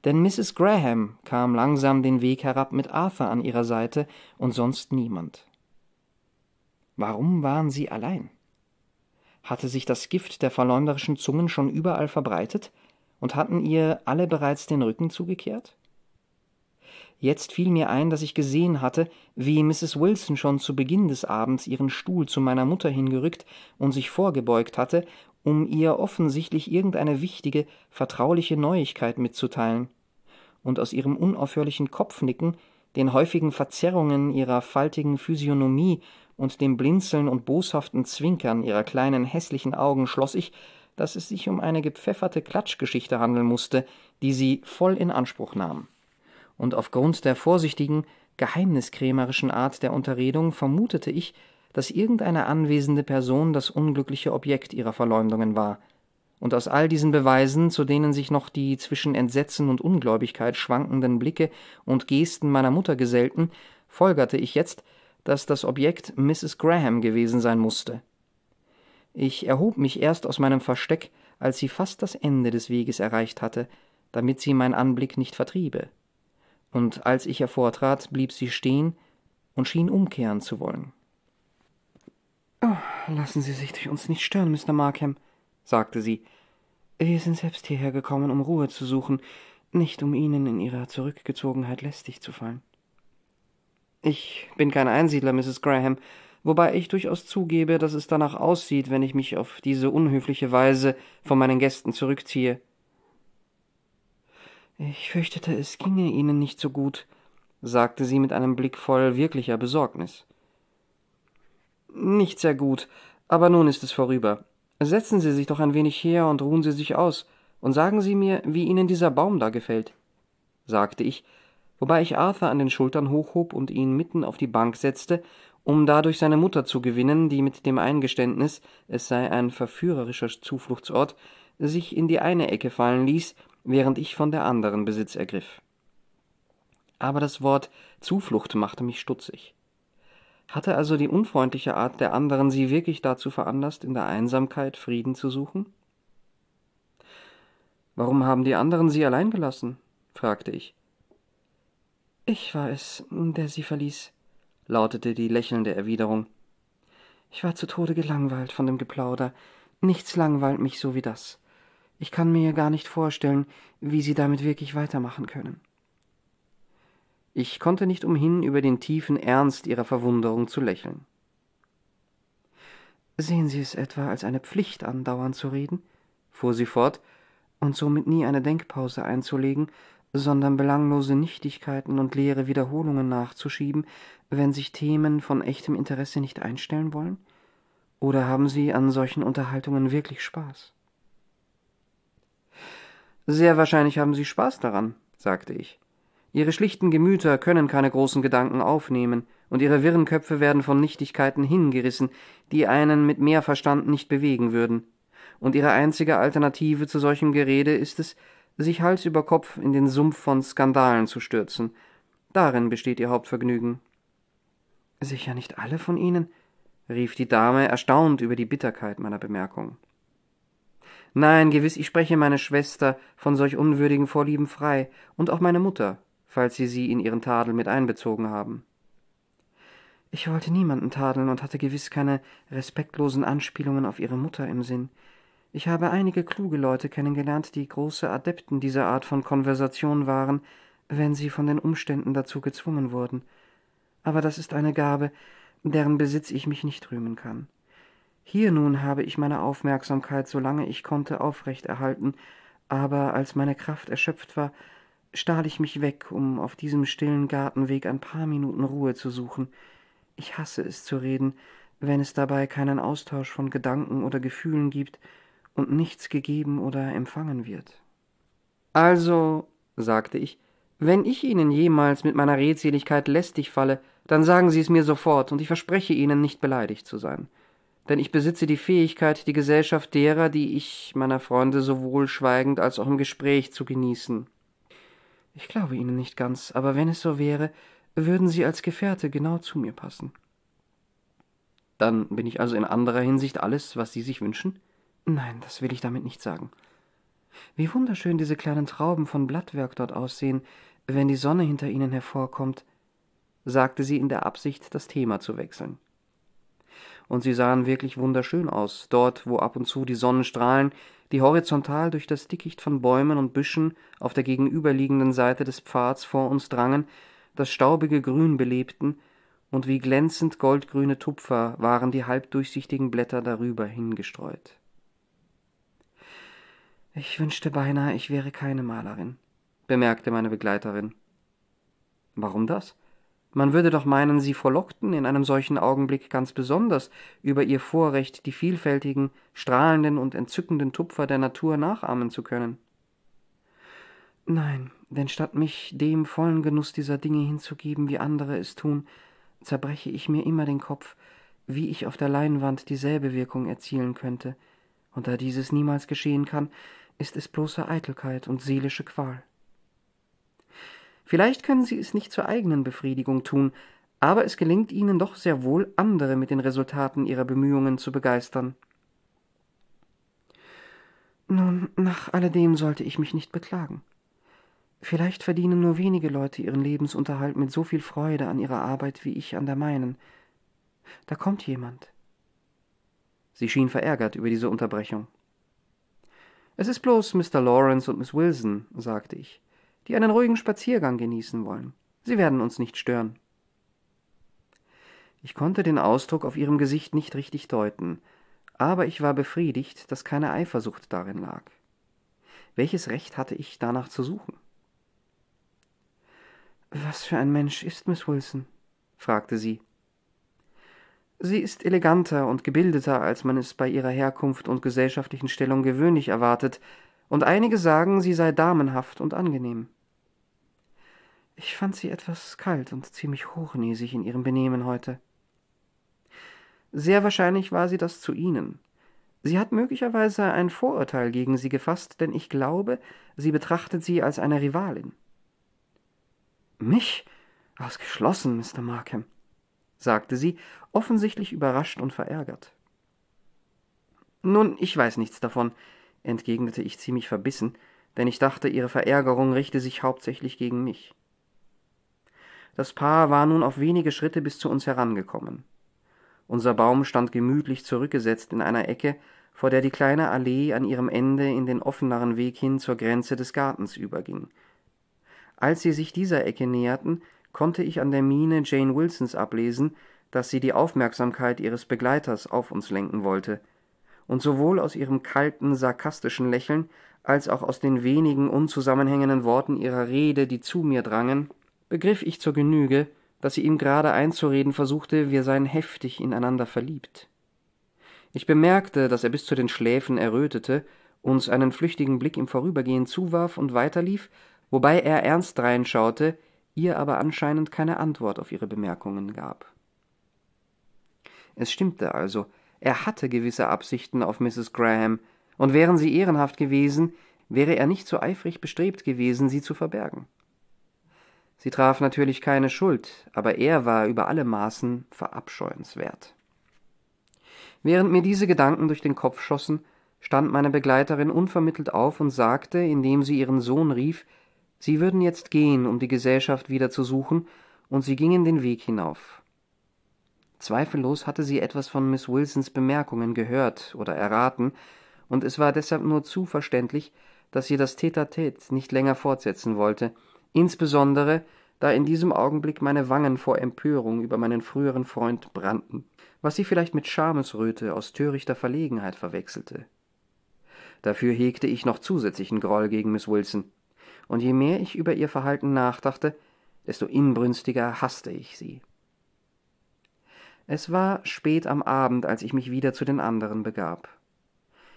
denn Mrs. Graham kam langsam den Weg herab mit Arthur an ihrer Seite und sonst niemand. Warum waren sie allein? Hatte sich das Gift der verleumderischen Zungen schon überall verbreitet, und hatten ihr alle bereits den Rücken zugekehrt? Jetzt fiel mir ein, dass ich gesehen hatte, wie Mrs. Wilson schon zu Beginn des Abends ihren Stuhl zu meiner Mutter hingerückt und sich vorgebeugt hatte, um ihr offensichtlich irgendeine wichtige, vertrauliche Neuigkeit mitzuteilen, und aus ihrem unaufhörlichen Kopfnicken den häufigen Verzerrungen ihrer faltigen Physiognomie und dem Blinzeln und boshaften Zwinkern ihrer kleinen hässlichen Augen schloss ich, dass es sich um eine gepfefferte Klatschgeschichte handeln musste, die sie voll in Anspruch nahm. Und aufgrund der vorsichtigen, geheimniskrämerischen Art der Unterredung vermutete ich, dass irgendeine anwesende Person das unglückliche Objekt ihrer Verleumdungen war, und aus all diesen Beweisen, zu denen sich noch die zwischen Entsetzen und Ungläubigkeit schwankenden Blicke und Gesten meiner Mutter gesellten, folgerte ich jetzt, dass das Objekt Mrs. Graham gewesen sein musste. Ich erhob mich erst aus meinem Versteck, als sie fast das Ende des Weges erreicht hatte, damit sie mein Anblick nicht vertriebe. Und als ich hervortrat, blieb sie stehen und schien umkehren zu wollen. Oh, lassen Sie sich durch uns nicht stören, Mr. Markham, sagte sie. Wir sind selbst hierher gekommen, um Ruhe zu suchen, nicht um Ihnen in Ihrer Zurückgezogenheit lästig zu fallen. Ich bin kein Einsiedler, Mrs. Graham, wobei ich durchaus zugebe, dass es danach aussieht, wenn ich mich auf diese unhöfliche Weise von meinen Gästen zurückziehe. Ich fürchtete, es ginge Ihnen nicht so gut, sagte sie mit einem Blick voll wirklicher Besorgnis. Nicht sehr gut, aber nun ist es vorüber. Setzen Sie sich doch ein wenig her und ruhen Sie sich aus, und sagen Sie mir, wie Ihnen dieser Baum da gefällt, sagte ich, wobei ich Arthur an den Schultern hochhob und ihn mitten auf die Bank setzte, um dadurch seine Mutter zu gewinnen, die mit dem Eingeständnis, es sei ein verführerischer Zufluchtsort, sich in die eine Ecke fallen ließ, während ich von der anderen Besitz ergriff. Aber das Wort Zuflucht machte mich stutzig. Hatte also die unfreundliche Art der anderen sie wirklich dazu veranlasst, in der Einsamkeit Frieden zu suchen? Warum haben die anderen sie allein gelassen? fragte ich. Ich war es, der sie verließ, lautete die lächelnde Erwiderung. Ich war zu Tode gelangweilt von dem Geplauder. Nichts langweilt mich so wie das. Ich kann mir gar nicht vorstellen, wie Sie damit wirklich weitermachen können. Ich konnte nicht umhin, über den tiefen Ernst ihrer Verwunderung zu lächeln. Sehen Sie es etwa als eine Pflicht an, dauernd zu reden? fuhr sie fort, und somit nie eine Denkpause einzulegen, sondern belanglose Nichtigkeiten und leere Wiederholungen nachzuschieben, wenn sich Themen von echtem Interesse nicht einstellen wollen? Oder haben Sie an solchen Unterhaltungen wirklich Spaß? Sehr wahrscheinlich haben Sie Spaß daran, sagte ich. Ihre schlichten Gemüter können keine großen Gedanken aufnehmen, und ihre wirren Köpfe werden von Nichtigkeiten hingerissen, die einen mit mehr Verstand nicht bewegen würden. Und ihre einzige Alternative zu solchem Gerede ist es, sich Hals über Kopf in den Sumpf von Skandalen zu stürzen. Darin besteht ihr Hauptvergnügen. Sicher nicht alle von Ihnen? rief die Dame, erstaunt über die Bitterkeit meiner Bemerkung. Nein, gewiss, ich spreche meine Schwester von solch unwürdigen Vorlieben frei, und auch meine Mutter, falls Sie sie in Ihren Tadel mit einbezogen haben. Ich wollte niemanden tadeln und hatte gewiss keine respektlosen Anspielungen auf Ihre Mutter im Sinn. Ich habe einige kluge Leute kennengelernt, die große Adepten dieser Art von Konversation waren, wenn sie von den Umständen dazu gezwungen wurden. Aber das ist eine Gabe, deren Besitz ich mich nicht rühmen kann. Hier nun habe ich meine Aufmerksamkeit, solange ich konnte, aufrecht erhalten, aber als meine Kraft erschöpft war, stahl ich mich weg, um auf diesem stillen Gartenweg ein paar Minuten Ruhe zu suchen. Ich hasse es zu reden, wenn es dabei keinen Austausch von Gedanken oder Gefühlen gibt und nichts gegeben oder empfangen wird. Also, sagte ich, wenn ich Ihnen jemals mit meiner Redseligkeit lästig falle, dann sagen Sie es mir sofort, und ich verspreche Ihnen, nicht beleidigt zu sein. Denn ich besitze die Fähigkeit, die Gesellschaft derer, die ich meiner Freunde sowohl schweigend als auch im Gespräch zu genießen. Ich glaube Ihnen nicht ganz, aber wenn es so wäre, würden Sie als Gefährte genau zu mir passen. Dann bin ich also in anderer Hinsicht alles, was Sie sich wünschen? Nein, das will ich damit nicht sagen. Wie wunderschön diese kleinen Trauben von Blattwerk dort aussehen, wenn die Sonne hinter ihnen hervorkommt, sagte sie in der Absicht, das Thema zu wechseln. Und sie sahen wirklich wunderschön aus, dort, wo ab und zu die Sonnenstrahlen die horizontal durch das Dickicht von Bäumen und Büschen auf der gegenüberliegenden Seite des Pfads vor uns drangen, das staubige Grün belebten, und wie glänzend goldgrüne Tupfer waren die halbdurchsichtigen Blätter darüber hingestreut. Ich wünschte beinahe, ich wäre keine Malerin, bemerkte meine Begleiterin. Warum das? Man würde doch meinen, sie frohlockten in einem solchen Augenblick ganz besonders über ihr Vorrecht, die vielfältigen, strahlenden und entzückenden Tupfer der Natur nachahmen zu können. Nein, denn statt mich dem vollen Genuss dieser Dinge hinzugeben, wie andere es tun, zerbreche ich mir immer den Kopf, wie ich auf der Leinwand dieselbe Wirkung erzielen könnte, und da dieses niemals geschehen kann, ist es bloße Eitelkeit und seelische Qual. Vielleicht können sie es nicht zur eigenen Befriedigung tun, aber es gelingt ihnen doch sehr wohl, andere mit den Resultaten ihrer Bemühungen zu begeistern. Nun, nach alledem sollte ich mich nicht beklagen. Vielleicht verdienen nur wenige Leute ihren Lebensunterhalt mit so viel Freude an ihrer Arbeit wie ich an der meinen. Da kommt jemand. Sie schien verärgert über diese Unterbrechung. Es ist bloß Mr. Lawrence und Miss Wilson, sagte ich, die einen ruhigen Spaziergang genießen wollen. Sie werden uns nicht stören. Ich konnte den Ausdruck auf ihrem Gesicht nicht richtig deuten, aber ich war befriedigt, dass keine Eifersucht darin lag. Welches Recht hatte ich, danach zu suchen? Was für ein Mensch ist Miss Wilson? fragte sie. Sie ist eleganter und gebildeter, als man es bei ihrer Herkunft und gesellschaftlichen Stellung gewöhnlich erwartet, und einige sagen, sie sei damenhaft und angenehm. Ich fand sie etwas kalt und ziemlich hochnäsig in ihrem Benehmen heute. Sehr wahrscheinlich war sie das zu Ihnen. Sie hat möglicherweise ein Vorurteil gegen Sie gefasst, denn ich glaube, sie betrachtet Sie als eine Rivalin. Mich? Ausgeschlossen, Mr. Markham, sagte sie, offensichtlich überrascht und verärgert. Nun, ich weiß nichts davon, entgegnete ich ziemlich verbissen, denn ich dachte, ihre Verärgerung richte sich hauptsächlich gegen mich. Das Paar war nun auf wenige Schritte bis zu uns herangekommen. Unser Baum stand gemütlich zurückgesetzt in einer Ecke, vor der die kleine Allee an ihrem Ende in den offeneren Weg hin zur Grenze des Gartens überging, als sie sich dieser Ecke näherten, konnte ich an der Miene Jane Wilsons ablesen, dass sie die Aufmerksamkeit ihres Begleiters auf uns lenken wollte, und sowohl aus ihrem kalten, sarkastischen Lächeln als auch aus den wenigen unzusammenhängenden Worten ihrer Rede, die zu mir drangen, begriff ich zur Genüge, dass sie ihm gerade einzureden versuchte, wir seien heftig ineinander verliebt. Ich bemerkte, dass er bis zu den Schläfen errötete, uns einen flüchtigen Blick im Vorübergehen zuwarf und weiterlief, wobei er ernst reinschaute, ihr aber anscheinend keine Antwort auf ihre Bemerkungen gab. Es stimmte also, er hatte gewisse Absichten auf Mrs. Graham, und wären sie ehrenhaft gewesen, wäre er nicht so eifrig bestrebt gewesen, sie zu verbergen. Sie traf natürlich keine Schuld, aber er war über alle Maßen verabscheuenswert. Während mir diese Gedanken durch den Kopf schossen, stand meine Begleiterin unvermittelt auf und sagte, indem sie ihren Sohn rief, Sie würden jetzt gehen, um die Gesellschaft wieder zu suchen, und sie gingen den Weg hinauf. Zweifellos hatte sie etwas von Miss Wilsons Bemerkungen gehört oder erraten, und es war deshalb nur zu verständlich, dass sie das Tete-a-Tete nicht länger fortsetzen wollte, insbesondere da in diesem Augenblick meine Wangen vor Empörung über meinen früheren Freund brannten, was sie vielleicht mit Schamesröte aus törichter Verlegenheit verwechselte. Dafür hegte ich noch zusätzlichen Groll gegen Miss Wilson und je mehr ich über ihr Verhalten nachdachte, desto inbrünstiger hasste ich sie. Es war spät am Abend, als ich mich wieder zu den anderen begab.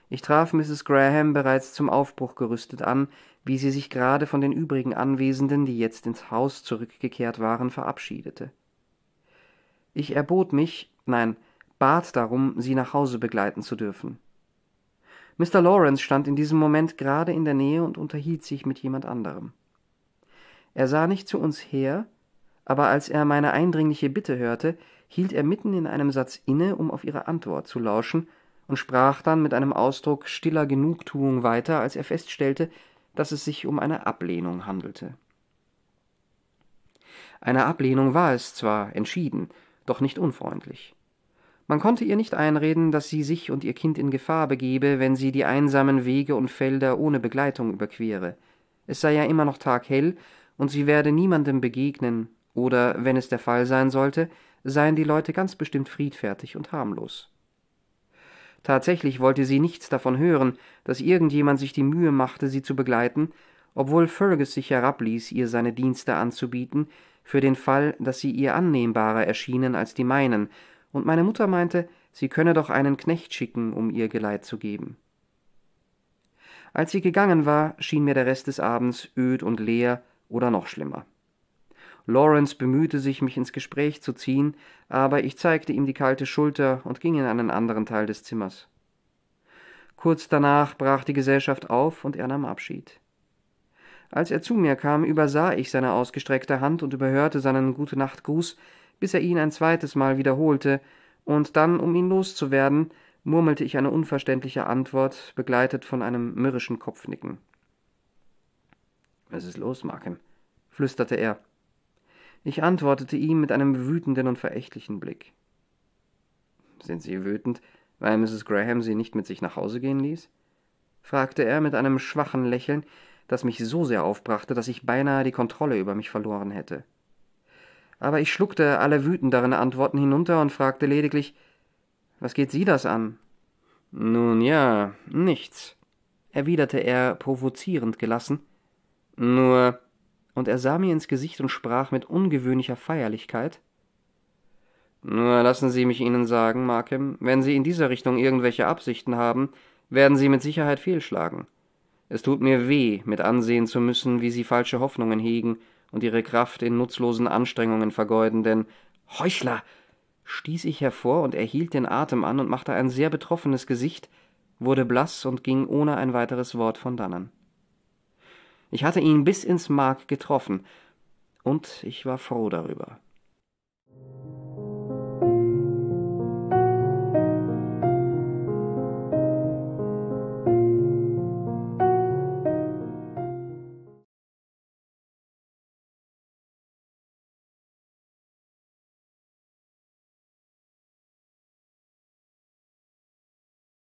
Ich traf Mrs. Graham bereits zum Aufbruch gerüstet an, wie sie sich gerade von den übrigen Anwesenden, die jetzt ins Haus zurückgekehrt waren, verabschiedete. Ich erbot mich, nein, bat darum, sie nach Hause begleiten zu dürfen. Mr. Lawrence stand in diesem Moment gerade in der Nähe und unterhielt sich mit jemand anderem. Er sah nicht zu uns her, aber als er meine eindringliche Bitte hörte, hielt er mitten in einem Satz inne, um auf ihre Antwort zu lauschen, und sprach dann mit einem Ausdruck stiller Genugtuung weiter, als er feststellte, dass es sich um eine Ablehnung handelte. Eine Ablehnung war es zwar entschieden, doch nicht unfreundlich. Man konnte ihr nicht einreden, dass sie sich und ihr Kind in Gefahr begebe, wenn sie die einsamen Wege und Felder ohne Begleitung überquere. Es sei ja immer noch taghell, und sie werde niemandem begegnen, oder, wenn es der Fall sein sollte, seien die Leute ganz bestimmt friedfertig und harmlos. Tatsächlich wollte sie nichts davon hören, dass irgendjemand sich die Mühe machte, sie zu begleiten, obwohl Fergus sich herabließ, ihr seine Dienste anzubieten, für den Fall, dass sie ihr annehmbarer erschienen als die meinen, und meine Mutter meinte, sie könne doch einen Knecht schicken, um ihr Geleit zu geben. Als sie gegangen war, schien mir der Rest des Abends öd und leer oder noch schlimmer. Lawrence bemühte sich, mich ins Gespräch zu ziehen, aber ich zeigte ihm die kalte Schulter und ging in einen anderen Teil des Zimmers. Kurz danach brach die Gesellschaft auf und er nahm Abschied. Als er zu mir kam, übersah ich seine ausgestreckte Hand und überhörte seinen Gute-Nacht-Gruß, bis er ihn ein zweites Mal wiederholte, und dann, um ihn loszuwerden, murmelte ich eine unverständliche Antwort, begleitet von einem mürrischen Kopfnicken. Was ist los, Markham? flüsterte er. Ich antwortete ihm mit einem wütenden und verächtlichen Blick. Sind Sie wütend, weil Mrs. Graham Sie nicht mit sich nach Hause gehen ließ? fragte er mit einem schwachen Lächeln, das mich so sehr aufbrachte, dass ich beinahe die Kontrolle über mich verloren hätte. Aber ich schluckte alle wütenderen Antworten hinunter und fragte lediglich Was geht Sie das an? Nun ja, nichts, erwiderte er provozierend gelassen. Nur und er sah mir ins Gesicht und sprach mit ungewöhnlicher Feierlichkeit. Nur lassen Sie mich Ihnen sagen, Markham, wenn Sie in dieser Richtung irgendwelche Absichten haben, werden Sie mit Sicherheit fehlschlagen. Es tut mir weh, mit ansehen zu müssen, wie Sie falsche Hoffnungen hegen und Ihre Kraft in nutzlosen Anstrengungen vergeuden, denn Heuchler! stieß ich hervor und erhielt den Atem an und machte ein sehr betroffenes Gesicht, wurde blass und ging ohne ein weiteres Wort von dannen. Ich hatte ihn bis ins Mark getroffen, und ich war froh darüber.